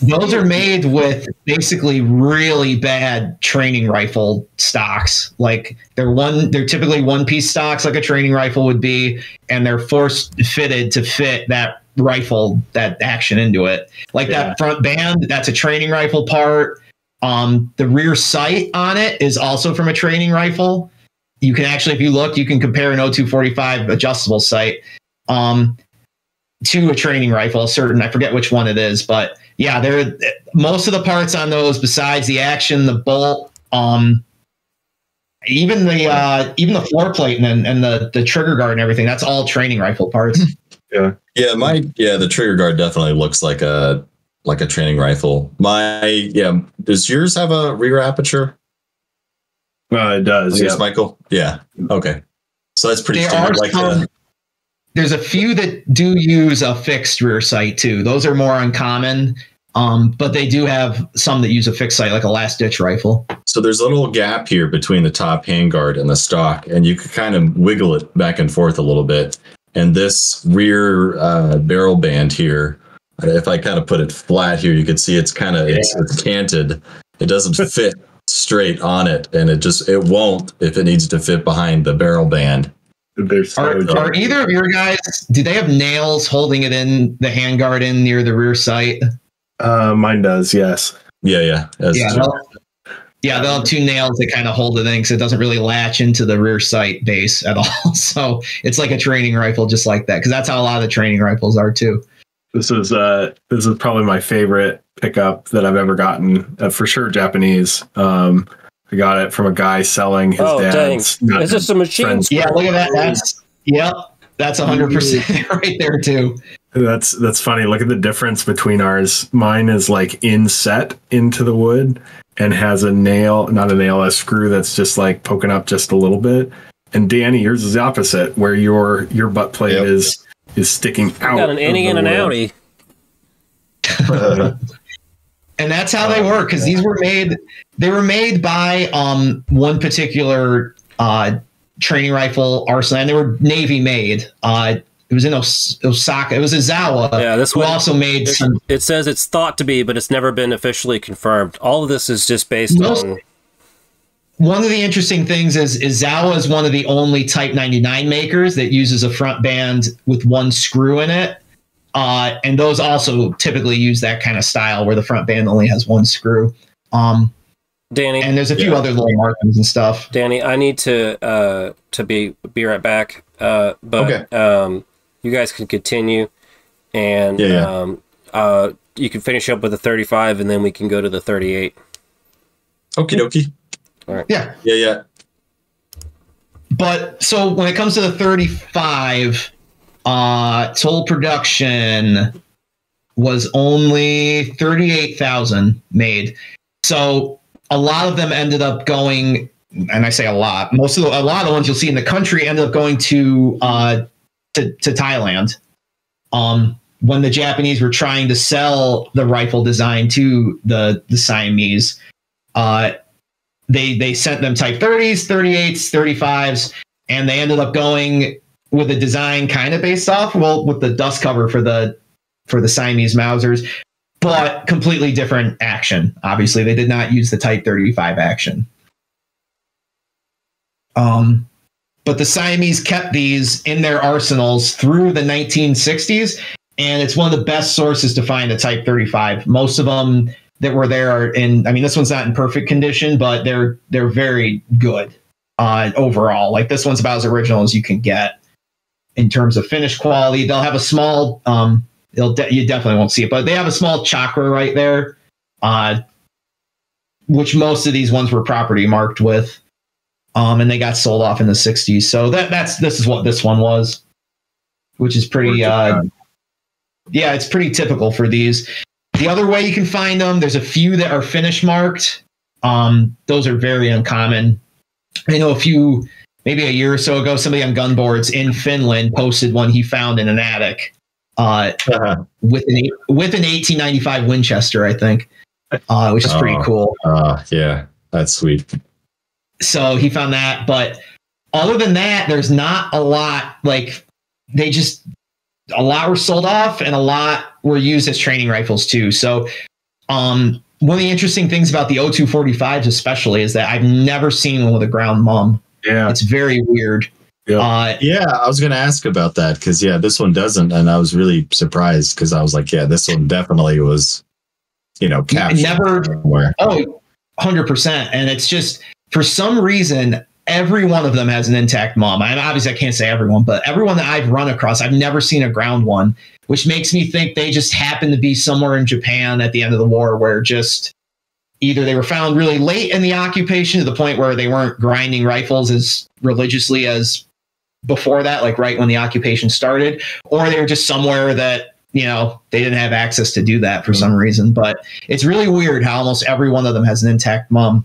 Those are made with basically really bad training rifle stocks. Like they're one, they're typically one piece stocks, like a training rifle would be, and they're force fitted to fit that rifle, that action into it. Like Yeah. that front band, that's a training rifle part. Um, the rear sight on it is also from a training rifle. You can actually, if you look, you can compare an O245 adjustable sight um, to a training rifle. A certain, I forget which one it is, but yeah, there. Most of the parts on those, besides the action, the bolt, um, even the uh, even the floor plate and and the the trigger guard and everything, that's all training rifle parts. Yeah, yeah, my yeah, the trigger guard definitely looks like a like a training rifle. My yeah, does yours have a rear aperture? uh, it does Yes, yeah Michael? Yeah. Okay. So that's pretty There standard. are Like some- the, There's a few that do use a fixed rear sight too. Those are more uncommon. Um, but they do have some that use a fixed sight, like a last ditch rifle. so there's a little gap here between the top handguard and the stock, and you could kind of wiggle it back and forth a little bit. And this rear uh, barrel band here, if I kind of put it flat here, you could see it's kind of it's, it's canted. It doesn't fit straight on it, and it just it won't if it needs to fit behind the barrel band. They're so Are, are either of your guys? Do they have nails holding it in the handguard in near the rear sight? uh, mine does yes Yeah, yeah. That's Yeah, they'll, yeah, they'll have two nails that kind of hold it in because it doesn't really latch into the rear sight base at all. So it's like a training rifle, just like that, because that's how a lot of the training rifles are too. This is uh this is probably my favorite pickup that I've ever gotten. Uh, for sure, Japanese. Um, I got it from a guy selling his Oh, dang. dad's. Is this a machine? Yeah, look at that. That's yep. That's hundred percent right there too. That's that's funny. Look at the difference between ours. Mine is like inset into the wood and has a nail, not a nail, a screw that's just like poking up just a little bit. And Danny, yours is the opposite, where your your butt plate Yep. is is sticking out. Got an of innie and an wood. outie. and that's how they work because these were made they were made by um one particular uh training rifle arsenal and they were navy made uh it was in Os- osaka it was Izawa Yeah, this who one. also made some It says it's thought to be, but it's never been officially confirmed. All of this is just based Most- on. one of the interesting things is Izawa is one of the only Type 99 makers that uses a front band with one screw in it. Uh, and those also typically use that kind of style where the front band only has one screw. Um, Danny, and there's a few Yeah. other little markings and stuff. Danny, I need to uh to be be right back. Uh, but Okay. um, you guys can continue, and Yeah, yeah. um, uh, you can finish up with the thirty-five, and then we can go to the thirty-eight. Okie dokie. All right. Yeah. Yeah, yeah. But so when it comes to the 35, uh, total production was only 38,000 made. So a lot of them ended up going, and I say a lot, most of the, a lot of the ones you'll see in the country ended up going to, uh, to, to Thailand. Um, when the Japanese were trying to sell the rifle design to the, the Siamese, uh, they they sent them type 30s 38s 35s and they ended up going with a design kind of based off well with the dust cover for the for the siamese mausers but completely different action. Obviously they did not use the type 35 action. Um but the siamese kept these in their arsenals through the 1960s and it's one of the best sources to find a type 35 most of them that were there are in I mean this one's not in perfect condition, but they're they're very good uh overall. Like this one's about as original as you can get in terms of finish quality. They'll have a small um they'll de- you definitely won't see it, but they have a small chakra right there. Uh which most of these ones were property marked with. Um and they got sold off in the 60s. So that that's this is what this one was. Which is pretty uh yeah, it's pretty typical for these. The other way you can find them, there's a few that are finish marked. Um, those are very uncommon. I know a few, maybe a year or so ago, somebody on Gunboards in Finland posted one he found in an attic uh, with an with an 1895 Winchester, I think, uh, which is pretty Oh. cool. Uh, yeah, that's sweet. So he found that, but other than that, there's not a lot. Like they just a lot were sold off, and a lot were used as training rifles too. So, um, one of the interesting things about the O245s, especially, is that I've never seen one with a ground mum. Yeah. It's very weird. Yeah. Uh, Yeah, I was going to ask about that because yeah, this one doesn't, and I was really surprised because I was like, yeah, this one definitely was, you know, captured never somewhere. Oh, 100%. And it's just for some reason, every one of them has an intact mum. I obviously I can't say everyone, but everyone that I've run across, I've never seen a ground one, which makes me think they just happen to be somewhere in Japan at the end of the war where just either they were found really late in the occupation to the point where they weren't grinding rifles as religiously as before that, like right when the occupation started, or they were just somewhere that, you know, they didn't have access to do that for some reason. But it's really weird how almost every one of them has an intact mum.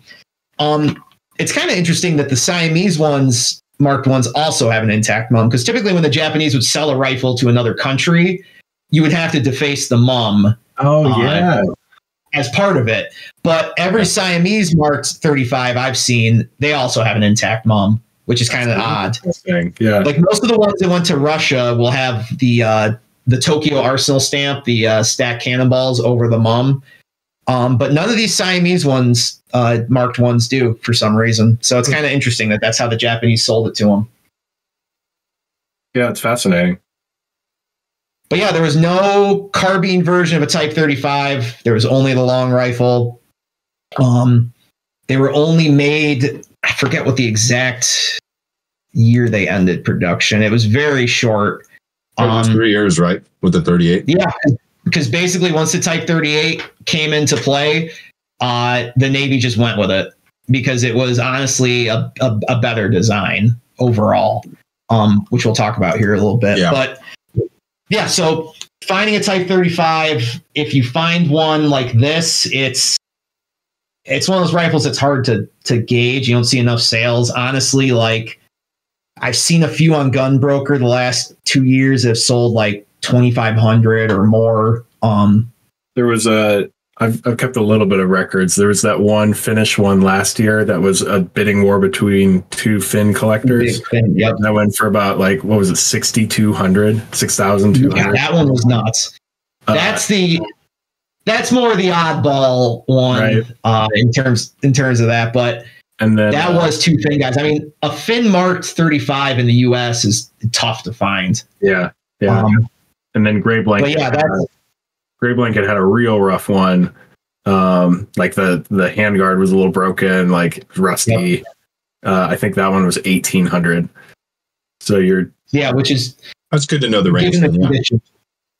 Um, it's kind of interesting that the Siamese ones, marked ones, also have an intact mum because typically when the Japanese would sell a rifle to another country, you would have to deface the mum Oh Uh, yeah. As part of it. But every Siamese marked 35 I've seen, they also have an intact mum, which is kind of odd. Yeah. Like most of the ones that went to Russia will have the uh, the Tokyo Arsenal stamp, the uh, stacked cannonballs over the mum. Um, but none of these Siamese ones, uh, marked ones, do for some reason. So it's kind of interesting that that's how the Japanese sold it to them. Yeah, it's fascinating. But yeah, there was no carbine version of a Type 35. There was only the long rifle. Um, they were only made. I forget what the exact year they ended production. It was very short. Um, three years, right? With the 38. Yeah, because basically once the Type 38 came into play, uh, the Navy just went with it because it was honestly a, a, a better design overall, um, which we'll talk about here a little bit. Yeah. But yeah, so finding a Type 35, if you find one like this, it's it's one of those rifles that's hard to to gauge. You don't see enough sales. Honestly, like I've seen a few on Gunbroker the last two years have sold like 2,500 or more. Um, There was a. I've, I've kept a little bit of records. There was that one Finnish one last year that was a bidding war between two Finn collectors. thing. Yep. That went for about like what was it, sixty two hundred, six thousand two Yeah, that one was nuts. Uh, That's the that's more the oddball one Right. uh, in terms in terms of that. But and then that uh, was two Finn guys. I mean, a Finn marked 35 in the U.S. is tough to find. yeah, yeah. Um, and then Gray Blanket. yeah, that's Gray Blanket had a real rough one. Um, like the the handguard was a little broken, like rusty. Uh, I think that one was eighteen hundred. So you're yeah, which is That's good to know the range. given the yeah.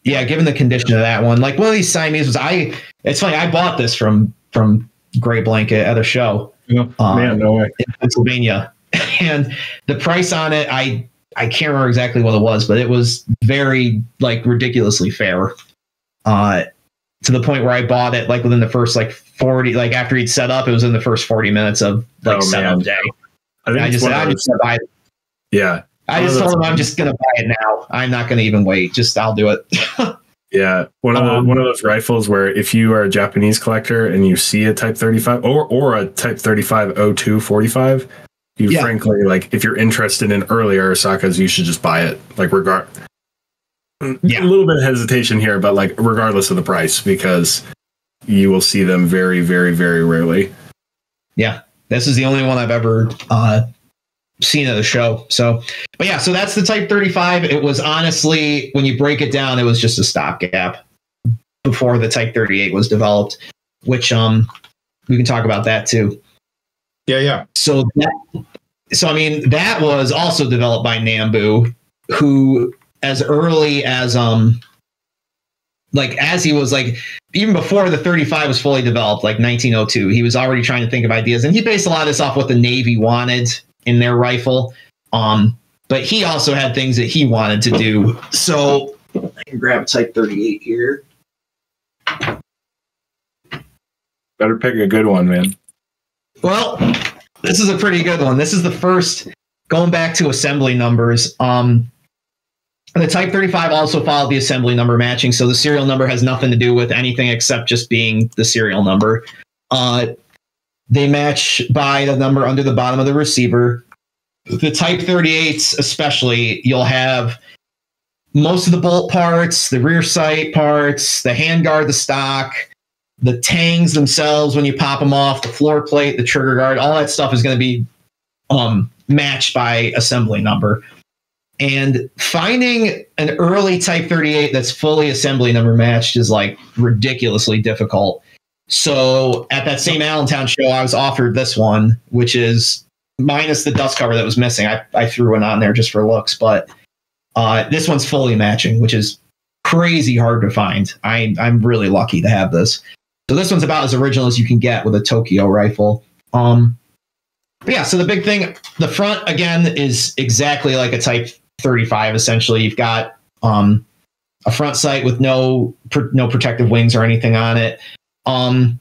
Yeah, given the condition of that one, like one of these Siamese was I. It's funny. I bought this from from Gray Blanket at a show. Um, man, no way. in Pennsylvania, and the price on it, I I can't remember exactly what it was, but it was very like ridiculously fair. Uh, to the point where I bought it like within the first like forty, like after he'd set up, it was in the first forty minutes of like Oh, setup day. I I just said, I'm just gonna buy it. yeah, I just told him I'm just gonna buy it now. I'm not gonna even wait. Just I'll do it. yeah. One of the, Um, one of those rifles where if you are a Japanese collector and you see a Type thirty five or or a Type 35 02 45, you Yeah. frankly like if you're interested in earlier Arisakas, you should just buy it. Like regard. Yeah. a little bit of hesitation here, but like regardless of the price, because you will see them very, very, very rarely. yeah, this is the only one I've ever uh, seen at a show. So, but yeah, so that's the Type 35. It was honestly, when you break it down, it was just a stopgap before the Type 38 was developed, which um we can talk about that too. Yeah, yeah. So that, so I mean, that was also developed by Nambu, who as early as um like as he was like even before the 35 was fully developed, like 1902, he was already trying to think of ideas, and he based a lot of this off what the Navy wanted in their rifle. Um, but he also had things that he wanted to do. So I can grab Type 38 here. Better pick a good one, man. Well, this is a pretty good one. This is the first going back to assembly numbers. Um, the Type 35 also followed the assembly number matching, so the serial number has nothing to do with anything except just being the serial number. Uh, they match by the number under the bottom of the receiver. The Type 38s, especially, you'll have most of the bolt parts, the rear sight parts, the handguard, the stock, the tangs themselves when you pop them off, the floor plate, the trigger guard, all that stuff is going to be um, matched by assembly number. And finding an early Type 38 that's fully assembly number matched is like ridiculously difficult. So at that same Allentown show, I was offered this one, which is minus the dust cover that was missing. I, I threw it on there just for looks, but uh, this one's fully matching, which is crazy hard to find. I, I'm really lucky to have this. So this one's about as original as you can get with a Tokyo rifle. Um, but yeah, so the big thing, the front again is exactly like a Type 35. Essentially, you've got um, a front sight with no pr- no protective wings or anything on it. Um,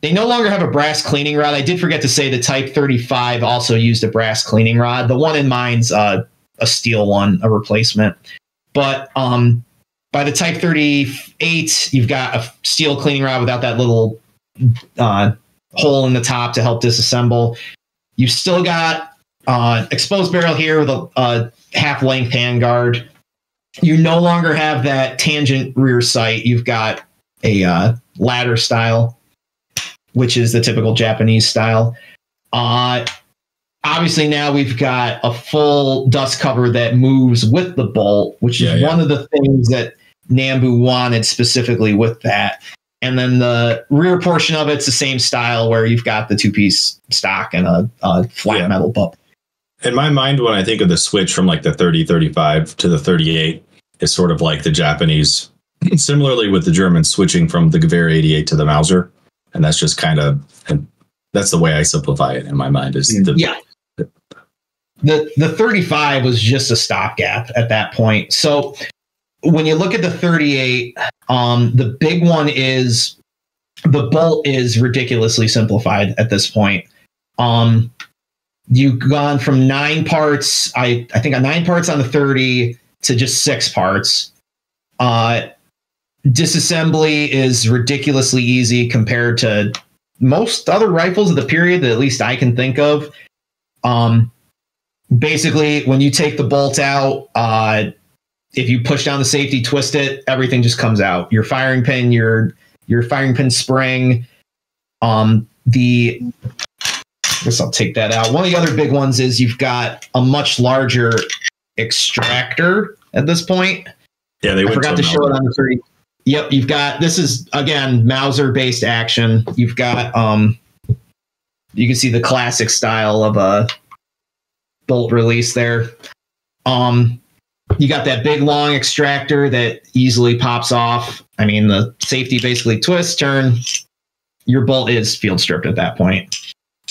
they no longer have a brass cleaning rod. I did forget to say the Type 35 also used a brass cleaning rod. The one in mine's uh, a steel one, a replacement. But um, by the Type 38, you've got a steel cleaning rod without that little uh, hole in the top to help disassemble. You've still got uh, exposed barrel here with a, a half length handguard. You no longer have that tangent rear sight. You've got a uh, ladder style, which is the typical Japanese style. Uh, obviously, now we've got a full dust cover that moves with the bolt, which is Yeah, yeah. one of the things that Nambu wanted specifically with that. And then the rear portion of it's the same style where you've got the two piece stock and a, a flat Yeah. metal butt. In my mind, when I think of the switch from like the 30, 35 to the 38, is sort of like the Japanese, similarly with the Germans switching from the Gewehr 88 to the Mauser, and that's just kind of and that's the way I simplify it in my mind. Is the, Yeah. The the 35 was just a stopgap at that point. So when you look at the 38, um, the big one is the bolt is ridiculously simplified at this point. Um, you've gone from nine parts, I I think nine parts on the 30 to just six parts. Uh, disassembly is ridiculously easy compared to most other rifles of the period that at least I can think of. Um, basically, when you take the bolt out, uh, if you push down the safety, twist it, everything just comes out. Your firing pin, your your firing pin spring, um, the I guess I'll take that out. One of the other big ones is you've got a much larger extractor at this point. yeah, they forgot to to show it on the 30. Yep, you've got this is again Mauser based action. You've got um you can see the classic style of a bolt release there. Um you got that big long extractor that easily pops off. I mean the safety basically twists, turn. Your bolt is field stripped at that point.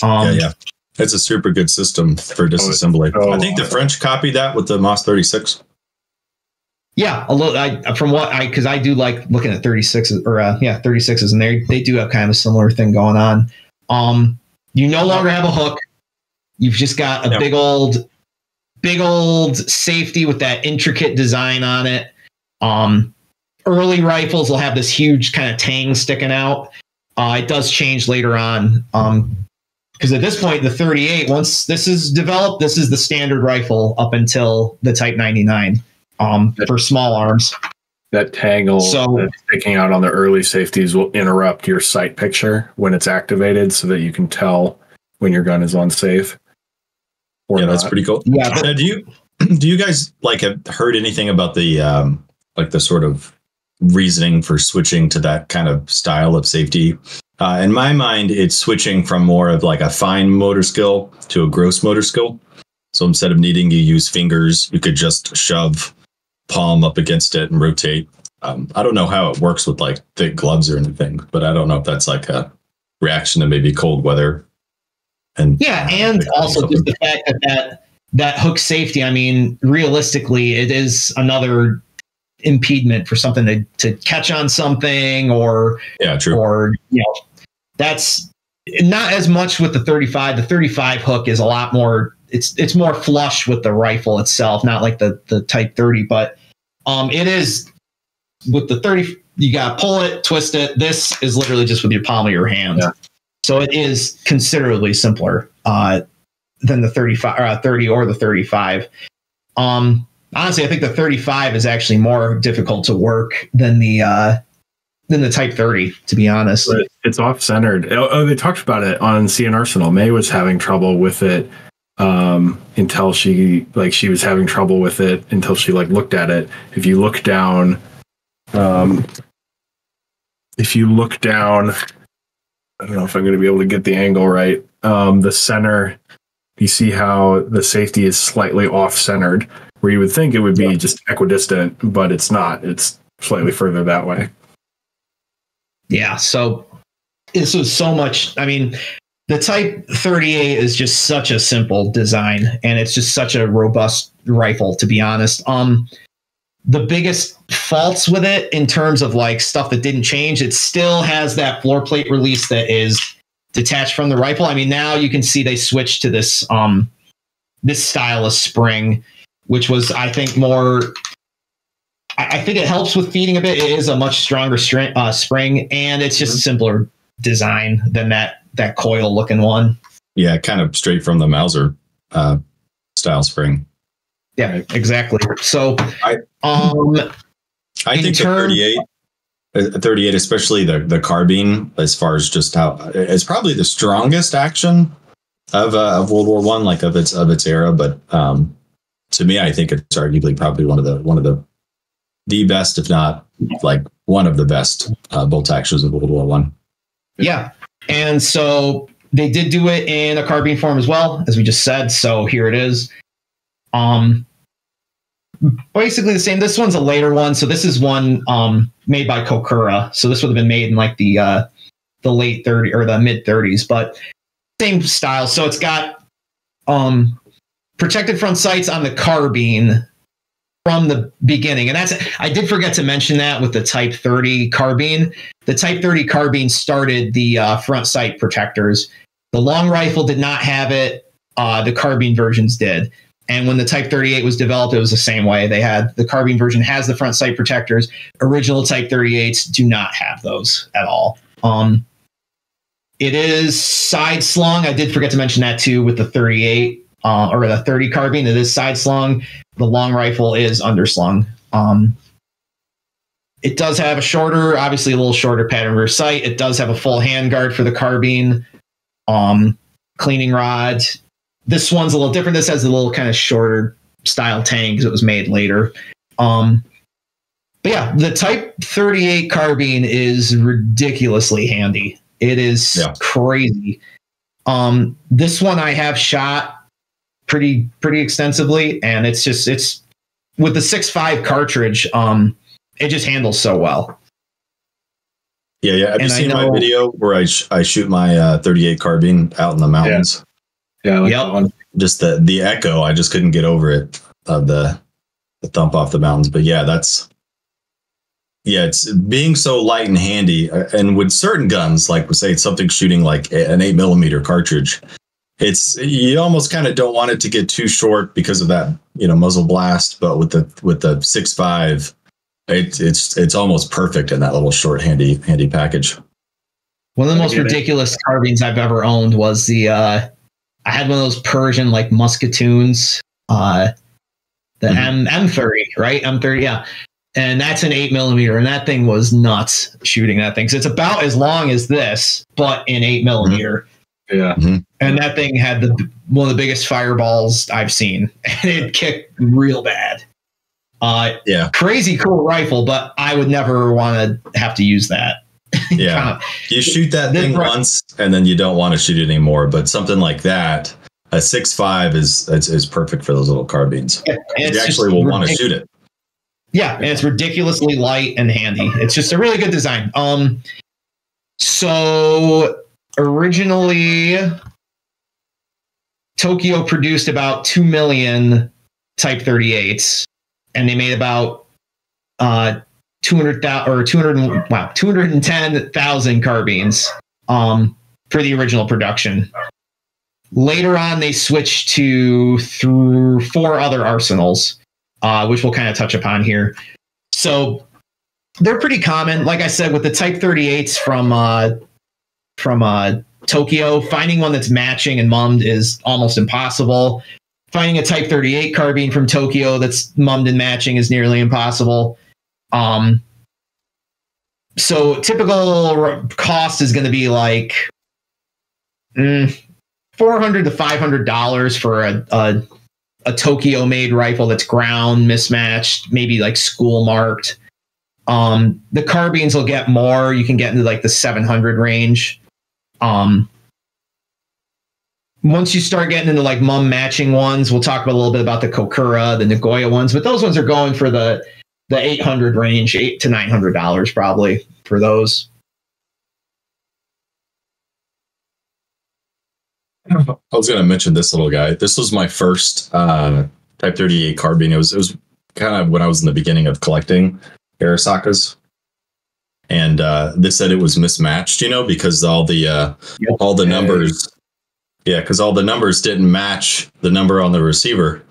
Um yeah, yeah. It's a super good system for disassembly. so I think the French copied that with the MAS 36. Yeah, a little. I from what I because I do like looking at 36s or uh, yeah 36s and they they do have kind of a similar thing going on. Um, you no longer have a hook. You've just got a Yep. big old, big old safety with that intricate design on it. Um, early rifles will have this huge kind of tang sticking out. Uh, it does change later on. Um, because at this point, the 38, once this is developed, this is the standard rifle up until the Type 99 um, for small arms. That tangle So- that's sticking out on the early safeties will interrupt your sight picture when it's activated so that you can tell when your gun is unsafe. Or yeah, that's pretty cool. Yeah, but- Now, do you do you guys like have heard anything about the um like the sort of reasoning for switching to that kind of style of safety? Uh, in my mind, it's switching from more of like a fine motor skill to a gross motor skill. So instead of needing to use fingers, you could just shove palm up against it and rotate. Um, I don't know how it works with like thick gloves or anything, but I don't know if that's like a reaction to maybe cold weather. And Yeah, and also just the fact that that that hook safety. I mean, realistically, it is another impediment for something to to catch on something or yeah, true. or you know that's not as much with the 35 the 35 hook is a lot more it's it's more flush with the rifle itself not like the the type 30 but um it is with the 30 you got to pull it twist it. This is literally just with your palm of your hand. Yeah. so it is considerably simpler uh than the 35 or uh, 30 or the 35 um honestly i think the 35 is actually more difficult to work than the uh than the Type 30, to be honest. But it's off centered. Oh, oh, they talked about it on CN Arsenal. Mae was having trouble with it um, until she like she was having trouble with it until she like looked at it. If you look down, um, if you look down, I don't know if I'm going to be able to get the angle right. Um, the center, you see how the safety is slightly off centered, where you would think it would be just equidistant, but it's not. It's slightly further that way. Yeah, so this was so much. I mean, the Type 38 is just such a simple design, and it's just such a robust rifle, to be honest. Um, the biggest faults with it in terms of like stuff that didn't change, it still has that floor plate release that is detached from the rifle. I mean, now you can see they switched to this um this style of spring, which was I think more I, I think it helps with feeding a bit. It is a much stronger string, uh, spring, and it's just a simpler design than that that coil looking one. Yeah, kind of straight from the Mauser uh, style spring. Yeah, exactly. So, I- um, I think term- the 38, uh, 38, especially the the carbine, as far as just how it's probably the strongest action of uh, of World War One, like of its of its era. But um, to me, I think it's arguably probably one of the one of the the best, if not like one of the best uh, bolt actions of World War One. yeah, and so they did do it in a carbine form as well, as we just said. So here it is. Um, basically the same. This one's a later one, so this is one um, made by Kokura. So this would have been made in like the uh, the late 30 or the mid 30s, but same style. So it's got um, protected front sights on the carbine from the beginning. And that's I did forget to mention that with the Type 30 carbine. The Type 30 carbine started the uh, front sight protectors. The long rifle did not have it. Uh, the carbine versions did. And when the Type 38 was developed, it was the same way. They had the carbine version has the front sight protectors. Original Type 38s do not have those at all. Um, it is side slung. I did forget to mention that too with the 38 uh, or the 30 carbine. It is side slung. The long rifle is underslung. Um, it does have a shorter, obviously a little shorter pattern rear sight. It does have a full handguard for the carbine. Um, cleaning rod. This one's a little different. This has a little kind of shorter style tang because it was made later. Um, but yeah, the Type 38 carbine is ridiculously handy. It is Yeah. crazy. Um, this one I have shot pretty pretty extensively, and it's just it's with the 6.5 cartridge. Um, it just handles so well. Yeah, yeah. Have you And I seen my video where I sh- I shoot my uh, 38 carbine out in the mountains? Yeah, I like Yep. that one. Just the the echo, I just couldn't get over it of the the thump off the mountains. But yeah, that's yeah, it's being so light and handy, uh, and with certain guns, like we say, it's something shooting like an eight millimeter cartridge. It's you almost kind of don't want it to get too short because of that, you know, muzzle blast. But with the with the six five, it, it's it's almost perfect in that little short handy handy package. One of the most get it. ridiculous carbines I've ever owned was the uh I had one of those Persian like musketoons, uh the Mhm. M M thirty, right? M thirty, yeah. And that's an eight millimeter, and that thing was nuts shooting that thing. So it's about as long as this, but in eight millimeter. Yeah. And that thing had the one of the biggest fireballs I've seen, and it kicked real bad. Uh, Yeah. crazy cool rifle, but I would never want to have to use that. Yeah. Kinda- You shoot that thing right- once and then you don't want to shoot it anymore. But something like that, a six five is is, is perfect for those little carbines. and You actually will want to shoot it. Yeah, and it's ridiculously light and handy. It's just a really good design. Um, so originally, Tokyo produced about two million Type 38s, and they made about uh 200,000 or 200 wow 210,000 carbines um for the original production. Later on, they switched to through four other arsenals uh, which we'll kind of touch upon here. So they're pretty common. Like I said, with the Type 38s from uh, from uh, Tokyo, finding one that's matching and mummed is almost impossible. Finding a Type 38 carbine from Tokyo that's mummed and matching is nearly impossible. Um, so typical cost is going to be like mm, 400 to 500 dollars for a, a a Tokyo made rifle that's ground mismatched, maybe like school marked. Um, the carbines will get more. You can get into like the 700 range. Um, once you start getting into like mum matching ones, we'll talk a little bit about the Kokura, the Nagoya ones, but those ones are going for the the 800 range, eight to 900 dollars probably for those. I was going to mention this little guy. This was my first uh, Type 38 carbine. It was it was kind of when I was in the beginning of collecting Arisakas. And uh, they said it was mismatched, you know, because all the uh, Yep. all the numbers, yeah, because all the numbers didn't match the number on the receiver,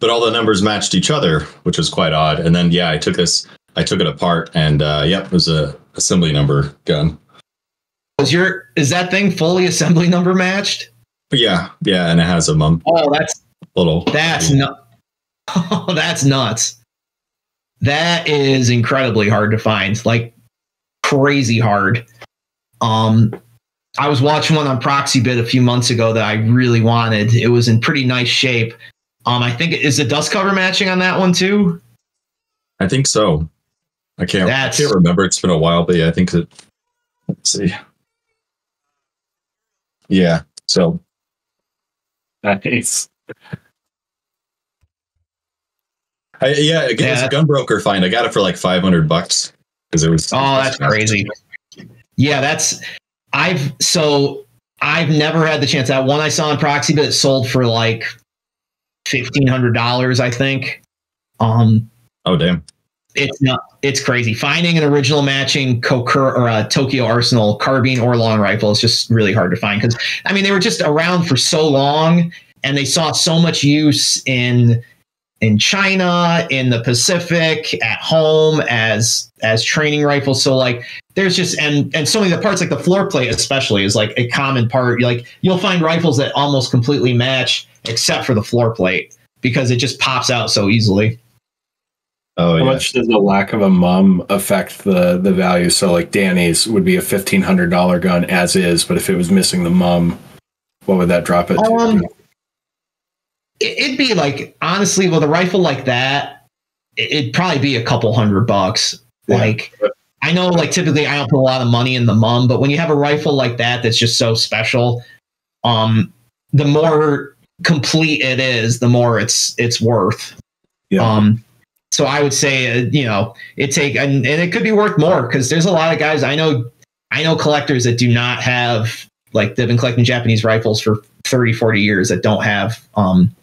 but all the numbers matched each other, which was quite odd. And then yeah, I took this, I took it apart, and uh, yep, it was a assembly number gun. Is your is that thing fully assembly number matched? Yeah, yeah, and it has a mum Oh, that's little. That's not. Oh, that's nuts. That is incredibly hard to find. Like crazy hard. Um, I was watching one on Proxibid a few months ago that I really wanted. It was in pretty nice shape. Um, I think is the dust cover matching on that one too. I think so. I can't. That's- I can't remember. It's been a while, but yeah, I think that. Let's see. Yeah. So Nice. I, yeah, it was Yeah. a gun broker find. I got it for like five hundred bucks because it was. Oh, that's crazy. Yeah, that's I've so I've never had the chance. That one I saw in Proxy, but it sold for like fifteen hundred dollars, I think. Um, Oh damn! it's not. It's crazy. Finding an original matching Kokura or a Tokyo Arsenal carbine or long rifle is just really hard to find because I mean they were just around for so long and they saw so much use in in China, in the Pacific, at home as as training rifles. So like there's just and and so many of the parts like the floor plate especially is like a common part. Like you'll find rifles that almost completely match except for the floor plate because it just pops out so easily. Oh How yeah. much does the lack of a mum affect the the value? So like Danny's would be a fifteen hundred dollar gun as is, but if it was missing the mum, what would that drop it to? Um, it- it'd be like honestly with a rifle like that it- it'd probably be a couple hundred bucks Yeah. like i know like typically i don't put a lot of money in the mum but when you have a rifle like that that's just so special um the more complete it is the more it's it's worth Yeah. um so i would say uh, you know it take and, and it could be worth more because there's a lot of guys i know i know collectors that do not have like they've been collecting japanese rifles for 30 40 years that don't have um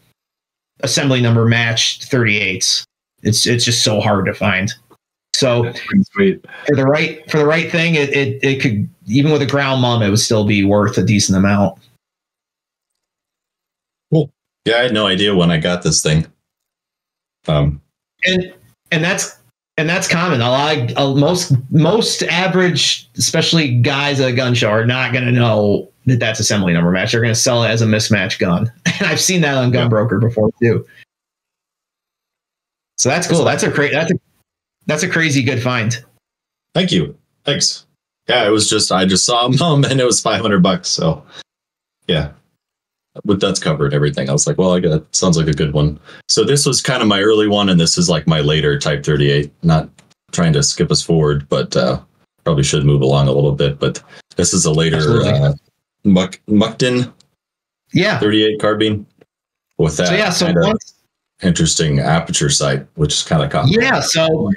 assembly number matched 38s it's it's just so hard to find so sweet. for the right for the right thing it, it it could even with a ground mum it would still be worth a decent amount Cool. Yeah, I had no idea when I got this thing. Um, and and that's and that's common. A lot of uh, most most average, especially guys at a gun show, are not going to know that that's assembly number match. They're going to sell it as a mismatch gun, and I've seen that on Gun Yeah. Broker before too. So that's cool. That's a crazy. that's a that's a crazy good find. thank you. Thanks. Yeah, it was just I just saw mum and it was five hundred bucks. So yeah. With that's covered everything. I was like, well, I got sounds like a good one. So this was kind of my early one, and this is like my later Type 38. Not trying to skip us forward, but uh, probably should move along a little bit. But this is a later uh, Muck Mukden Yeah. 38 carbine with that So yeah. So once interesting aperture sight, which is kind of. Yeah. So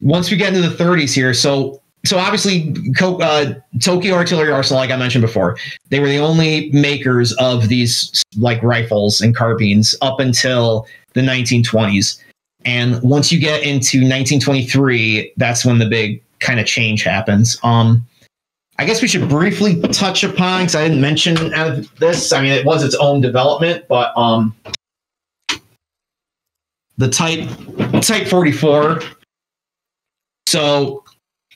once we get into the 30s here, so so obviously uh, Tokyo Artillery Arsenal, like I mentioned before, they were the only makers of these like rifles and carbines up until the 1920s. And once you get into 1923, that's when the big kind of change happens. Um, I guess we should briefly touch upon because I didn't mention uh, this. I mean, it was its own development, but um, the Type Type 44 so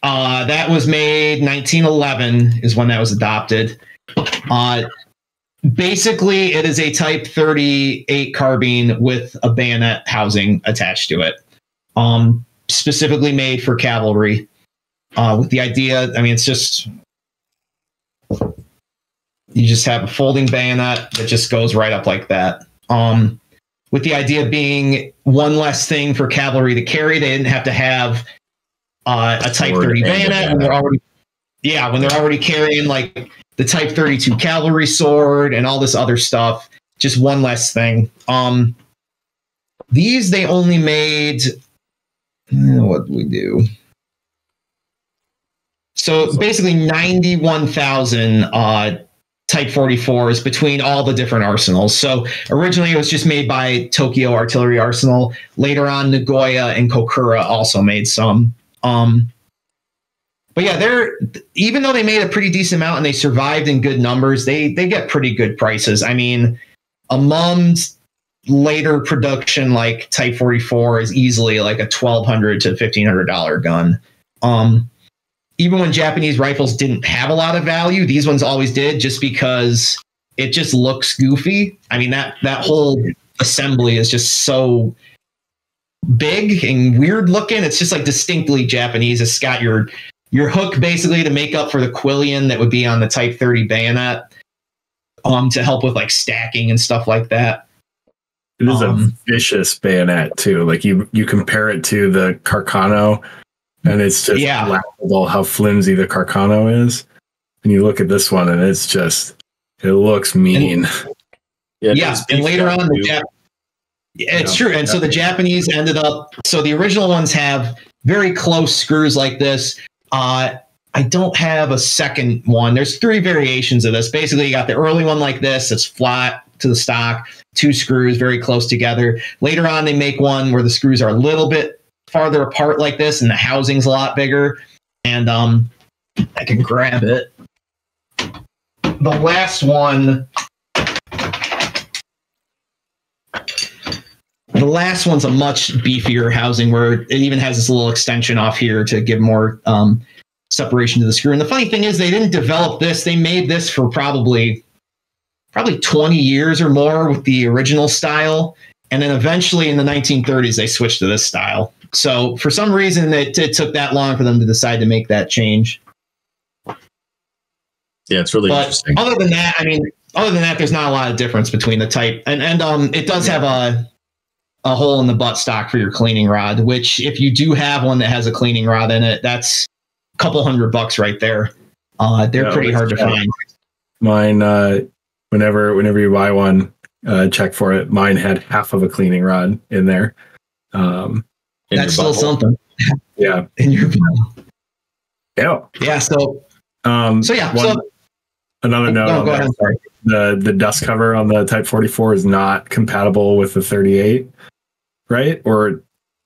uh, that was made 1911 is when that was adopted. Uh, basically, it is a Type 38 carbine with a bayonet housing attached to it, um, specifically made for cavalry. Uh, with the idea, I mean, it's just you just have a folding bayonet that just goes right up like that. Um, with the idea being one less thing for cavalry to carry, they didn't have to have uh, a Type 30 and bayonet when they're already, yeah, when they're already carrying like the Type 32 cavalry sword and all this other stuff. Just one less thing. Um, these they only made. eh, What do we do? So basically, ninety-one thousand uh, Type 44s between all the different arsenals. So originally it was just made by Tokyo Artillery Arsenal. Later on, Nagoya and Kokura also made some. Um, but yeah, they're even though they made a pretty decent amount and they survived in good numbers, they they get pretty good prices. I mean, a mum's later production like Type 44 is easily like a twelve hundred to fifteen hundred dollar gun. Um, even when Japanese rifles didn't have a lot of value, these ones always did just because it just looks goofy. I mean that that whole assembly is just so big and weird looking. It's just like distinctly Japanese. It's got your your hook basically to make up for the quillion that would be on the Type 30 bayonet, um, to help with like stacking and stuff like that. It is Um, a vicious bayonet too. Like you, you compare it to the Carcano, and it's just Yeah. laughable how flimsy the Carcano is. And you look at this one, and it's just, it looks mean. it yeah, was and later on, the. Jap- It's Yeah. true. And so the Japanese ended up, so the original ones have very close screws like this. Uh, I don't have a second one. There's three variations of this. Basically, you got the early one like this, it's flat to the stock, two screws very close together. Later on, they make one where the screws are a little bit farther apart like this, and the housing's a lot bigger. And um, I can grab it. The last one The last one's a much beefier housing where it even has this little extension off here to give more um, separation to the screw. And the funny thing is, they didn't develop this; they made this for probably probably 20 years or more with the original style, and then eventually in the 1930s they switched to this style. So for some reason, it, it took that long for them to decide to make that change. Yeah, it's really But interesting. other than that, I mean, other than that, there's not a lot of difference between the type, and and um, it does have a a hole in the butt stock for your cleaning rod. Which, if you do have one that has a cleaning rod in it, that's a couple hundred bucks right there. Uh, they're Yeah, pretty hard to find. Mine, uh, whenever whenever you buy one, uh, check for it. Mine had half of a cleaning rod in there. Um, In That's still butthole. something yeah, in your yeah. yeah. So Um, so yeah. one- so another note. no, go ahead. Sorry. the the dust cover on the Type 44 is not compatible with the 38, right? Or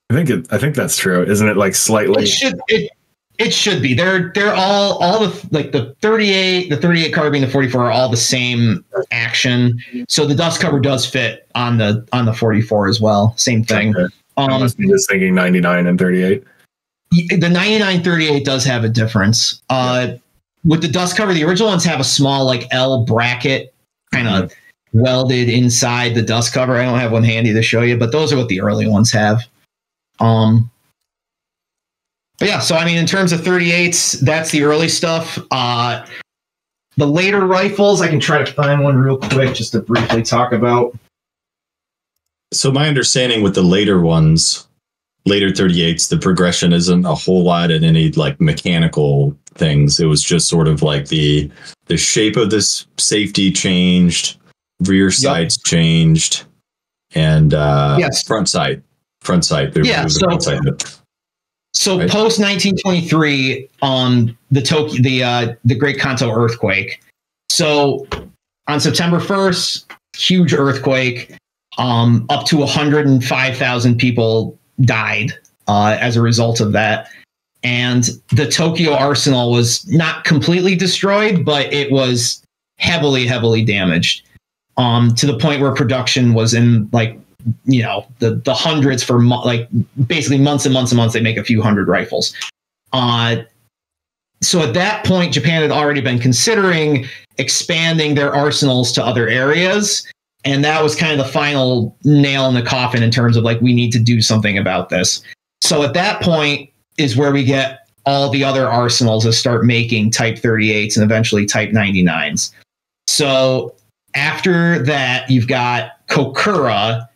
I think it, I think that's true, isn't it? Like slightly. It should it it should be. They're they're all all the like the 38, the 38 carbine, the 44 are all the same action. So the dust cover does fit on the on the 44 as well. Same thing. Okay. I Um must be just thinking 99 and 38. the 9938 does have a difference. Uh with the dust cover, the original ones have a small like L bracket kind of welded inside the dust cover. I don't have one handy to show you, but those are what the early ones have. Um but yeah, so I mean in terms of 38s, that's the early stuff. Uh the later rifles, I can try to find one real quick just to briefly talk about. So my understanding with the later ones, later 38s, the progression isn't a whole lot in any like mechanical things. It was just sort of like the the shape of this safety changed, rear sights changed, and uh Yes. front sight. Front sight. They Yeah, so- front sight. So Right. post 1923, um, the Tokyo, the uh, the Great Kanto earthquake. So on September 1st, huge earthquake. Um, up to 105,000 people died uh, as a result of that. And the Tokyo arsenal was not completely destroyed, but it was heavily, heavily damaged. Um, to the point where production was in like you know the the hundreds for mo- like basically months and months and months they make a few hundred rifles. Uh so at that point japan had already been considering expanding their arsenals to other areas and that was kind of the final nail in the coffin in terms of like we need to do something about this. So at that point is where we get all the other arsenals to start making type 38s and eventually type 99s so after that you've got kokura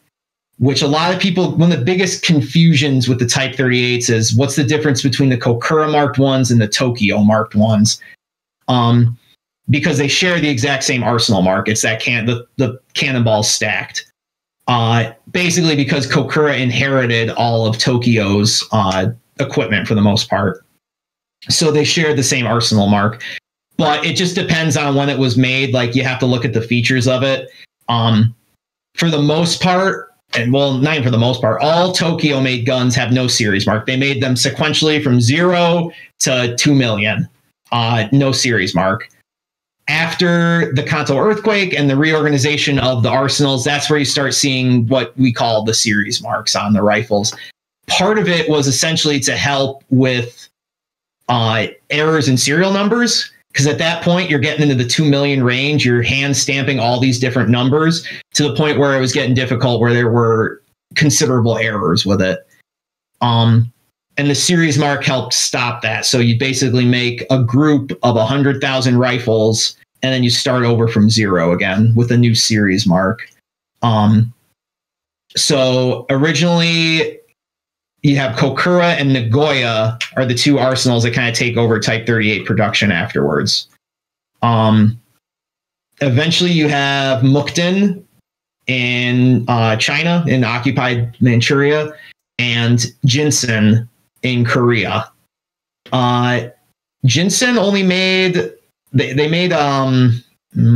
which a lot of people one of the biggest confusions with the type 38s is what's the difference between the kokura marked ones and the tokyo marked ones? Um because they share the exact same arsenal mark. It's that can the, the cannonball stacked. Uh basically because kokura inherited all of tokyo's uh equipment for the most part. So they share the same arsenal mark but it just depends on when it was made like you have to look at the features of it um for the most part and well, not for the most part, all Tokyo made guns have no series mark. They made them sequentially from zero to two million, uh, no series mark. After the Kanto earthquake and the reorganization of the arsenals, that's where you start seeing what we call the series marks on the rifles. Part of it was essentially to help with uh, errors in serial numbers. Because at that point, you're getting into the 2 million range, you're hand stamping all these different numbers to the point where it was getting difficult, where there were considerable errors with it. Um, and the series mark helped stop that. So you basically make a group of 100,000 rifles and then you start over from zero again with a new series mark. Um, so originally, you have Kokura and Nagoya are the two arsenals that kind of take over Type 38 production afterwards. Um, eventually, you have Mukden, in uh, China, in occupied Manchuria, and Jinsen in Korea. Uh, Jinsen only made they, they made um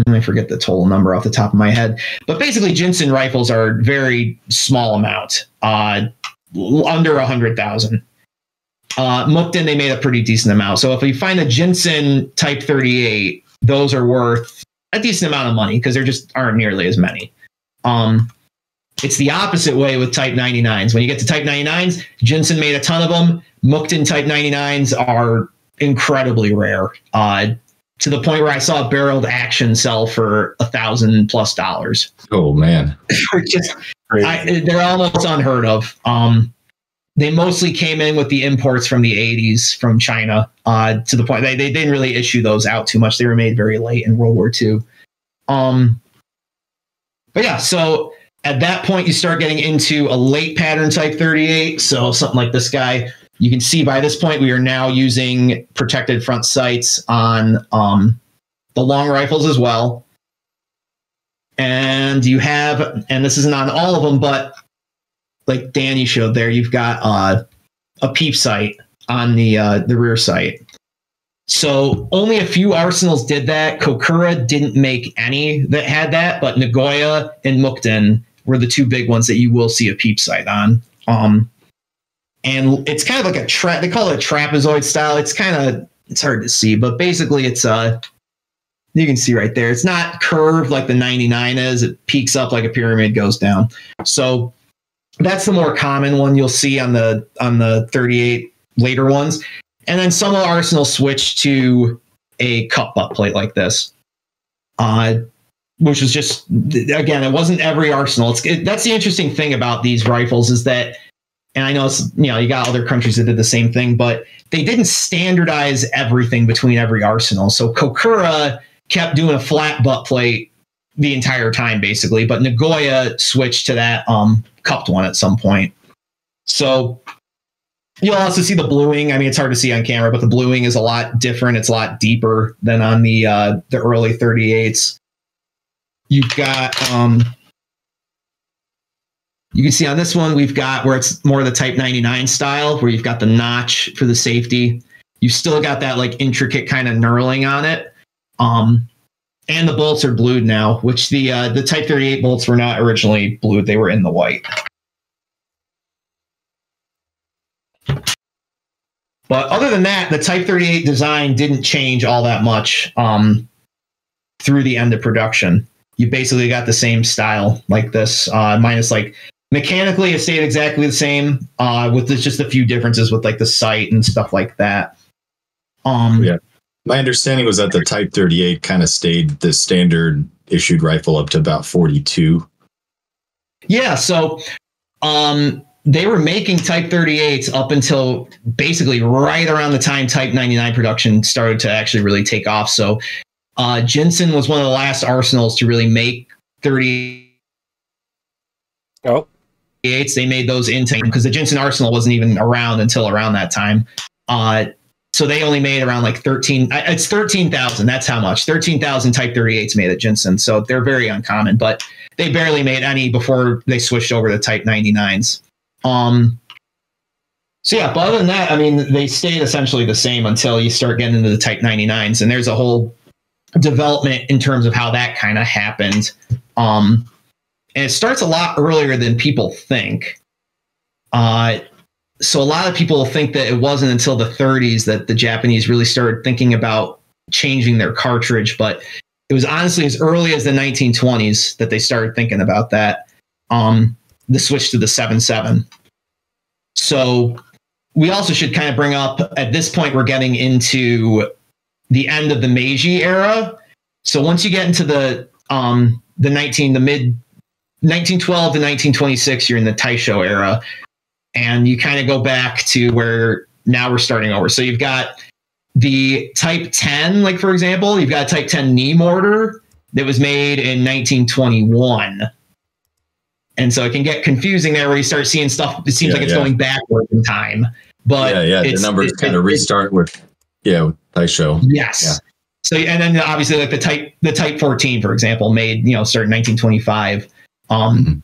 I forget the total number off the top of my head, but basically Jinsen rifles are very small amount, uh, under a hundred thousand. Uh, Mukden they made a pretty decent amount. So if you find a Jinsen Type 38, those are worth a decent amount of money because there just aren't nearly as many. Um, it's the opposite way with Type 99s. When you get to Type 99s, Jinsen made a ton of them. Mukden Type 99s are incredibly rare. Uh, to the point where I saw a barreled action sell for a thousand plus dollars. Oh man, just, I, they're almost unheard of. Um, they mostly came in with the imports from the 80s from China uh, to the point they, they didn't really issue those out too much. They were made very late in World War II. Um, but yeah, so at that point, you start getting into a late pattern type 38. So something like this guy. You can see by this point, we are now using protected front sights on um, the long rifles as well. And you have, and this isn't on all of them, but like Danny showed there, you've got uh, a peep sight on the uh, the rear sight. So only a few arsenals did that. Kokura didn't make any that had that, but Nagoya and Mukden were the two big ones that you will see a peep sight on. Um, and it's kind of like a trap. They call it a trapezoid style. It's kind of it's hard to see, but basically it's uh you can see right there. It's not curved like the 99 is. It peaks up like a pyramid, goes down. So that's the more common one you'll see on the on the 38 later ones. And then some of the Arsenal switch to a cup butt plate like this. Uh, which was just again, it wasn't every Arsenal. It's it, that's the interesting thing about these rifles is that and I know it's you know you got other countries that did the same thing, but they didn't standardize everything between every arsenal. So Kokura kept doing a flat butt plate the entire time, basically, but Nagoya switched to that um, cupped one at some point. So you'll also see the bluing. I mean, it's hard to see on camera, but the bluing is a lot different. It's a lot deeper than on the uh, the early 38s. You've got um, you can see on this one, we've got where it's more of the Type 99 style, where you've got the notch for the safety. You've still got that like intricate kind of knurling on it. Um, and the bolts are blued now, which the uh, the Type 38 bolts were not originally blued; they were in the white. But other than that, the Type 38 design didn't change all that much um, through the end of production. You basically got the same style like this, uh, minus like mechanically it stayed exactly the same uh, with just a few differences with like the sight and stuff like that. Um, yeah, my understanding was that the Type 38 kind of stayed the standard issued rifle up to about 42. Yeah, so um, they were making Type 38s up until basically right around the time Type 99 production started to actually really take off. So uh, Jinsen was one of the last arsenals to really make 30. Oh. They made those in because the Jinsen Arsenal wasn't even around until around that time. Uh, so they only made around like 13 it's 13,000 that's how much. 13,000 type 38s made at Jinsen. so they're very uncommon but they barely made any before they switched over to type 99s um so yeah but other than that I mean they stayed essentially the same until you start getting into the type 99s and there's a whole development in terms of how that kind of happened. Um and it starts a lot earlier than people think. Uh so a lot of people think that it wasn't until the 30s that the Japanese really started thinking about changing their cartridge, but it was honestly as early as the 1920s that they started thinking about that. Um, the switch to the 7.7. So we also should kind of bring up at this point we're getting into the end of the Meiji era. So once you get into the um, the 19 the mid 1912 to 1926, you're in the Taisho era and you kind of go back to where now we're starting over. So you've got the Type 10, like for example, you've got a Type 10 knee mortar that was made in 1921. And so it can get confusing there where you start seeing stuff. It seems yeah, like it's yeah. going backward in time. But yeah, yeah, the numbers kind of restart with yeah, with Taisho. Yes. Yeah. So and then obviously like the type the Type 14, for example, made you know started 1925 Um, Mhm.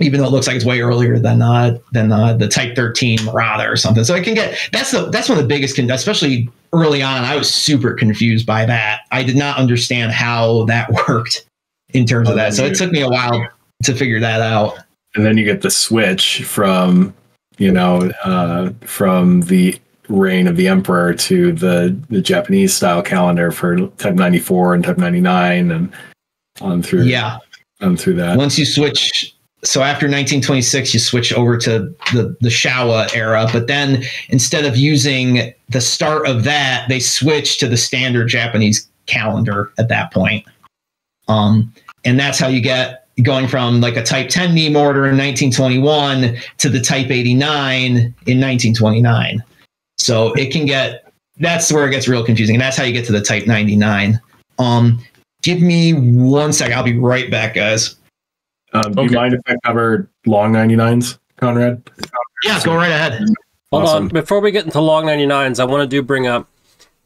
Even though it looks like it's way earlier than uh, than uh, the Type 13 Marauder or something. So I can get that's the that's one of the biggest, con- especially early on. I was super confused by that. I did not understand how that worked in terms of Oh, that. So it took me a while to figure that out. and then you get the switch from you know uh, from the reign of the emperor to the the Japanese style calendar for Type 94 and Type 99 and on through Yeah. on through that. Once you switch, so after 1926, you switch over to the the Showa era. But then instead of using the start of that, they switch to the standard Japanese calendar at that point. Um, and that's how you get going from like a Type 10 knee mortar in 1921 to the Type 89 in 1929. So it can get that's where it gets real confusing. And that's how you get to the Type 99. Um, give me one second. I'll be right back, guys. Um, do Okay. you mind if I cover long 99s, Conrad? Yeah, go right ahead. Hold Awesome. on. Before we get into long 99s, I want to do bring up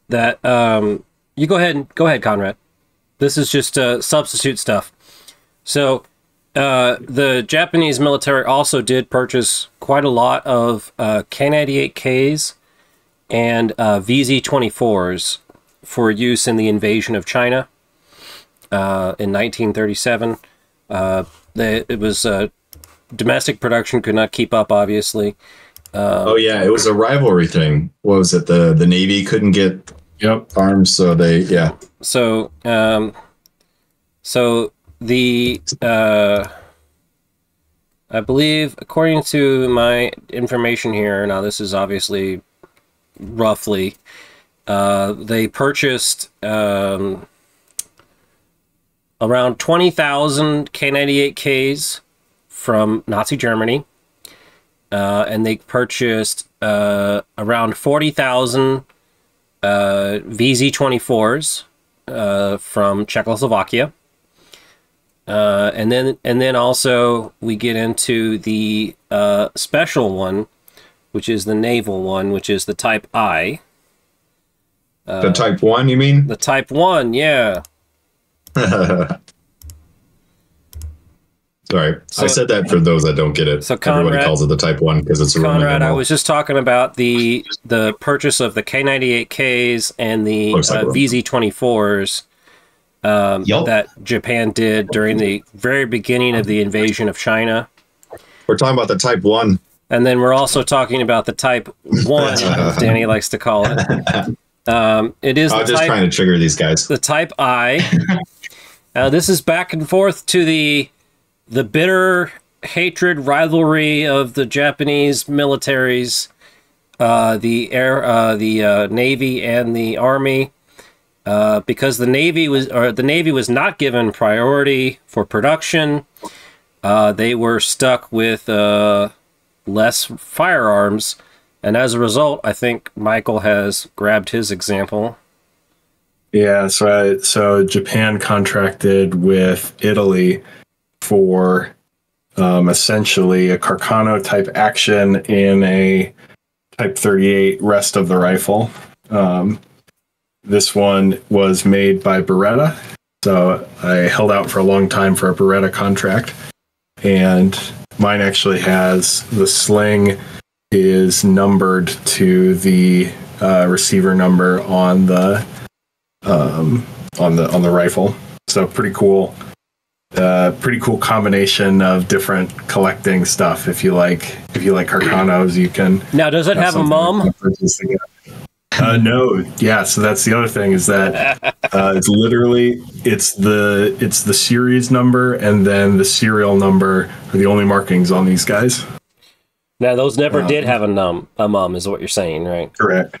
that um, you go ahead and go ahead, Conrad. This is just uh, substitute stuff. So uh, the Japanese military also did purchase quite a lot of uh, K98Ks and uh, VZ24s for use in the invasion of China uh, in 1937. They, it was uh, domestic production could not keep up, obviously. Oh yeah, it was a rivalry thing. What was it? The the Navy couldn't get Yep. arms, so they yeah. so um so the uh i believe according to my information here now this is obviously roughly uh they purchased um around 20,000 K98Ks from Nazi Germany uh and they purchased uh around 40,000 uh, VZ24s uh, from Czechoslovakia. Uh, and then and then also we get into the uh, special one, which is the naval one, which is the Type I. the Type One, you mean? The Type One, yeah. Sorry, So- I said that for those that don't get it. So Everybody Conrad- calls it the Type One because it's a Roman Conrad, I was just talking about the the purchase of the K98Ks and the uh. VZ24s um, Yup. that Japan did during the very beginning of the invasion of China. We're talking about the Type One. And then we're also talking about the Type 1, as Danny likes to call it. Um, it is I the was just type, trying to trigger these guys. the type I. uh, this is back and forth to the the bitter hatred rivalry of the Japanese militaries, uh, the air, uh, the uh, navy, and the army. Uh, because the navy was, or the navy was not given priority for production, uh, they were stuck with less firearms, and as a result, I think Michael has grabbed his example. Yeah, so I, so Japan contracted with Italy for um, essentially a Carcano type action in a Type 38 rest of the rifle. Um, this one was made by Beretta, so I held out for a long time for a Beretta contract, and mine actually has the sling is numbered to the uh, receiver number on the um, on the on the rifle. So pretty cool. Uh, pretty cool combination of different collecting stuff. If you like, if you like Carcanos, you can. Now, does it have a to purchase again. Uh, no, yeah. So that's the other thing is that uh, it's literally it's the it's the series number and then the serial number are the only markings on these guys. Now, those never Um, did have a num a mum, is what you're saying, right? Correct.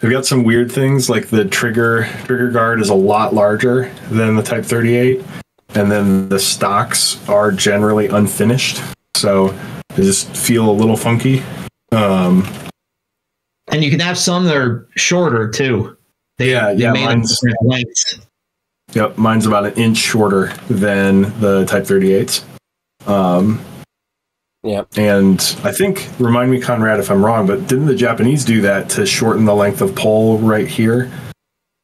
They've got some weird things like the trigger trigger guard is a lot larger than the Type 38, and then the stocks are generally unfinished, so they just feel a little funky. Um, And you can have some that are shorter too. They, Yeah, yeah, mine's- yep, mine's about an inch shorter than the Type 38s. Um, Yeah. And I think, remind me, Conrad, if I'm wrong, but didn't the Japanese do that to shorten the length of pole right here?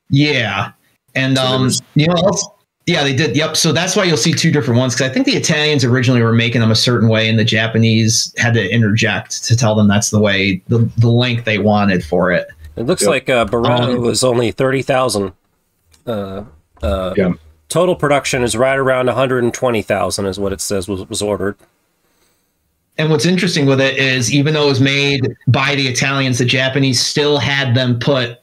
Yeah. And So um, was- you know, else, Yeah, they did. Yep. So that's why you'll see two different ones because I think the Italians originally were making them a certain way, and the Japanese had to interject to tell them that's the way the the length they wanted for it. It looks Yep. like uh, Beretta Um, was only thirty thousand. Uh, uh, Yeah. Total production is right around one hundred and twenty thousand, is what it says was, was ordered. And what's interesting with it is, even though it was made by the Italians, the Japanese still had them put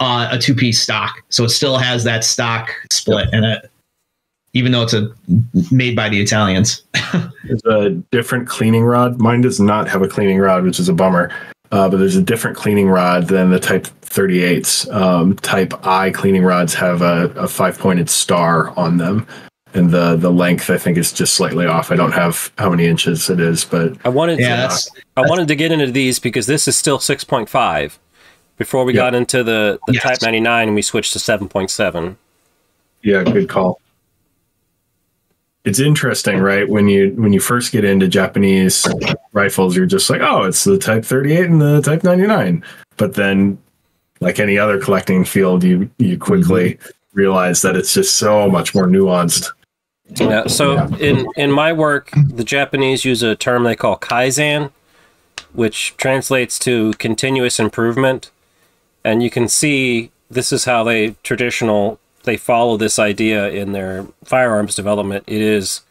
uh, a two piece stock, so it still has that stock split in it, even though it's a made by the Italians. There's a different cleaning rod. Mine does not have a cleaning rod, which is a bummer. Uh, but there's a different cleaning rod than the Type 38s. Um, type I cleaning rods have a, a five pointed star on them. And the, the length, I think, is just slightly off. I don't have how many inches it is, but I wanted yeah, to, that's I wanted to get into these because this is still six point five. Before we Yep. got into the, the Yes. Type ninety nine, we switched to seven point seven. yeah, good call. It's interesting, right? When you when you first get into Japanese rifles, you're just like, oh, it's the Type 38 and the Type 99. But then, like any other collecting field, you you quickly mm-hmm. realize that it's just so much more nuanced. Yeah. So in in my work, the Japanese use a term they call kaizen, which translates to continuous improvement, and you can see this is how they traditional they follow this idea in their firearms development. It is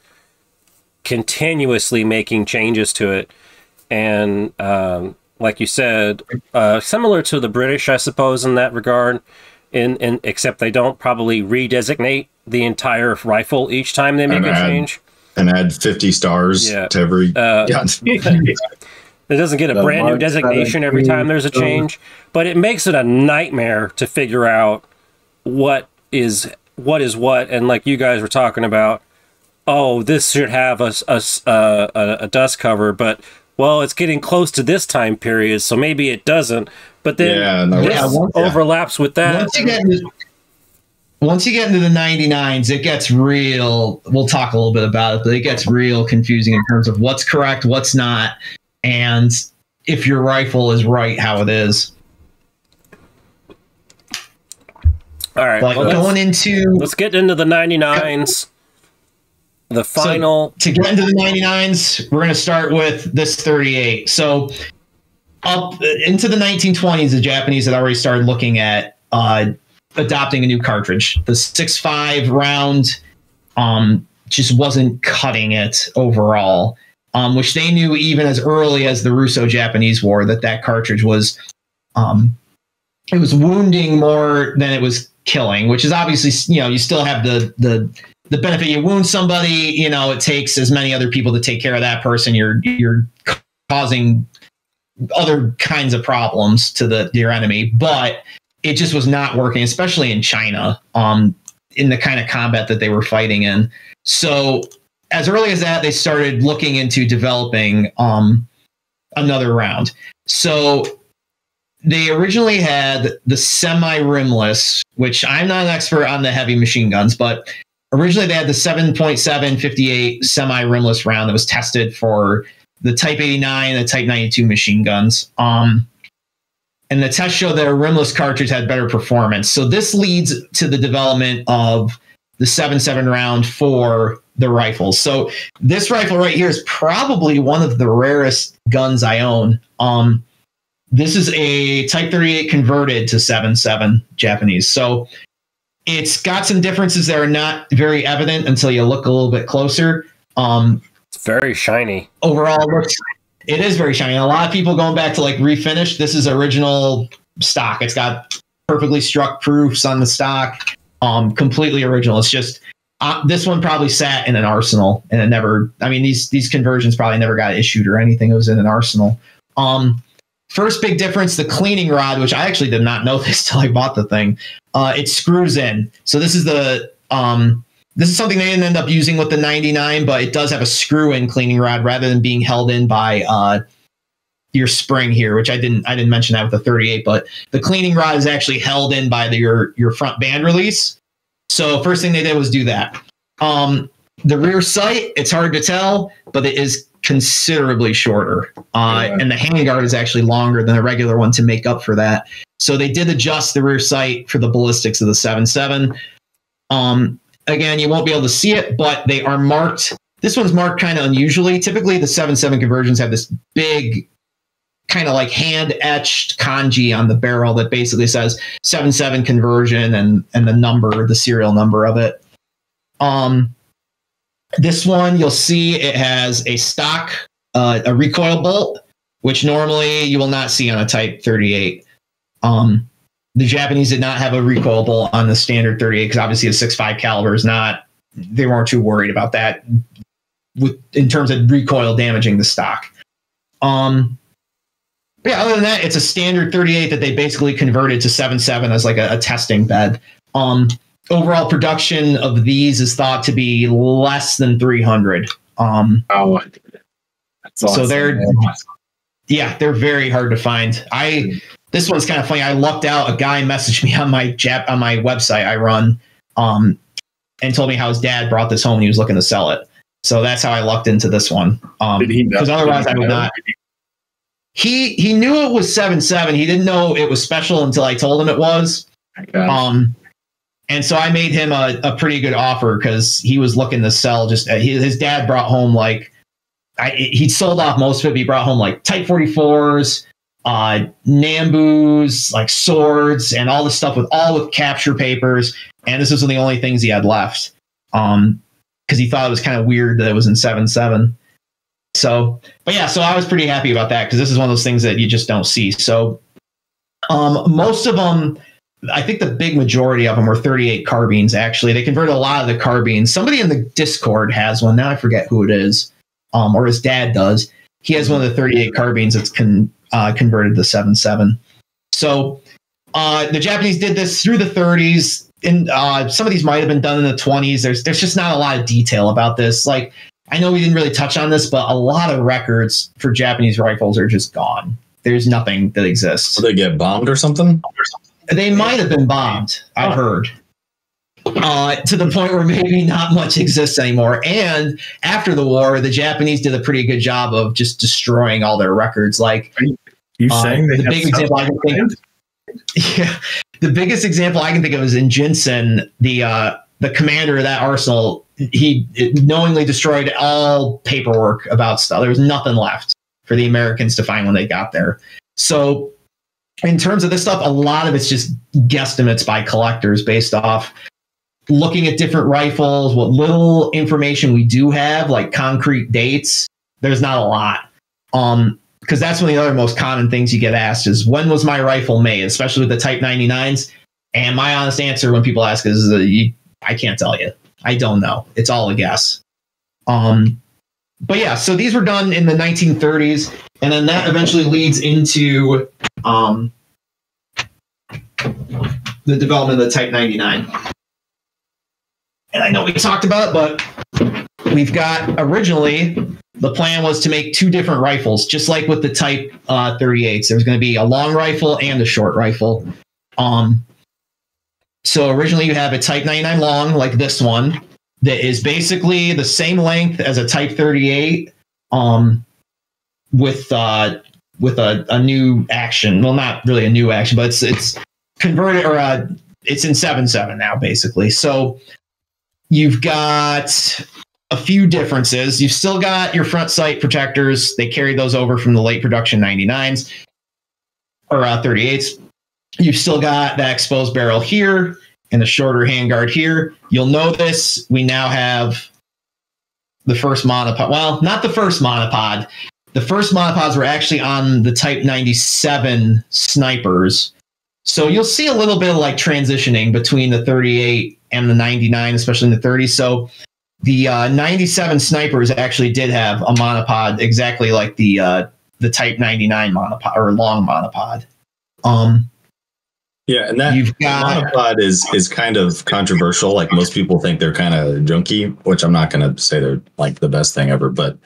continuously making changes to it, and um, like you said, uh, similar to the British, I suppose, in that regard. In, in except they don't probably redesignate the entire rifle each time they make And a add- change. and add 50 stars Yeah. to every Uh. It doesn't get a The brand new designation every time there's a change, but it makes it a nightmare to figure out what is what is what. And like you guys were talking about, oh, this should have a, s- a s- uh, a- a dust cover, but well, it's getting close to this time period, so maybe it doesn't. But then Yeah, no, this yeah, once- overlaps with that. once you get into, once you get into the 99s, it gets real. We'll talk a little bit about it, but it gets real confusing in terms of what's correct, what's not, and if your rifle is right how it is. All right, Like well, let's, going into let's get into the 99s. The final. to get into the 99s, we're going to start with this 38. So, up into the 1920s, the Japanese had already started looking at uh, adopting a new cartridge. The six five round um, just wasn't cutting it overall, um, which they knew even as early as the Russo-Japanese War that that cartridge was um, it was wounding more than it was killing, which is obviously you know you still have the the the benefit. You wound somebody you know it takes as many other people to take care of that person. You're you're causing other kinds of problems to the your enemy. But it just was not working especially in china um in the kind of combat that they were fighting in so as early as that they started looking into developing um another round so they originally had the semi rimless which i'm not an expert on the heavy machine guns but originally they had the 7.7 58 semi rimless round that was tested for the Type 89 and the Type 92 machine guns. Um, and the test showed that a rimless cartridge had better performance. So this leads to the development of the 7.7 round for the rifles. So this rifle right here is probably one of the rarest guns I own. Um, this is a Type 38 converted to 7.7 Japanese. So it's got some differences that are not very evident until you look a little bit closer. Um, It's very shiny. overall, it looks it is very shiny. A lot of people going back to like refinish. This is original stock. It's got perfectly struck proofs on the stock. Um, completely original. It's just uh, this one probably sat in an arsenal and it never. I mean, these these conversions probably never got issued or anything. It was in an arsenal. Um, first big difference: the cleaning rod, which I actually did not know this till I bought the thing. Uh, it screws in. So this is the um, this is something they didn't end up using with the 99, but it does have a screw in cleaning rod rather than being held in by uh, your spring here, which I didn't I didn't mention that with the 38, but the cleaning rod is actually held in by the, your your front band release. So first thing they did was do that. Um, the rear sight, it's hard to tell, but it is considerably shorter. Uh, Yeah. And the handguard is actually longer than a regular one to make up for that. So they did adjust the rear sight for the ballistics of the 7.7. Um, again, you won't be able to see it, but they are marked. This one's marked kind of unusually. Typically, the 7 7 conversions have this big, kind of like hand etched kanji on the barrel that basically says 7 7 conversion and, and the number, the serial number of it. Um, this one, you'll see it has a stock, uh, a recoil bolt, which normally you will not see on a Type 38. Um, the Japanese did not have a recoil bolt on the standard 38 because obviously a 6.5 caliber is not. They weren't too worried about that with in terms of recoil damaging the stock. Um, yeah, other than that, it's a standard 38 that they basically converted to 7.7 as like a, a testing bed. Um, overall production of these is thought to be less than 300. Um, Oh, that's So they're- man. yeah, they're very hard to find. I this one's kind of funny. I lucked out. A guy messaged me on my Jap on my website I run, um, and told me how his dad brought this home and he was looking to sell it. So that's how I lucked into this one. Um, he because otherwise I would not. He he knew it was seven seven. He didn't know it was special until I told him it was. Um, and so I made him a, a pretty good offer because he was looking to sell. Just uh, his, his dad brought home like I, he sold off most of it. But he brought home like Type 44s, uh, Nambus, like swords, and all this stuff with all with capture papers. And this was one of the only things he had left. Um, because he thought it was kind of weird that it was in seven seven. So, but yeah, so I was pretty happy about that because this is one of those things that you just don't see. So, um, most of them, I think the big majority of them were 38 carbines. Actually, they converted a lot of the carbines. Somebody in the Discord has one. Now I forget who it is, um, or his dad does. He has one of the 38 carbines that's con, uh, converted to 7.7. So uh, the Japanese did this through the 30s. And uh, some of these might have been done in the 20s. There's there's just not a lot of detail about this. Like I know we didn't really touch on this, but a lot of records for Japanese rifles are just gone. There's nothing that exists. Will they get bombed or something? They might have been bombed. I've Oh. heard. Uh, to the point where maybe not much exists anymore. And after the war, the Japanese did a pretty good job of just destroying all their records. Like You uh, saying they the big example I can think planned? yeah, the biggest example I can think of is in Jinsen, the uh, the commander of that arsenal. He knowingly destroyed all paperwork about stuff. There was nothing left for the Americans to find when they got there. So, in terms of this stuff, a lot of it's just guesstimates by collectors based off looking at different rifles, what little information we do have, like concrete dates. There's not a lot. Um, because that's one of the other most common things you get asked is when was my rifle made, especially with the Type 99s. And my honest answer when people ask is, uh, you, I can't tell you. I don't know. It's all a guess. Um, but yeah, so these were done in the 1930s, and then that eventually leads into um, the development of the Type 99. And I know we talked about it, but we've got originally the plan was to make two different rifles, just like with the Type uh, 38s. There's going to be a long rifle and a short rifle. Um, so originally you have a Type 99 long, like this one, that is basically the same length as a Type 38, um, with uh, with a, a new action. Well, not really a new action, but it's it's converted or uh, it's in seven seven now, basically. So you've got a few differences. You've still got your front sight protectors. They carried those over from the late production 99s or uh, 38s. You've still got that exposed barrel here and the shorter handguard here. You'll notice we now have the first monopod. Well, not the first monopod. The first monopods were actually on the Type 97 snipers. So you'll see a little bit of like transitioning between the 38 and the 99, especially in the 30s. So the uh, 97 snipers actually did have a monopod exactly like the uh, the Type 99 monopod or long monopod. Um, Yeah, and that you've got monopod is is kind of controversial. Like most people think they're kind of junky, which I'm not going to say they're like the best thing ever. But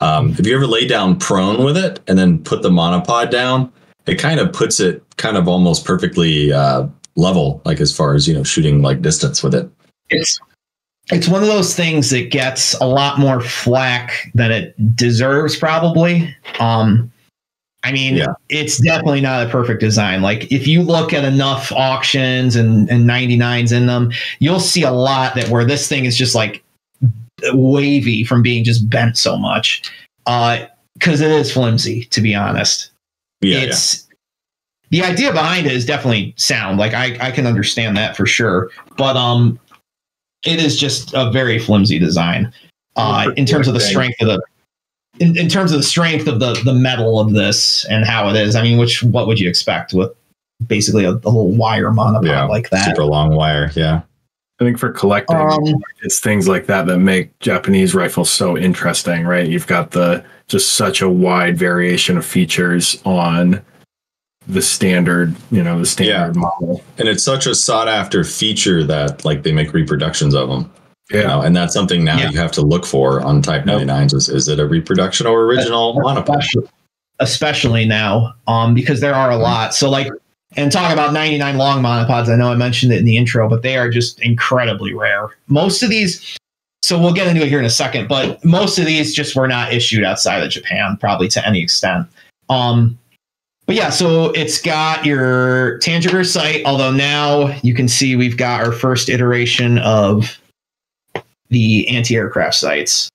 um, if you ever lay down prone with it and then put the monopod down, it kind of puts it kind of almost perfectly uh, level, like as far as you know, shooting like distance with it. it's it's one of those things that gets a lot more flack than it deserves probably um I mean, Yeah. it's definitely not a perfect design. Like if you look at enough auctions and, and 99s in them, you'll see a lot that where this thing is just like wavy from being just bent so much. Uh, cause it is flimsy, to be honest. Yeah, yeah. the idea behind it is definitely sound. Like I, I can understand that for sure. But um it is just a very flimsy design. Uh in terms of the strength of the in, in terms of the strength of the the metal of this and how it is. I mean, which what would you expect with basically a, a little wire monopod Yeah, like that? super long wire. Yeah, I think for collecting, Um, it's things like that that make Japanese rifles so interesting, right? You've got the just such a wide variation of features on the standard, you know, the standard model. and it's such a sought after feature that like they make reproductions of them. Yeah. You know, and that's something now Yeah. you have to look for on Type Yep. 99s. Is, is it a reproduction or original monopod? especially, especially now, um, because there are a lot. So like, and talk about 99 long monopods. I know I mentioned it in the intro, but they are just incredibly rare. Most of these, so we'll get into it here in a second, but most of these just were not issued outside of Japan, probably to any extent. Um, but yeah, so it's got your tangent sight, although now you can see we've got our first iteration of the anti-aircraft sights.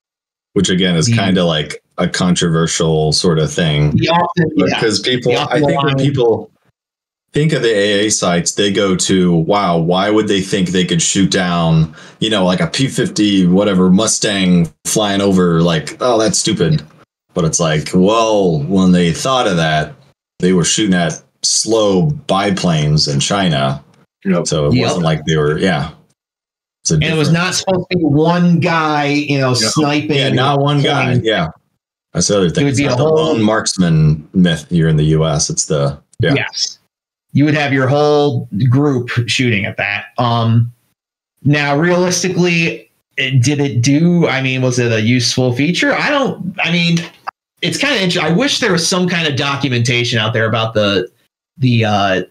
Which again is kind of like a controversial sort of thing. Often, yeah, because people i think when people think of the aa sights they go to wow why would they think they could shoot down you know like a p50 whatever mustang flying over like oh that's stupid but it's like well when they thought of that they were shooting at slow biplanes in china Yep. so it Yep. wasn't like they were yeah It's a and it was not supposed to be one guy, you know, Yeah. sniping. yeah not one guy pointing. yeah that's the other thing It would it's be not a the whole- lone marksman myth here in the us it's the yeah Yes. You would have your whole group shooting at that. Um, now, realistically, did it do? I mean, was it a useful feature? I don't. I mean, it's kind of. interesting. I wish there was some kind of documentation out there about the the uh,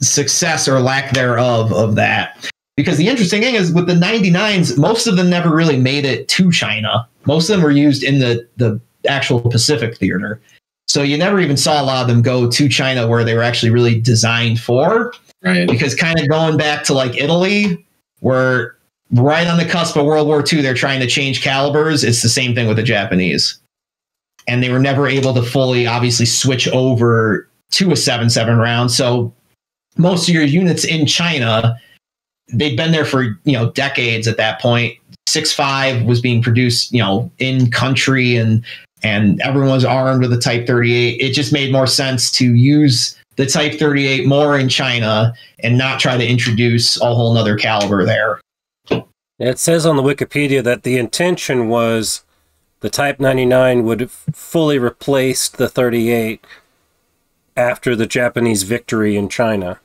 success or lack thereof of that. Because the interesting thing is with the 99s, most of them never really made it to China. Most of them were used in the the actual Pacific theater. So you never even saw a lot of them go to China where they were actually really designed for. Right. Because kind of going back to like Italy, where right on the cusp of World War II, they're trying to change calibers. It's the same thing with the Japanese. And they were never able to fully, obviously, switch over to a 7 7 round. So most of your units in China, they'd been there for, you know, decades at that point. Six five was being produced, you know, in country and and everyone was armed with a Type 38. It just made more sense to use the Type 38 more in China and not try to introduce a whole nother caliber there. It says on the Wikipedia that the intention was the Type 99 would f- fully replace the 38 after the Japanese victory in China.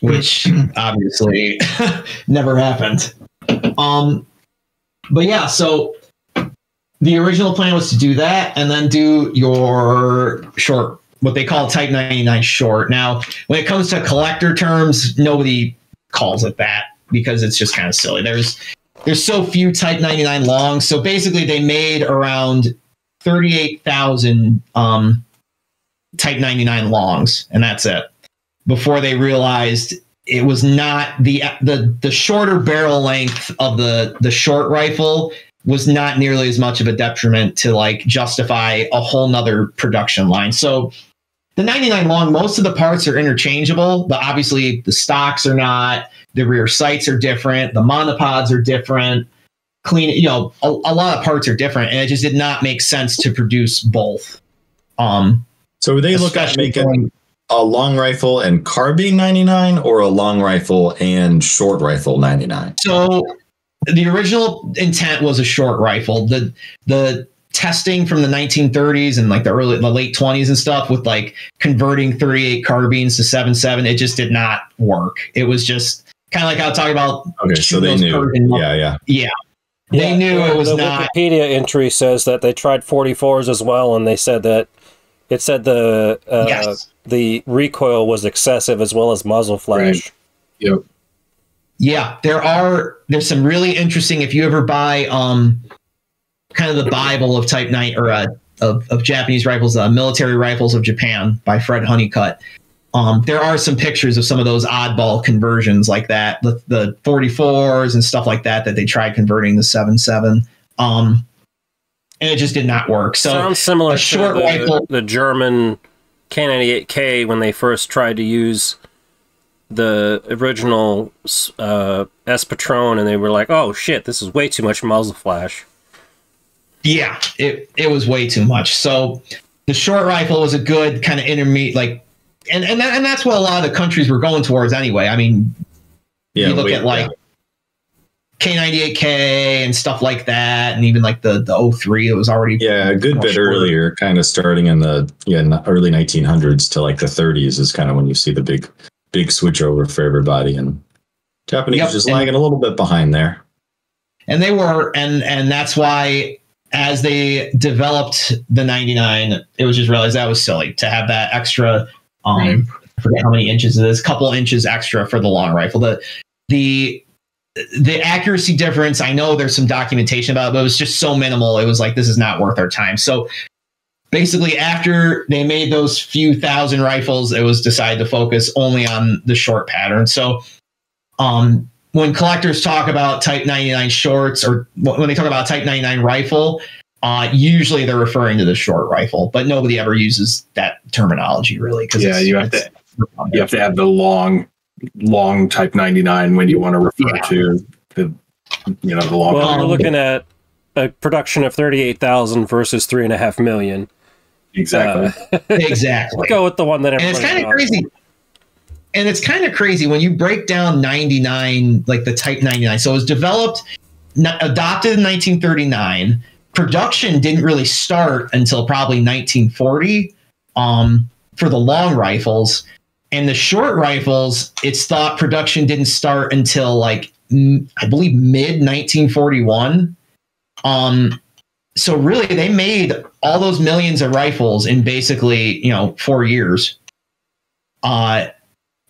which obviously never happened. Um, but yeah, so the original plan was to do that and then do your short, what they call Type 99 short. Now, when it comes to collector terms, nobody calls it that because it's just kind of silly. There's there's so few Type 99 longs. so basically they made around 38,000 um, Type 99 longs, and that's it before they realized it was not the the the shorter barrel length of the the short rifle was not nearly as much of a detriment to like justify a whole nother production line. So the 99 long, most of the parts are interchangeable, but obviously the stocks are not. The rear sights are different. The monopods are different. Clean, you know, a, a lot of parts are different, and it just did not make sense to produce both. Um, so they look at making going- a long rifle and carbine 99 or a long rifle and short rifle 99 So the original intent was a short rifle. The the testing from the 1930s and like the early the late 20s and stuff with like converting 38 carbines to 7.7 it just did not work. It was just kind of like I was talking about okay so they knew Persian- yeah yeah yeah. They knew it was the not Wikipedia entry says that they tried 44s as well, and they said that it said the uh, Yes. the recoil was excessive as well as muzzle flash. Yep. Yeah, there are there's some really interesting if you ever buy um kind of the Bible of Type 9 or uh of, of Japanese rifles, uh, Military Rifles of Japan by Fred Honeycutt. Um, there are some pictures of some of those oddball conversions like that, the, the 44s and stuff like that, that they tried converting the 7.7. Um, and it just did not work. So Sounds similar a to short the, rifle- the German K98K when they first tried to use the original uh, S Patron, and they were like, "Oh shit, this is way too much muzzle flash." Yeah, it it was way too much. So the short rifle was a good kind of intermediate, like, and and that, and that's what a lot of the countries were going towards anyway. I mean, Yeah, you look we- at like K98K and stuff like that, and even like the the 03, it was already Yeah, a good bit shorter. earlier, kind of starting in the yeah early 1900s to like the 30s is kind of when you see the big big switch over for everybody, and Japanese Yep, just and- lagging a little bit behind there. and they were and and that's why as they developed the 99 it was just realized that was silly to have that extra um Right. I forget how many inches it is couple inches extra for the long rifle. The the the accuracy difference i know there's some documentation about it but it was just so minimal. It was like this is not worth our time. So basically after they made those few thousand rifles it was decided to focus only on the short pattern. So um when collectors talk about Type 99 shorts or when they talk about Type 99 rifle, uh, usually they're referring to the short rifle, but nobody ever uses that terminology really. Cause Yeah, it's- you have it's- You have to add the long, long Type 99 when you want to refer Yeah. to the, you know, the long. Well, we're looking at a production of thirty-eight thousand versus three and a half million. exactly. Uh, exactly. go with the one that and it's kind of crazy. And it's kind of crazy when you break down 99, like the Type 99. So it was developed, adopted in 1939. Production didn't really start until probably 1940 um, for the long rifles. And the short rifles, it's thought production didn't start until like, I believe, mid 1941. Um, so really, they made all those millions of rifles in basically, you know, four years uh,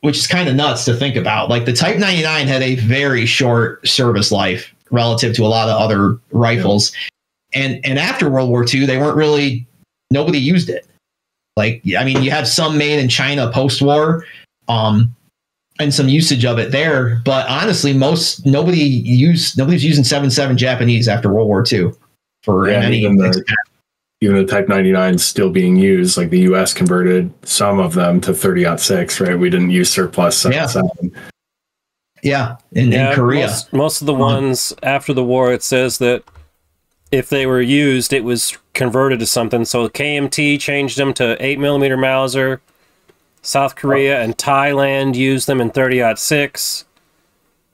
which is kind of nuts to think about. Like the Type 99 had a very short service life relative to a lot of other rifles. And and after World War II, they weren't really nobody used it. Like I mean, you have some made in China post-war, um, and some usage of it there. But honestly, most nobody used nobody's using 7.7 Japanese after World War II for Yeah, any even the- Even the Type 99 still being used, like the US converted some of them to 30 6, right? We didn't use surplus Yeah. 77. yeah in, in Korea. Most, most of the Um, ones after the war, it says that if they were used, it was converted to something. So KMT changed them to 8 millimeter Mauser. South Korea and Thailand used them in 30 6.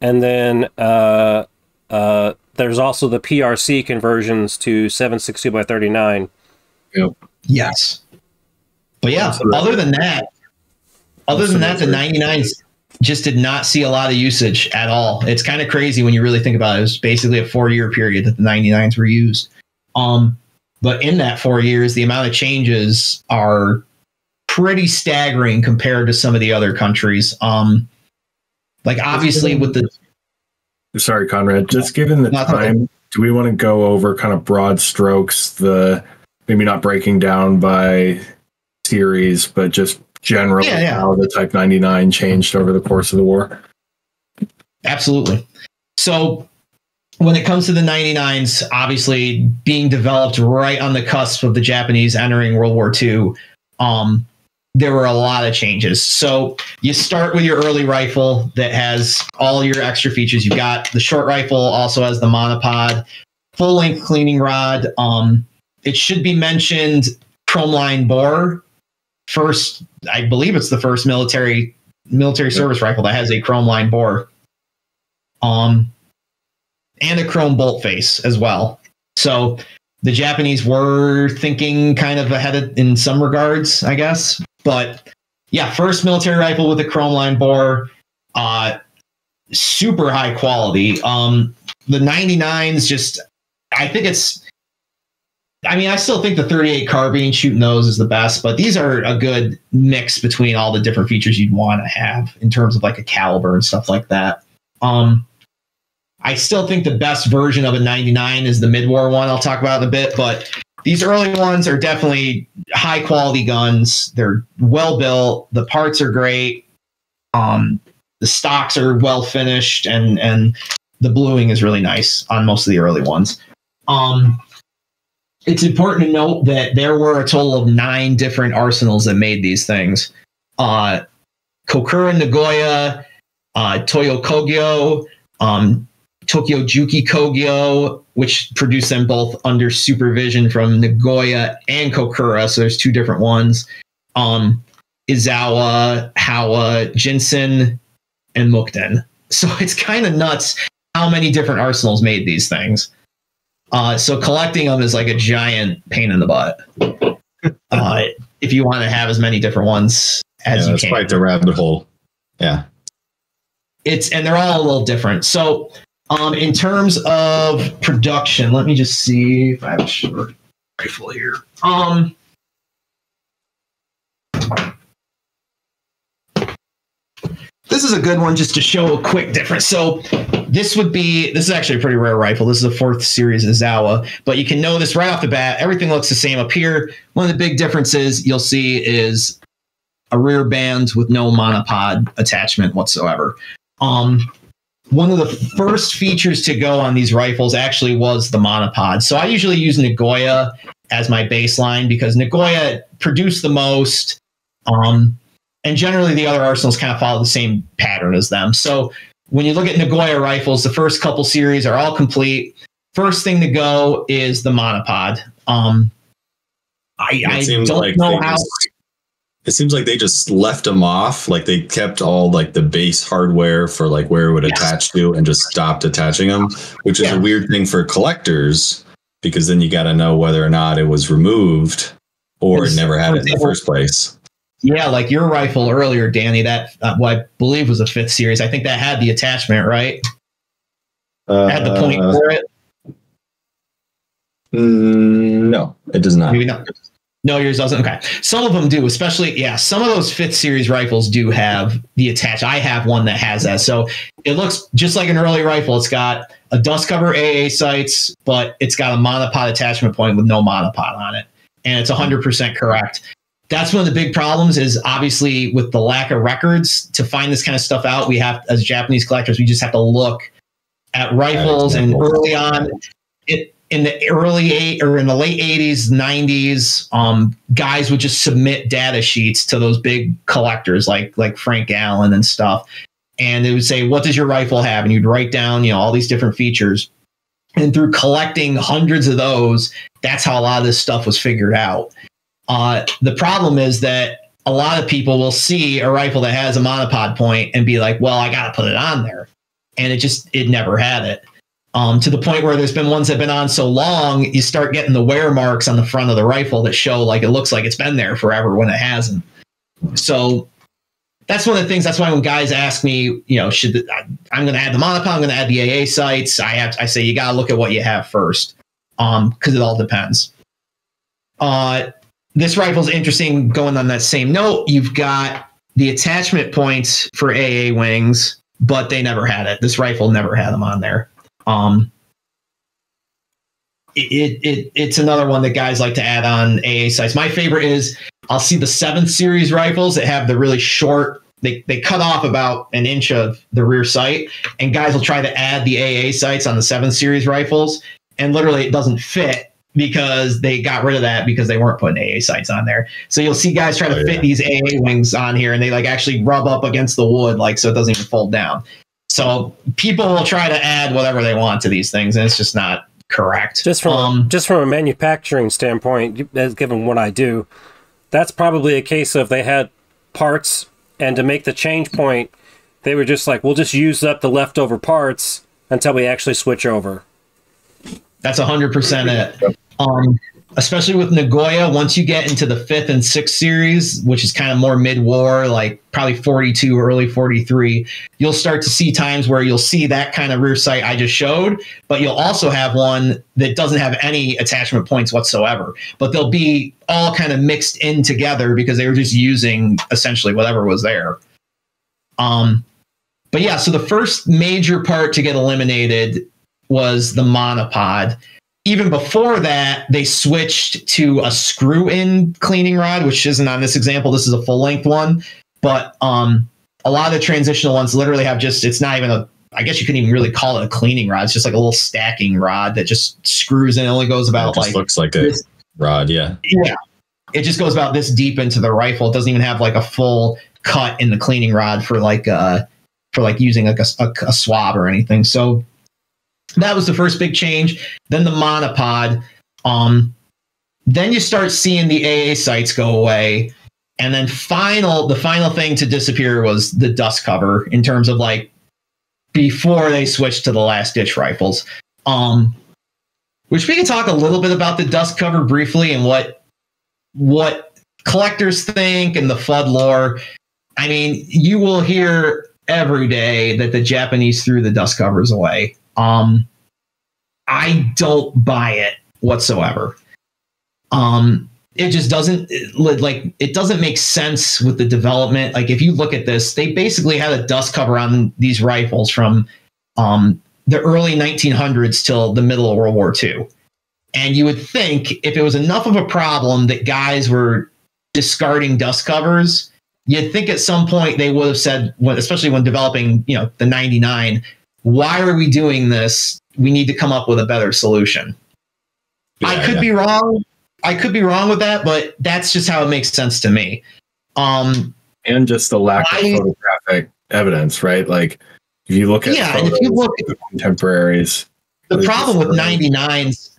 And then uh, uh, there's also the PRC conversions to 762 by 39. Yep. Yes. But yeah, Absolutely. other than that, other than that, the 99s just did not see a lot of usage at all. It's kind of crazy when you really think about it. It was basically a four year period that the 99s were used. Um, but in that four years, the amount of changes are pretty staggering compared to some of the other countries. Um, like obviously with the Sorry, Conrad. Just given the Not time, do we want to go over kind of broad strokes, the maybe not breaking down by series, but just generally Yeah, yeah. how the Type 99 changed over the course of the war? Absolutely. So when it comes to the 99s, obviously being developed right on the cusp of the Japanese entering World War II, um, there were a lot of changes. So you start with your early rifle that has all your extra features. You've got the short rifle, also has the monopod, full length cleaning rod. Um, it should be mentioned chrome line bore. First, I believe it's the first military military service rifle that has a chrome line bore um, and a chrome bolt face as well. So the Japanese were thinking kind of ahead of, in some regards, I guess. But yeah, first military rifle with a chrome line bore, uh, super high quality. Um, the 99s just, I think it's. I mean, I still think the 38 carbine shooting those is the best, but these are a good mix between all the different features you'd want to have in terms of like a caliber and stuff like that. Um, I still think the best version of a 99 is the mid-war one. I'll talk about in a bit, but these early ones are definitely high quality guns. They're well built. The parts are great. Um, the stocks are well finished, and and the bluing is really nice on most of the early ones. Um, it's important to note that there were a total of nine different arsenals that made these things. Uh, Kokura Nagoya, uh, Toyo Kogyo, um, Tokyo Juki Kogyo, which produced them both under supervision from Nagoya and Kokura. So there's two different ones. Um, Izawa, Howa, Jinsen, and Mukden. So it's kind of nuts how many different arsenals made these things. Uh, so collecting them is like a giant pain in the butt. Uh, if you want to have as many different ones as yeah, you can. quite the rabbit hole. Yeah. it's and they're all a little different. So, um, in terms of production, let me just see if I have a short rifle here. Um, this is a good one just to show a quick difference. So, this would be this is actually a pretty rare rifle. This is a fourth series Zawa, but you can know this right off the bat. Everything looks the same up here. One of the big differences you'll see is a rear band with no monopod attachment whatsoever. Um, one of the first features to go on these rifles actually was the monopod. So I usually use Nagoya as my baseline because Nagoya produced the most. Um, and generally the other arsenals kind of follow the same pattern as them. So when you look at Nagoya rifles, the first couple series are all complete. First thing to go is the monopod. Um, I, I don't like know how. It seems like they just left them off. Like they kept all like the base hardware for like where it would Yes. attach to and just stopped attaching them, which is Yeah. a weird thing for collectors because then you got to know whether or not it was removed or it never had it in the first place. Yeah, like your rifle earlier, Danny. That uh, what I believe was a fifth series. I think that had the attachment, right? Uh, had the point for it. mm, no, it does not. Maybe not. No, yours doesn't. Okay, some of them do, especially yeah. Some of those fifth series rifles do have the attach. I have one that has that, so it looks just like an early rifle. It's got a dust cover AA sights, but it's got a monopod attachment point with no monopod on it, and it's hundred percent correct. That's one of the big problems. Is obviously with the lack of records to find this kind of stuff out. We have as Japanese collectors, we just have to look at rifles, and early on, in the early eight or in the late 80s 90s um, guys would just submit data sheets to those big collectors like like frank allen and stuff. And they would say what does your rifle have? And you'd write down you know all these different features. And through collecting hundreds of those that's how a lot of this stuff was figured out. Uh, the problem is that a lot of people will see a rifle that has a monopod point and be like well i gotta put it on there. And it just it never had it um, to the point where there's been ones that have been on so long, you start getting the wear marks on the front of the rifle that show like it looks like it's been there forever when it hasn't. So that's one of the things. That's why when guys ask me, you know, should the, I, I'm going to add the monopod, I'm going to add the AA sights. I have, I say you got to look at what you have first, um, because it all depends. Uh, this rifle's interesting. Going on that same note, you've got the attachment points for AA wings, but they never had it. This rifle never had them on there. Um, it, it it's another one that guys like to add on AA sights. My favorite is I'll see the seventh series rifles that have the really short. They they cut off about an inch of the rear sight, and guys will try to add the AA sights on the seventh series rifles, and literally it doesn't fit because they got rid of that because they weren't putting AA sights on there. So you'll see guys try to Oh, fit these AA wings on here, and they like actually rub up against the wood, like so it doesn't even fold down. So people will try to add whatever they want to these things, and it's just not correct. Just from um, just from a manufacturing standpoint, as given what I do, that's probably a case of they had parts, and to make the change point, they were just like, we'll just use up the leftover parts until we actually switch over. That's hundred percent it. Um, especially with Nagoya, once you get into the fifth and sixth series, which is kind of more mid-war, like probably forty-two, early forty-three, you'll start to see times where you'll see that kind of rear sight I just showed, but you'll also have one that doesn't have any attachment points whatsoever. But they'll be all kind of mixed in together because they were just using essentially whatever was there. Um, but yeah, so the first major part to get eliminated was the monopod. Even before that, they switched to a screw-in cleaning rod, which isn't on this example. This is a full-length one, but um, a lot of the transitional ones literally have just. It's not even a. I guess you couldn't even really call it a cleaning rod. It's just like a little stacking rod that just screws in. It only goes about like looks like a this- rod. Yeah. yeah. It just goes about this deep into the rifle. It doesn't even have like a full cut in the cleaning rod for like uh for like using like a, a, a swab or anything. So that was the first big change. Then the monopod. Um, then you start seeing the AA sights go away, and then final the final thing to disappear was the dust cover in terms of like before they switched to the last ditch rifles. Um, which we can talk a little bit about the dust cover briefly and what what collectors think and the Fudd lore. I mean, you will hear every day that the Japanese threw the dust covers away. Um, I don't buy it whatsoever. Um, it just doesn't like it doesn't make sense with the development. Like if you look at this, they basically had a dust cover on these rifles from um, the early 1900s till the middle of World War II. And you would think if it was enough of a problem that guys were discarding dust covers, you'd think at some point they would have said, especially when developing, you know, the 99, why are we doing this? We need to come up with a better solution. I could yeah. be wrong. I could be wrong with that, but that's just how it makes sense to me. Um, and just the lack Why- of photographic evidence, right? Like if you look at Yeah, and if you look- of contemporaries, the problem with 99s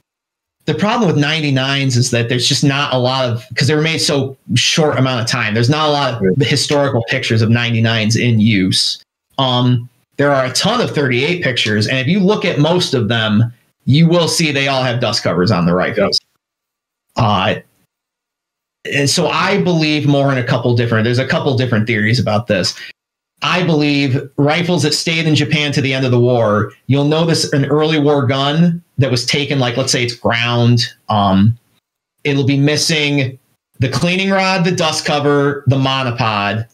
the problem with 99s is that there's just not a lot of because they were made so short amount of time there's not a lot of historical pictures of 99s in use um there are a ton of 38 pictures and if you look at most of them you will see they all have dust covers on the rifles uh and so i believe more in a couple different there's a couple different theories about this I believe rifles that stayed in Japan to the end of the war, you'll notice an early war gun that was taken, like let's say it's ground. Um, it'll be missing the cleaning rod, the dust cover, the monopod,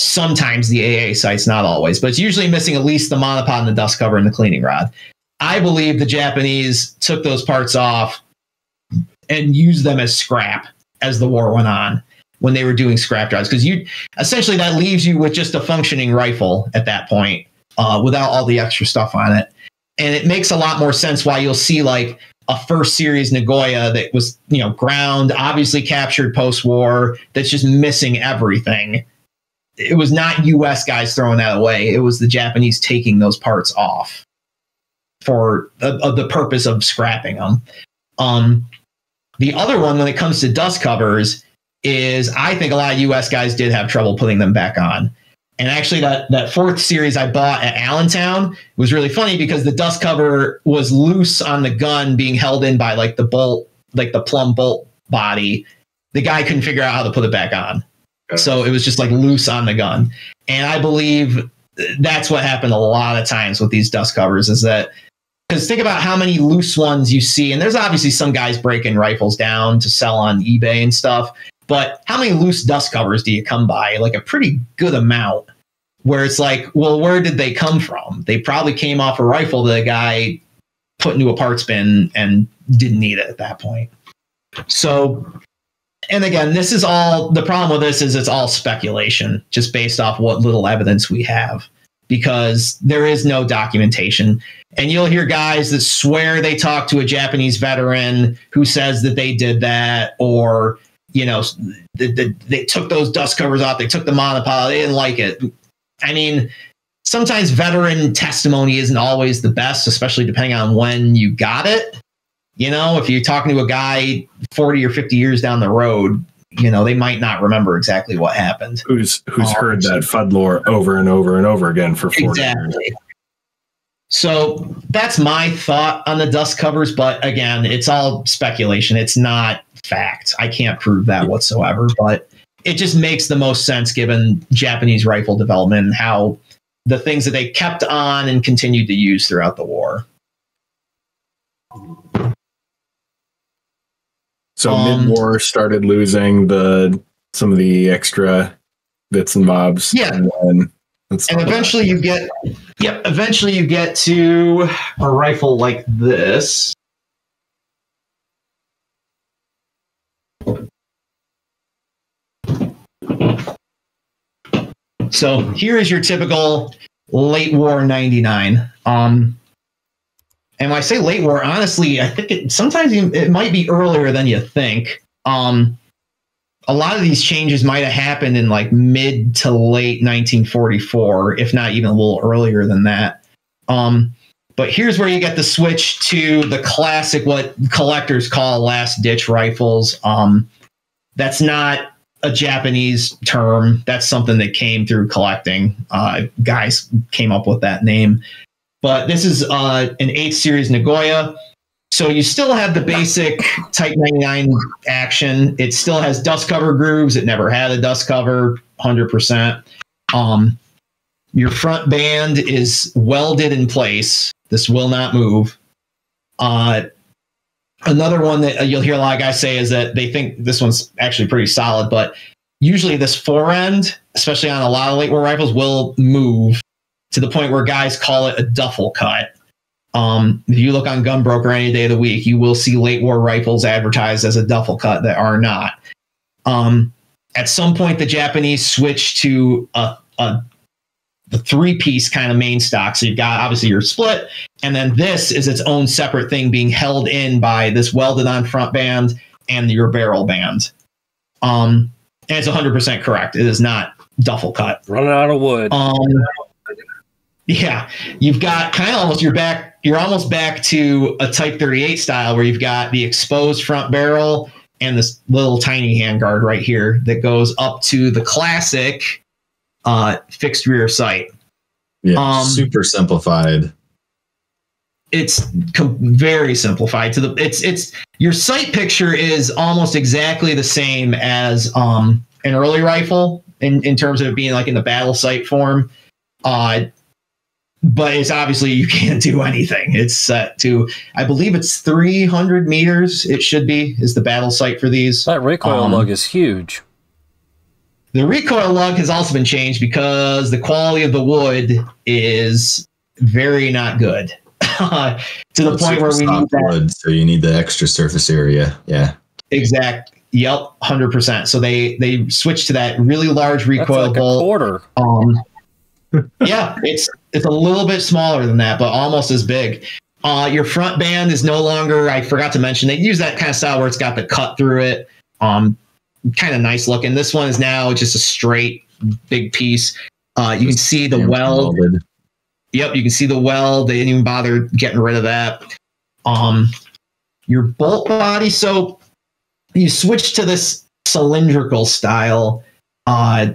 sometimes the AA sights, not always, but it's usually missing at least the monopod and the dust cover and the cleaning rod. I believe the Japanese took those parts off and used them as scrap as the war went on when they were doing scrap drives because you essentially that leaves you with just a functioning rifle at that point uh, without all the extra stuff on it and it makes a lot more sense why you'll see like a first series nagoya that was you know ground obviously captured post-war that's just missing everything it was not us guys throwing that away it was the japanese taking those parts off for the, of the purpose of scrapping them um, the other one when it comes to dust covers is I think a lot of US guys did have trouble putting them back on. And actually that that fourth series I bought at Allentown was really funny because the dust cover was loose on the gun being held in by like the bolt, like the plumb bolt body. The guy couldn't figure out how to put it back on. So it was just like loose on the gun. And I believe that's what happened a lot of times with these dust covers is that because think about how many loose ones you see, and there's obviously some guys breaking rifles down to sell on eBay and stuff. But how many loose dust covers do you come by? Like a pretty good amount. Where it's like, well, where did they come from? They probably came off a rifle that a guy put into a parts bin and didn't need it at that point. So, and again, this is all the problem with this is it's all speculation, just based off what little evidence we have, because there is no documentation. And you'll hear guys that swear they talked to a Japanese veteran who says that they did that, or you know, the, the, they took those dust covers off. They took the monopod. They didn't like it. I mean, sometimes veteran testimony isn't always the best, especially depending on when you got it. You know, if you're talking to a guy 40 or 50 years down the road, you know, they might not remember exactly what happened. who's who's Oh, heard that Fudd lore over and over and over again for 40 years. Exactly. So that's my thought on the dust covers, but again, it's all speculation. It's not fact. I can't prove that whatsoever, but it just makes the most sense given Japanese rifle development and how the things that they kept on and continued to use throughout the war. So um, mid war started losing the some of the extra bits and bobs. Yeah. And, then, and eventually you get yep, eventually you get to a rifle like this. So here is your typical late war 99. Um, and when I say late war, honestly, I think it sometimes it might be earlier than you think. Um, a lot of these changes might have happened in like mid to late 1944, if not even a little earlier than that. Um, but here's where you get the switch to the classic, what collectors call last ditch rifles. Um, that's not a Japanese term. That's something that came through collecting. Uh, guys came up with that name. But this is uh, an 8 series Nagoya. So you still have the basic Type 99 action. It still has dust cover grooves. It never had a dust cover, 100%. Um, your front band is welded in place. This will not move. Uh, another one that you'll hear a lot of guys say is that they think this one's actually pretty solid, but usually this fore end, especially on a lot of late war rifles, will move to the point where guys call it a duffel cut. Um, if you look on Gunbroker any day of the week, you will see late war rifles advertised as a duffel cut that are not. Um, at some point, the Japanese switched to a, a the three piece kind of main stock. So you've got obviously your split, and then this is its own separate thing being held in by this welded on front band and your barrel band. Um, and it's 100% correct. It is not duffel cut. Running out of wood. Um, yeah, you've got kind of almost you're back. You're almost back to a Type 38 style where you've got the exposed front barrel and this little tiny handguard right here that goes up to the classic uh, fixed rear sight. Yeah, Um, super simplified. It's com- very simplified to the. It's it's your sight picture is almost exactly the same as um, an early rifle in in terms of it being like in the battle sight form. Uh, but it's obviously you can't do anything. It's set to, I believe it's 300 meters. It should be is the battle sight for these. That recoil Um, lug is huge. The recoil lug has also been changed because the quality of the wood is very not good. to the It's point where we need soft that wood, so you need the extra surface area. Yeah. exact. Yep, hundred percent. So they they switched to that really large That's recoil like a bolt. quarter. Um, yeah, it's it's a little bit smaller than that, but almost as big. Uh, your front band is no longer. I forgot to mention they use that kind of style where it's got the cut through it. Um, kind of nice looking. This one is now just a straight big piece. Uh, you can see the weld. welded. Yep, you can see the weld. They didn't even bother getting rid of that. Um, your bolt body. So you switch to this cylindrical style. Uh,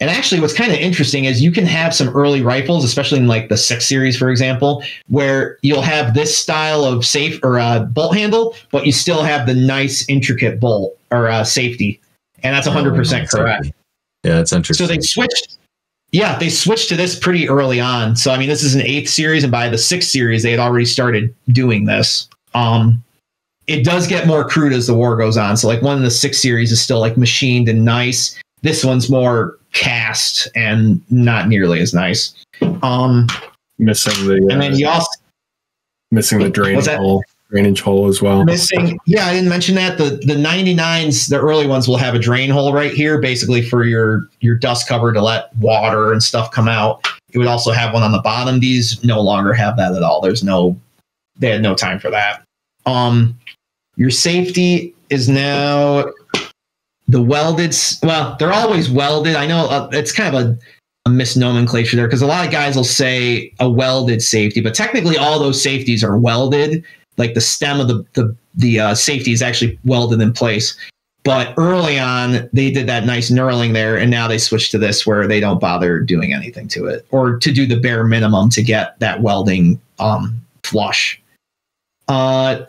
and actually, what's kind of interesting is you can have some early rifles, especially in like the six series, for example, where you'll have this style of safe or uh, bolt handle, but you still have the nice intricate bolt or uh, safety, and that's 100 percent Oh, correct. Yeah, that's interesting. So they switched. Yeah, they switched to this pretty early on. So I mean, this is an eighth series, and by the sixth series, they had already started doing this. Um, it does get more crude as the war goes on. So like one of the six series is still like machined and nice. This one's more cast and not nearly as nice. Um, Missing the and then uh, you also missing the drainage hole, drainage hole as well. missing yeah i didn't mention that. The the 99s the early ones will have a drain hole right here basically for your your dust cover to let water and stuff come out. It would also have one on the bottom. These no longer have that at all. There's no they had no time for that. Um your safety is now the welded well they're always welded i know uh, it's kind of a a misnomenclature there because a lot of guys will say a welded safety, but technically all those safeties are welded like the stem of the the the uh, safety is actually welded in place. But early on, they did that nice knurling there, and now they switched to this where they don't bother doing anything to it, or to do the bare minimum to get that welding um, flush. Uh,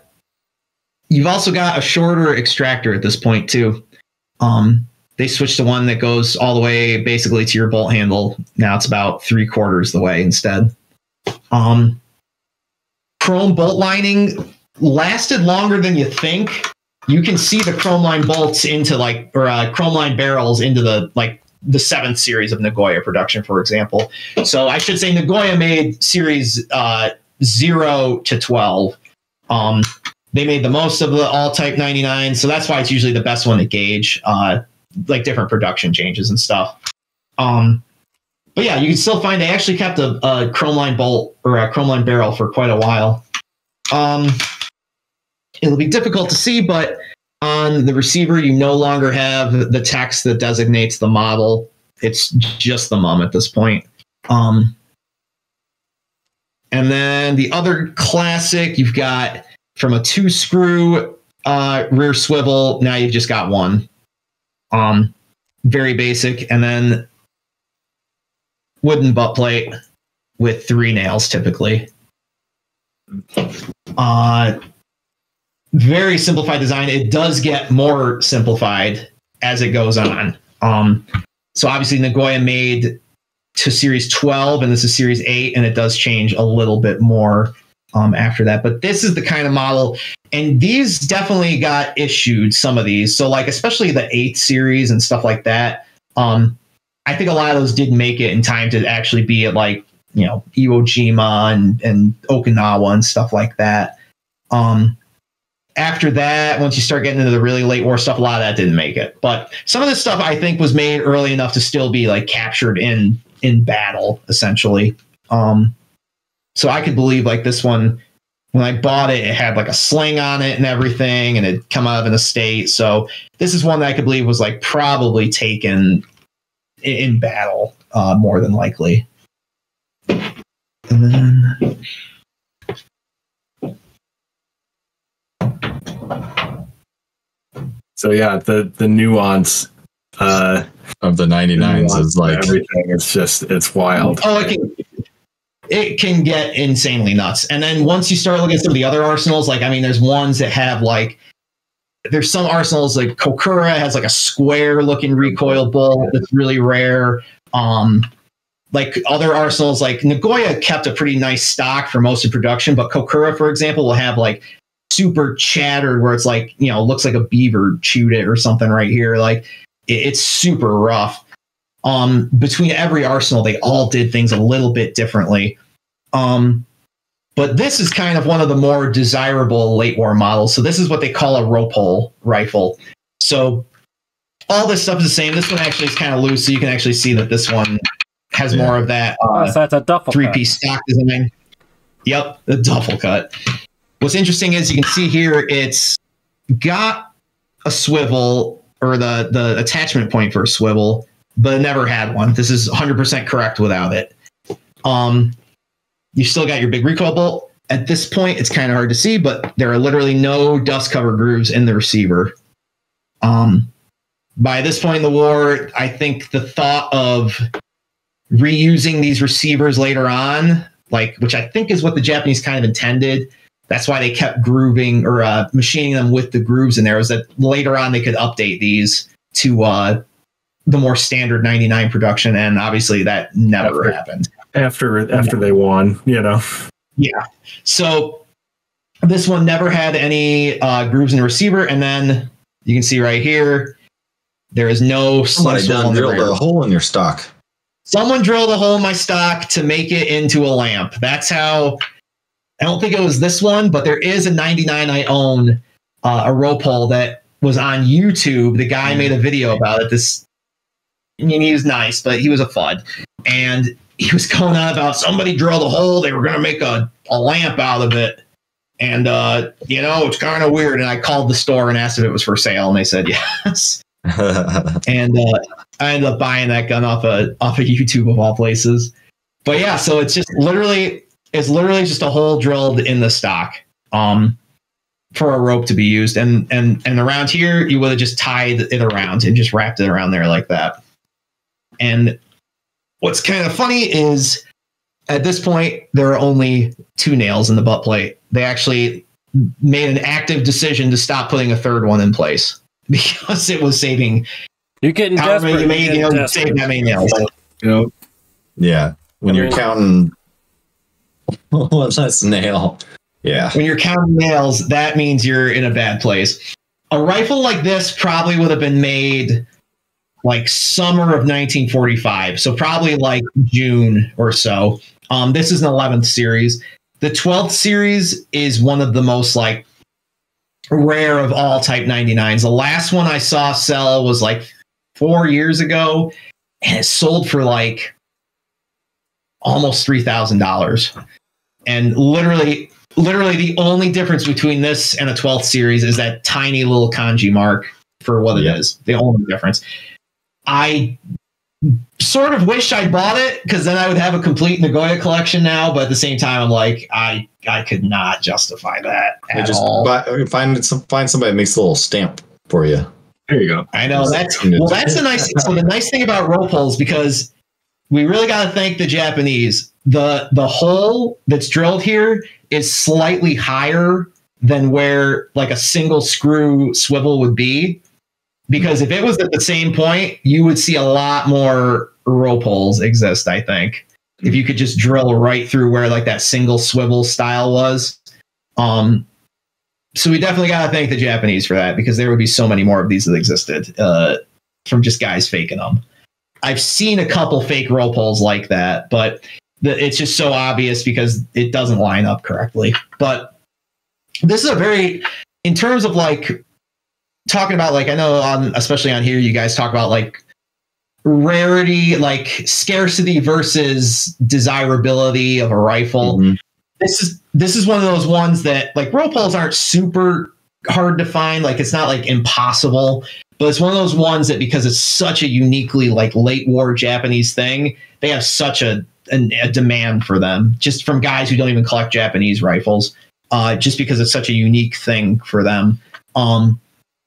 you've also got a shorter extractor at this point too. Um, they switched to one that goes all the way basically to your bolt handle. Now it's about three quarters the way instead. Um, chrome bolt lining lasted longer than you think. You can see the chrome line bolts into like or uh, chrome line barrels into the like the seventh series of Nagoya production, for example. So I should say Nagoya made series uh, zero to twelve. Um, they made the most of the all type 99, so that's why it's usually the best one to gauge, uh, like different production changes and stuff. Um, but yeah, you can still find. They actually kept a, a chrome line bolt or a chrome line barrel for quite a while. Um, it'll be difficult to see, but on the receiver, you no longer have the text that designates the model. It's just the mum at this point. Um, and then the other classic, you've got from a two screw uh, rear swivel. Now you've just got one. Um, very basic, and then wooden butt plate with three nails typically. Uh, very simplified design. It does get more simplified as it goes on. Um, so obviously Nagoya made to series 12 and this is series 8 and it does change a little bit more um, after that but this is the kind of model and these definitely got issued some of these so like especially the 8 series and stuff like that um, i think a lot of those didn't make it in time to actually be at like you know iwo jima and, and okinawa and stuff like that um, after that, once you start getting into the really late war stuff, a lot of that didn't make it. But some of this stuff I think was made early enough to still be like captured in in battle, essentially. Um, so I could believe like this one when I bought it, it had like a sling on it and everything, and it come out of an estate. So this is one that I could believe was like probably taken in, in battle, uh, more than likely. And then So yeah, the the nuance uh, of the 99s is like everything. It's just it's wild. Oh, it can it can get insanely nuts. And then once you start looking at some of the other arsenals, like I mean, there's ones that have like there's some arsenals like Kokura has like a square looking recoil bolt that's really rare. Um, like other arsenals, like Nagoya kept a pretty nice stock for most of production, but Kokura, for example, will have like super chattered where it's like you know looks like a beaver chewed it or something right here like it, it's super rough um between every arsenal they all did things a little bit differently um but this is kind of one of the more desirable late war models so this is what they call a rope pull rifle so all this stuff is the same this one actually is kind of loose so you can actually see that this one has Yeah. more of that uh, Oh, so that's a duffel. three cut. piece stock design. Yep, the duffel cut. What's interesting is you can see here it's got a swivel or the the attachment point for a swivel, but never had one. This is 100% correct without it. Um, you still got your big recoil bolt. At this point, it's kind of hard to see, but there are literally no dust cover grooves in the receiver. Um, by this point in the war, I think the thought of reusing these receivers later on, like which I think is what the Japanese kind of intended. That's why they kept grooving or uh, machining them with the grooves in there. Was that later on they could update these to uh, the more standard 99 production, and obviously that never After- happened. After after they won, you know. Yeah. So this one never had any uh, grooves in the receiver, and then you can see right here there is no somebody done drilled a hole in your stock. Someone drilled a hole in my stock to make it into a lamp. That's how. I don't think it was this one, but there is a 99 I own, uh, a rope pull that was on YouTube. The guy made a video about it. This, I mean, he was nice, but he was a fud, and he was going on about somebody drilled a hole. They were going to make a, a lamp out of it. And, uh, you know, it's kind of weird. And I called the store and asked if it was for sale, and they said yes and uh, I ended up buying that gun off of off of YouTube of all places. But yeah, so it's just literally it's literally just a hole drilled in the stock um, for a rope to be used, and and and around here you would have just tied it around and just wrapped it around there like that. And what's kind of funny is at this point there are only two nails in the butt plate. They actually made an active decision to stop putting a third one in place because it was saving You're getting however desperate. you made, You're know, getting save that many nails. You know, yeah. When I you're mean- counting what's that snail? Yeah. When you're counting nails, that means you're in a bad place. A rifle like this probably would have been made like summer of 1945, so probably like June or so. Um, this is an 11th series. The 12th series is one of the most like rare of all Type 99s. The last one I saw sell was like four years ago, and it sold for like almost three thousand dollars, and literally, literally the only difference between this and a 12th series is that tiny little kanji mark for what it is. Yeah. The only difference. I sort of wish I bought it because then I would have a complete Nagoya collection now. But at the same time, I'm like, I I could not justify that You at just all. buy, find some find somebody that makes a little stamp for you. There you go. I know that's well. That's the nice. So the nice thing about rope pulls because we really got to thank the Japanese. the The hole that's drilled here is slightly higher than where like a single screw swivel would be. Because if it was at the same point, you would see a lot more rope pulls exist. I think if you could just drill right through where like that single swivel style was. Um, so we definitely got to thank the Japanese for that because there would be so many more of these that existed uh, from just guys faking them. I've seen a couple fake rope pulls like that, but the, it's just so obvious because it doesn't line up correctly. But this is a very, in terms of like talking about like I know on especially on here you guys talk about like rarity, like scarcity versus desirability of a rifle. Mhm. this is this is one of those ones that like rope pulls aren't super hard to find. Like it's not like impossible but it's one of those ones that because it's such a uniquely like late war japanese thing they have such a, an a demand for them just from guys who don't even collect japanese rifles uh, just because it's such a unique thing for them. Um,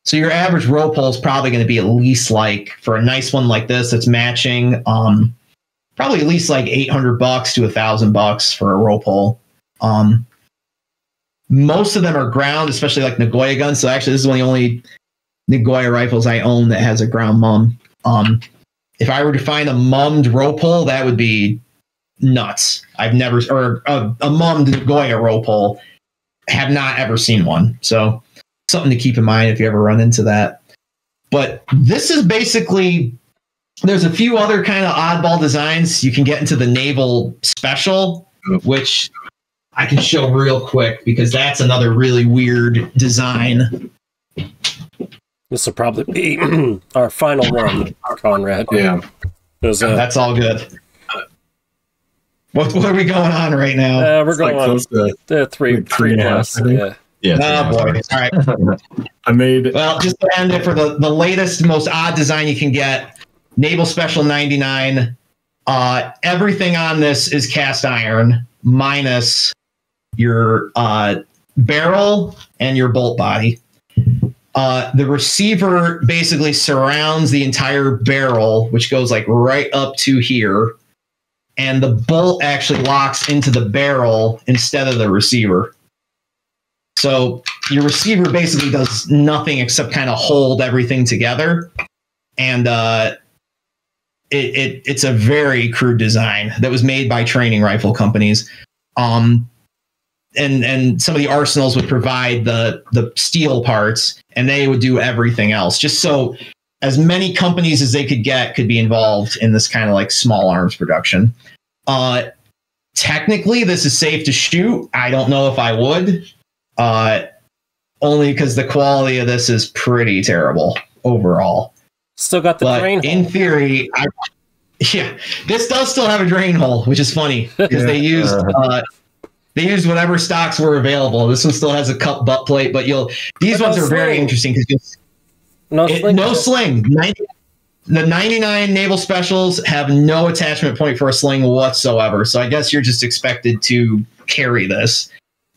so your average rope pull is probably going to be at least like for a nice one like this that's matching um, probably at least like 800 bucks to a thousand bucks for a rope pull um, most of them are ground, especially like Nagoya guns. So actually, this is one of the only Nagoya rifles I own that has a ground mum. Um, if I were to find a mummed rope pull, that would be nuts. I've never, or a, a mummed Nagoya rope pull, have not ever seen one. So something to keep in mind if you ever run into that. But this is basically there's a few other kind of oddball designs. You can get into the naval special, which I can show real quick because that's another really weird design. This will probably be our final one, Conrad. Yeah. There's a, That's all good. What, what are we going on right now? uh, we're It's like going on close to, uh, three, like three and a half, plus, I think. Yeah. Yeah. oh boy! All right. I made Well, just to end it for the, the latest, most odd design you can get, Naval Special 99. Uh, everything on this is cast iron minus your uh, barrel and your bolt body. Uh, the receiver basically surrounds the entire barrel, which goes like right up to here. And the bolt actually locks into the barrel instead of the receiver. So your receiver basically does nothing except kind of hold everything together. And uh, it, it it's a very crude design that was made by training rifle companies. Um, and and some of the arsenals would provide the the steel parts, and they would do everything else. Just so as many companies as they could get could be involved in this kind of like small arms production. Uh, technically, this is safe to shoot. I don't know if I would uh, only because the quality of this is pretty terrible overall. Still got the but drain in hole. theory, I, yeah, this does still have a drain hole, which is funny because they used uh, they used whatever stocks were available. This one still has a cup butt plate, but you'll these But ones no are very interesting because No, it, sling no sling. 90, the 99 naval specials have no attachment point for a sling whatsoever. So I guess you're just expected to carry this.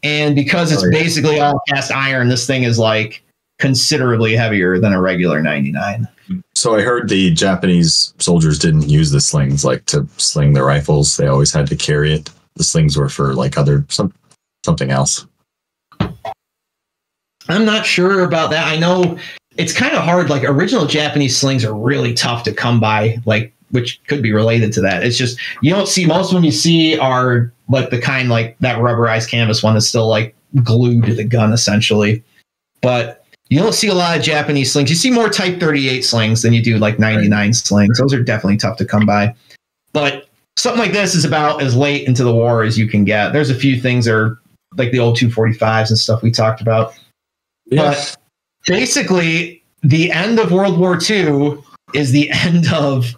And because it's Oh, yeah. basically all cast iron, this thing is like considerably heavier than a regular 99. So I heard the Japanese soldiers didn't use the slings like to sling their rifles. They always had to carry it. The slings were for like other some something else. I'm not sure about that. I know it's kind of hard. Like original Japanese slings are really tough to come by, like which could be related to that. It's just you don't see most of them you see are like the kind like that rubberized canvas one that's still like glued to the gun essentially. But you don't see a lot of Japanese slings. You see more Type 38 slings than you do like 99 slings. Those are definitely tough to come by. But something like this is about as late into the war as you can get. There's a few things that are like the old 245s and stuff we talked about but basically the end of world war ii is the end of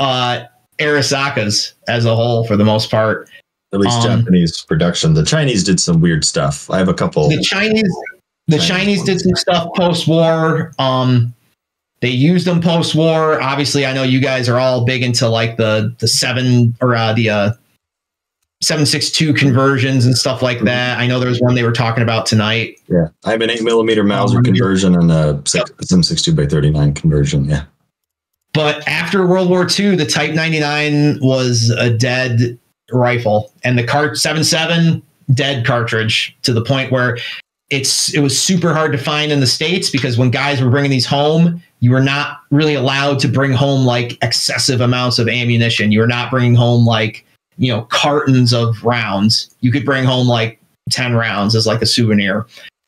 uh, Arisakas as a whole for the most part. At least Um, Japanese production. The Chinese did some weird stuff. I have a couple. The Chinese, the Chinese Chinese did some stuff post war. Um, they used them post war. Obviously, I know you guys are all big into like the the seven or uh, the uh, seven six two conversions and stuff like that. I know there was one they were talking about tonight. yeah, I have an eight millimeter Mauser Um, conversion and a seven six two by thirty nine conversion. Yeah, But after World War II, the Type 99 was a dead rifle, and the Cart 77 dead cartridge to the point where it's it was super hard to find in the states because when guys were bringing these home, you were not really allowed to bring home like excessive amounts of ammunition. You were not bringing home like you know cartons of rounds. You could bring home like 10 rounds as like a souvenir.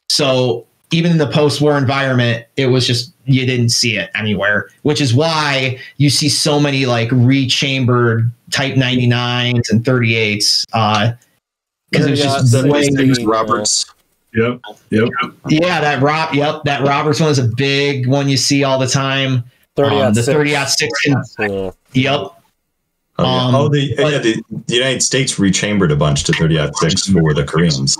So even in the post-war environment, it was just you didn't see it anywhere, which is why you see so many like rechambered Type 99s and 38s. Uh, because it was Yeah, just the- way, the- Roberts. Yep. Yep. yeah. That Rob, yep, that Roberts one is a big one you see all the time. 30 Um, out the six. 30 out six, yep, Oh, yeah. Um, oh the, but- yeah, the, the United States rechambered a bunch to 30 out 6 for the Koreans.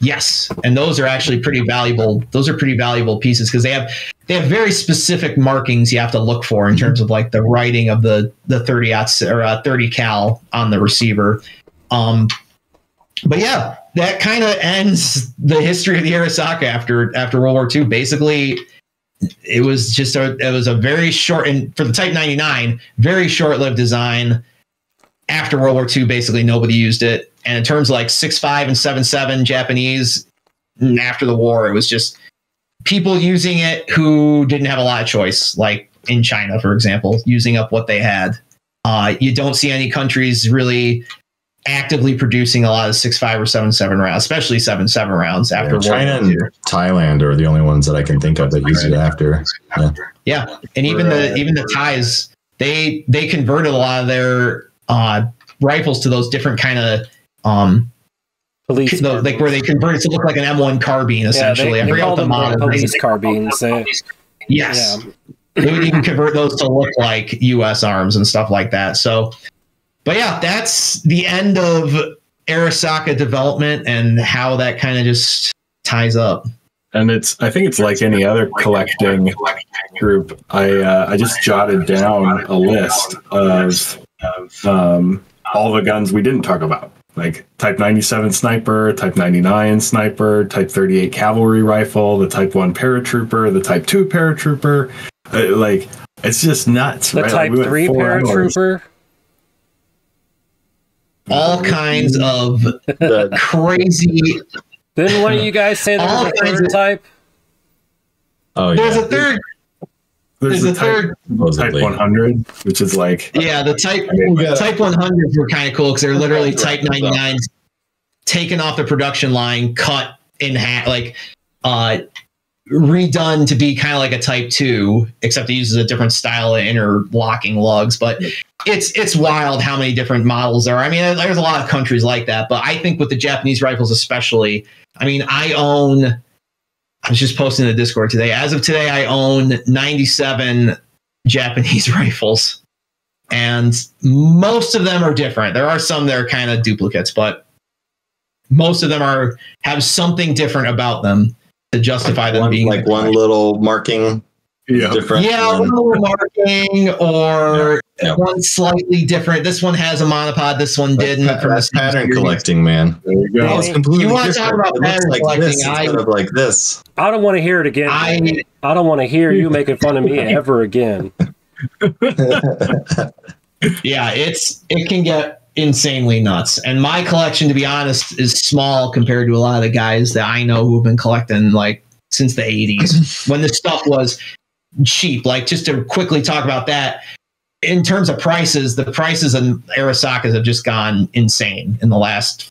Yes, and those are actually pretty valuable. Those are pretty valuable pieces because they have they have very specific markings you have to look for in terms of like the writing of the the thirty outs or uh, thirty cal on the receiver. Um, but yeah, that kind of ends the history of the Arisaka after after World War II. Basically, it was just a it was a very short and for the Type ninety nine, very short lived design. After World War II, basically nobody used it. And in terms of like six five and seven seven Japanese, mm, after the war, it was just people using it who didn't have a lot of choice, like in China, for example, using up what they had. Uh, you don't see any countries really actively producing a lot of six five or seven seven rounds, especially seven seven rounds after Yeah, China World War II. and Thailand are the only ones that I can think of that use it after. Yeah. Yeah, and even the even the Thais, they they converted a lot of their uh, rifles to those different kind of um Police. the, like where they convert it to look like an M1 carbine yeah, essentially. they, I they forget call what the them model police is. carbines. They, Yes, yeah. they would even convert those to look like U.S. arms and stuff like that. So, but yeah, that's the end of Arisaka development and how that kind of just ties up. and it's I think it's like any other collecting group. I uh, I just jotted down a list of um, all the guns we didn't talk about, like Type 97 sniper, Type 99 sniper, Type 38 cavalry rifle, the Type 1 paratrooper, the Type 2 paratrooper. Uh, like it's just nuts. The right? Type Like, we 3 four hours. paratrooper. All kinds of The, crazy. Didn't one of you guys say there was a third of- type? oh, There's yeah. a third. There's, There's the a type, third. type 100, which is like Yeah, the type Yeah. Type 100s were kind of cool because they're literally Type 99s taken off the production line, cut in half, like uh, redone to be kind of like a Type 2, except it uses a different style of interlocking lugs. But it's it's wild how many different models there are. I mean, there's a lot of countries like that, but I think with the Japanese rifles especially, I mean, I own. I was just posting in the Discord today. As of today, I own 97 Japanese rifles and most of them are different. There are some that are kind of duplicates, but most of them are have something different about them to justify them One, being like one little marking yeah. different. Yeah, than- one little marking or Yeah, yeah. one slightly different. This one has a monopod. This one didn't. That's, from the that's pattern series. collecting, man. There you go. Yeah. It's completely You wanna talk about it pattern like collecting, this I- instead of like this. I don't want to hear it again. I I don't want to hear you making fun of me ever again. yeah, it's it can get insanely nuts. And my collection, to be honest, is small compared to a lot of the guys that I know who have been collecting like since the 80s when this stuff was cheap. Like just to quickly talk about that. In terms of prices, the prices in Arisakas have just gone insane in the last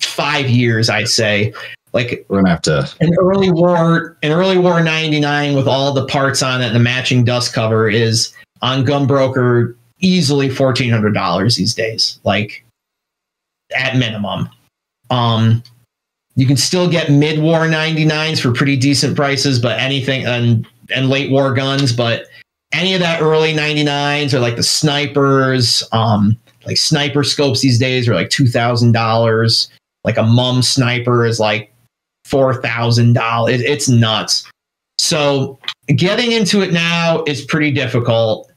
five years, I'd say. Like We're gonna have to. an early war an early war 99 with all the parts on it and the matching dust cover is on GunBroker easily $1400 these days like at minimum um you can still get mid-war 99s for pretty decent prices but anything and and late war guns but any of that early 99s or like the snipers, um, like sniper scopes these days are like two thousand dollars. Like a mum sniper is like four thousand dollars. It's nuts. So getting into it now is pretty difficult.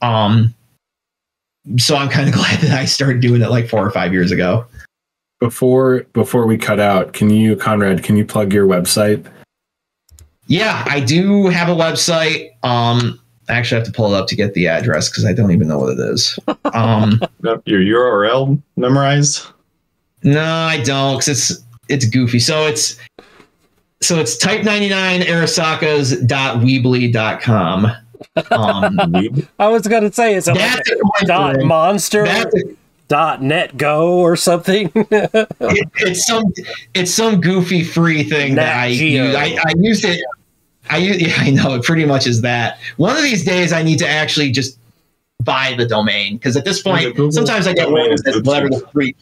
Um, so I'm kind of glad that I started doing it like four or five years ago. Before before we cut out, can you, Conrad, can you plug your website? Yeah, I do have a website. Um, I actually have to pull it up to get the address because I don't even know what it is. Um, Your URL memorized? no, I don't because it's it's goofy. So it's so it's type 99 arisakas.weebly.com. Um, Weeb? I was gonna say it's a dot monster dot net go or something. it, it's some it's some goofy free thing that Nat I Geo. use. I, I used it. I yeah, I know it pretty much is that. One of these days, I need to actually just buy the domain because at this point, sometimes I get worried that whatever the free.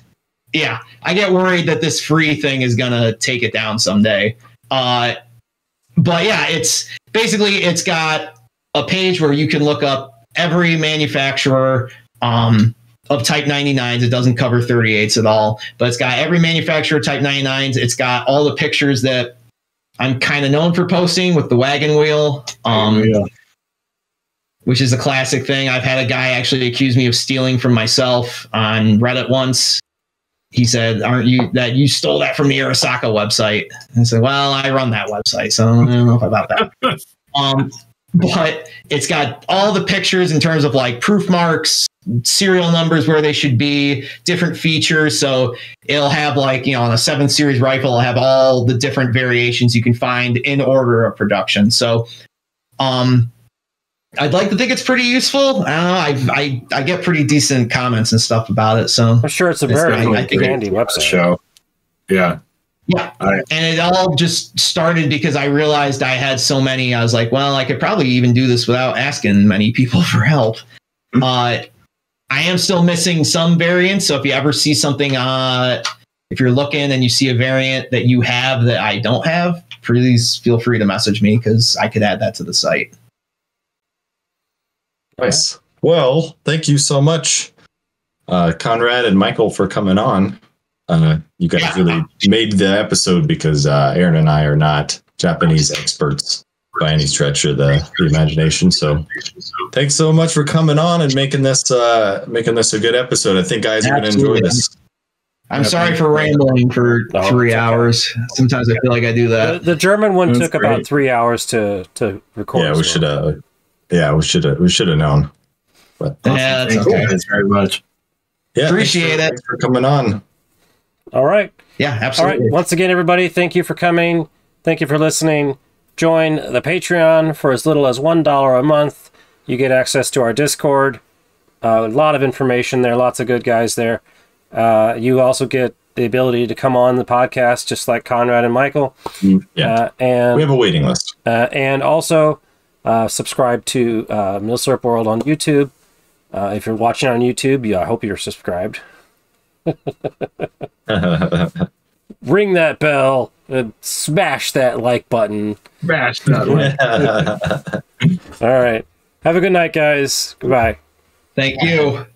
Yeah, I get worried that this free thing is gonna take it down someday. Uh, but yeah, it's basically it's got a page where you can look up every manufacturer um, of Type 99s. It doesn't cover 38s at all, but it's got every manufacturer Type 99s. It's got all the pictures that I'm kind of known for posting with the wagon wheel, um, Yeah. which is a classic thing. I've had a guy actually accuse me of stealing from myself on Reddit once. He said, "Aren't you that you stole that from the Arisaka website?" And I said, "Well, I run that website, so I don't know about that." um, but it's got all the pictures in terms of like proof marks, serial numbers where they should be, different features. So it'll have like, you know, on a seven series rifle, it'll have all the different variations you can find in order of production. So um I'd like to think it's pretty useful. I don't know. I I, I get pretty decent comments and stuff about it. So I'm sure it's a It's very definitely handy, great handy website. Show. Yeah. Yeah. All right. And it all just started because I realized I had so many. I was like, well, I could probably even do this without asking many people for help. Hmm. Uh, I am still missing some variants. So if you ever see something, uh, if you're looking and you see a variant that you have that I don't have, please feel free to message me because I could add that to the site. Nice. Well, thank you so much, uh, Conrad and Michael, for coming on. Uh, you guys Yeah. really made the episode because uh, Aaron and I are not Japanese experts by any stretch of the, the imagination. So, thanks so much for coming on and making this uh, making this a good episode. I think guys are going to enjoy this. I'm sorry for rambling for No, three hours. Sometimes I feel like I do that. the German one That's took about three hours to to record. Yeah, we well. should have. Yeah, we should have. We should have known. But Yeah, that's Thank okay. you guys very much. yeah, Appreciate thanks for, it. thanks for coming on. All right. Yeah, All right. absolutely. Once again, everybody, thank you for coming. Thank you for listening. Join the Patreon for as little as $1 a month. You get access to our Discord. Uh, a lot of information there, lots of good guys there. Uh, you also get the ability to come on the podcast, just like Conrad and Michael. Yeah, Uh, and we have a waiting list. uh, and also uh, subscribe to uh, Milsurp World on YouTube. Uh, if you're watching on YouTube, yeah, I hope you're subscribed. Ring that bell and smash that like button. Bash that one. All right. Have a good night, guys. Goodbye. Thank you.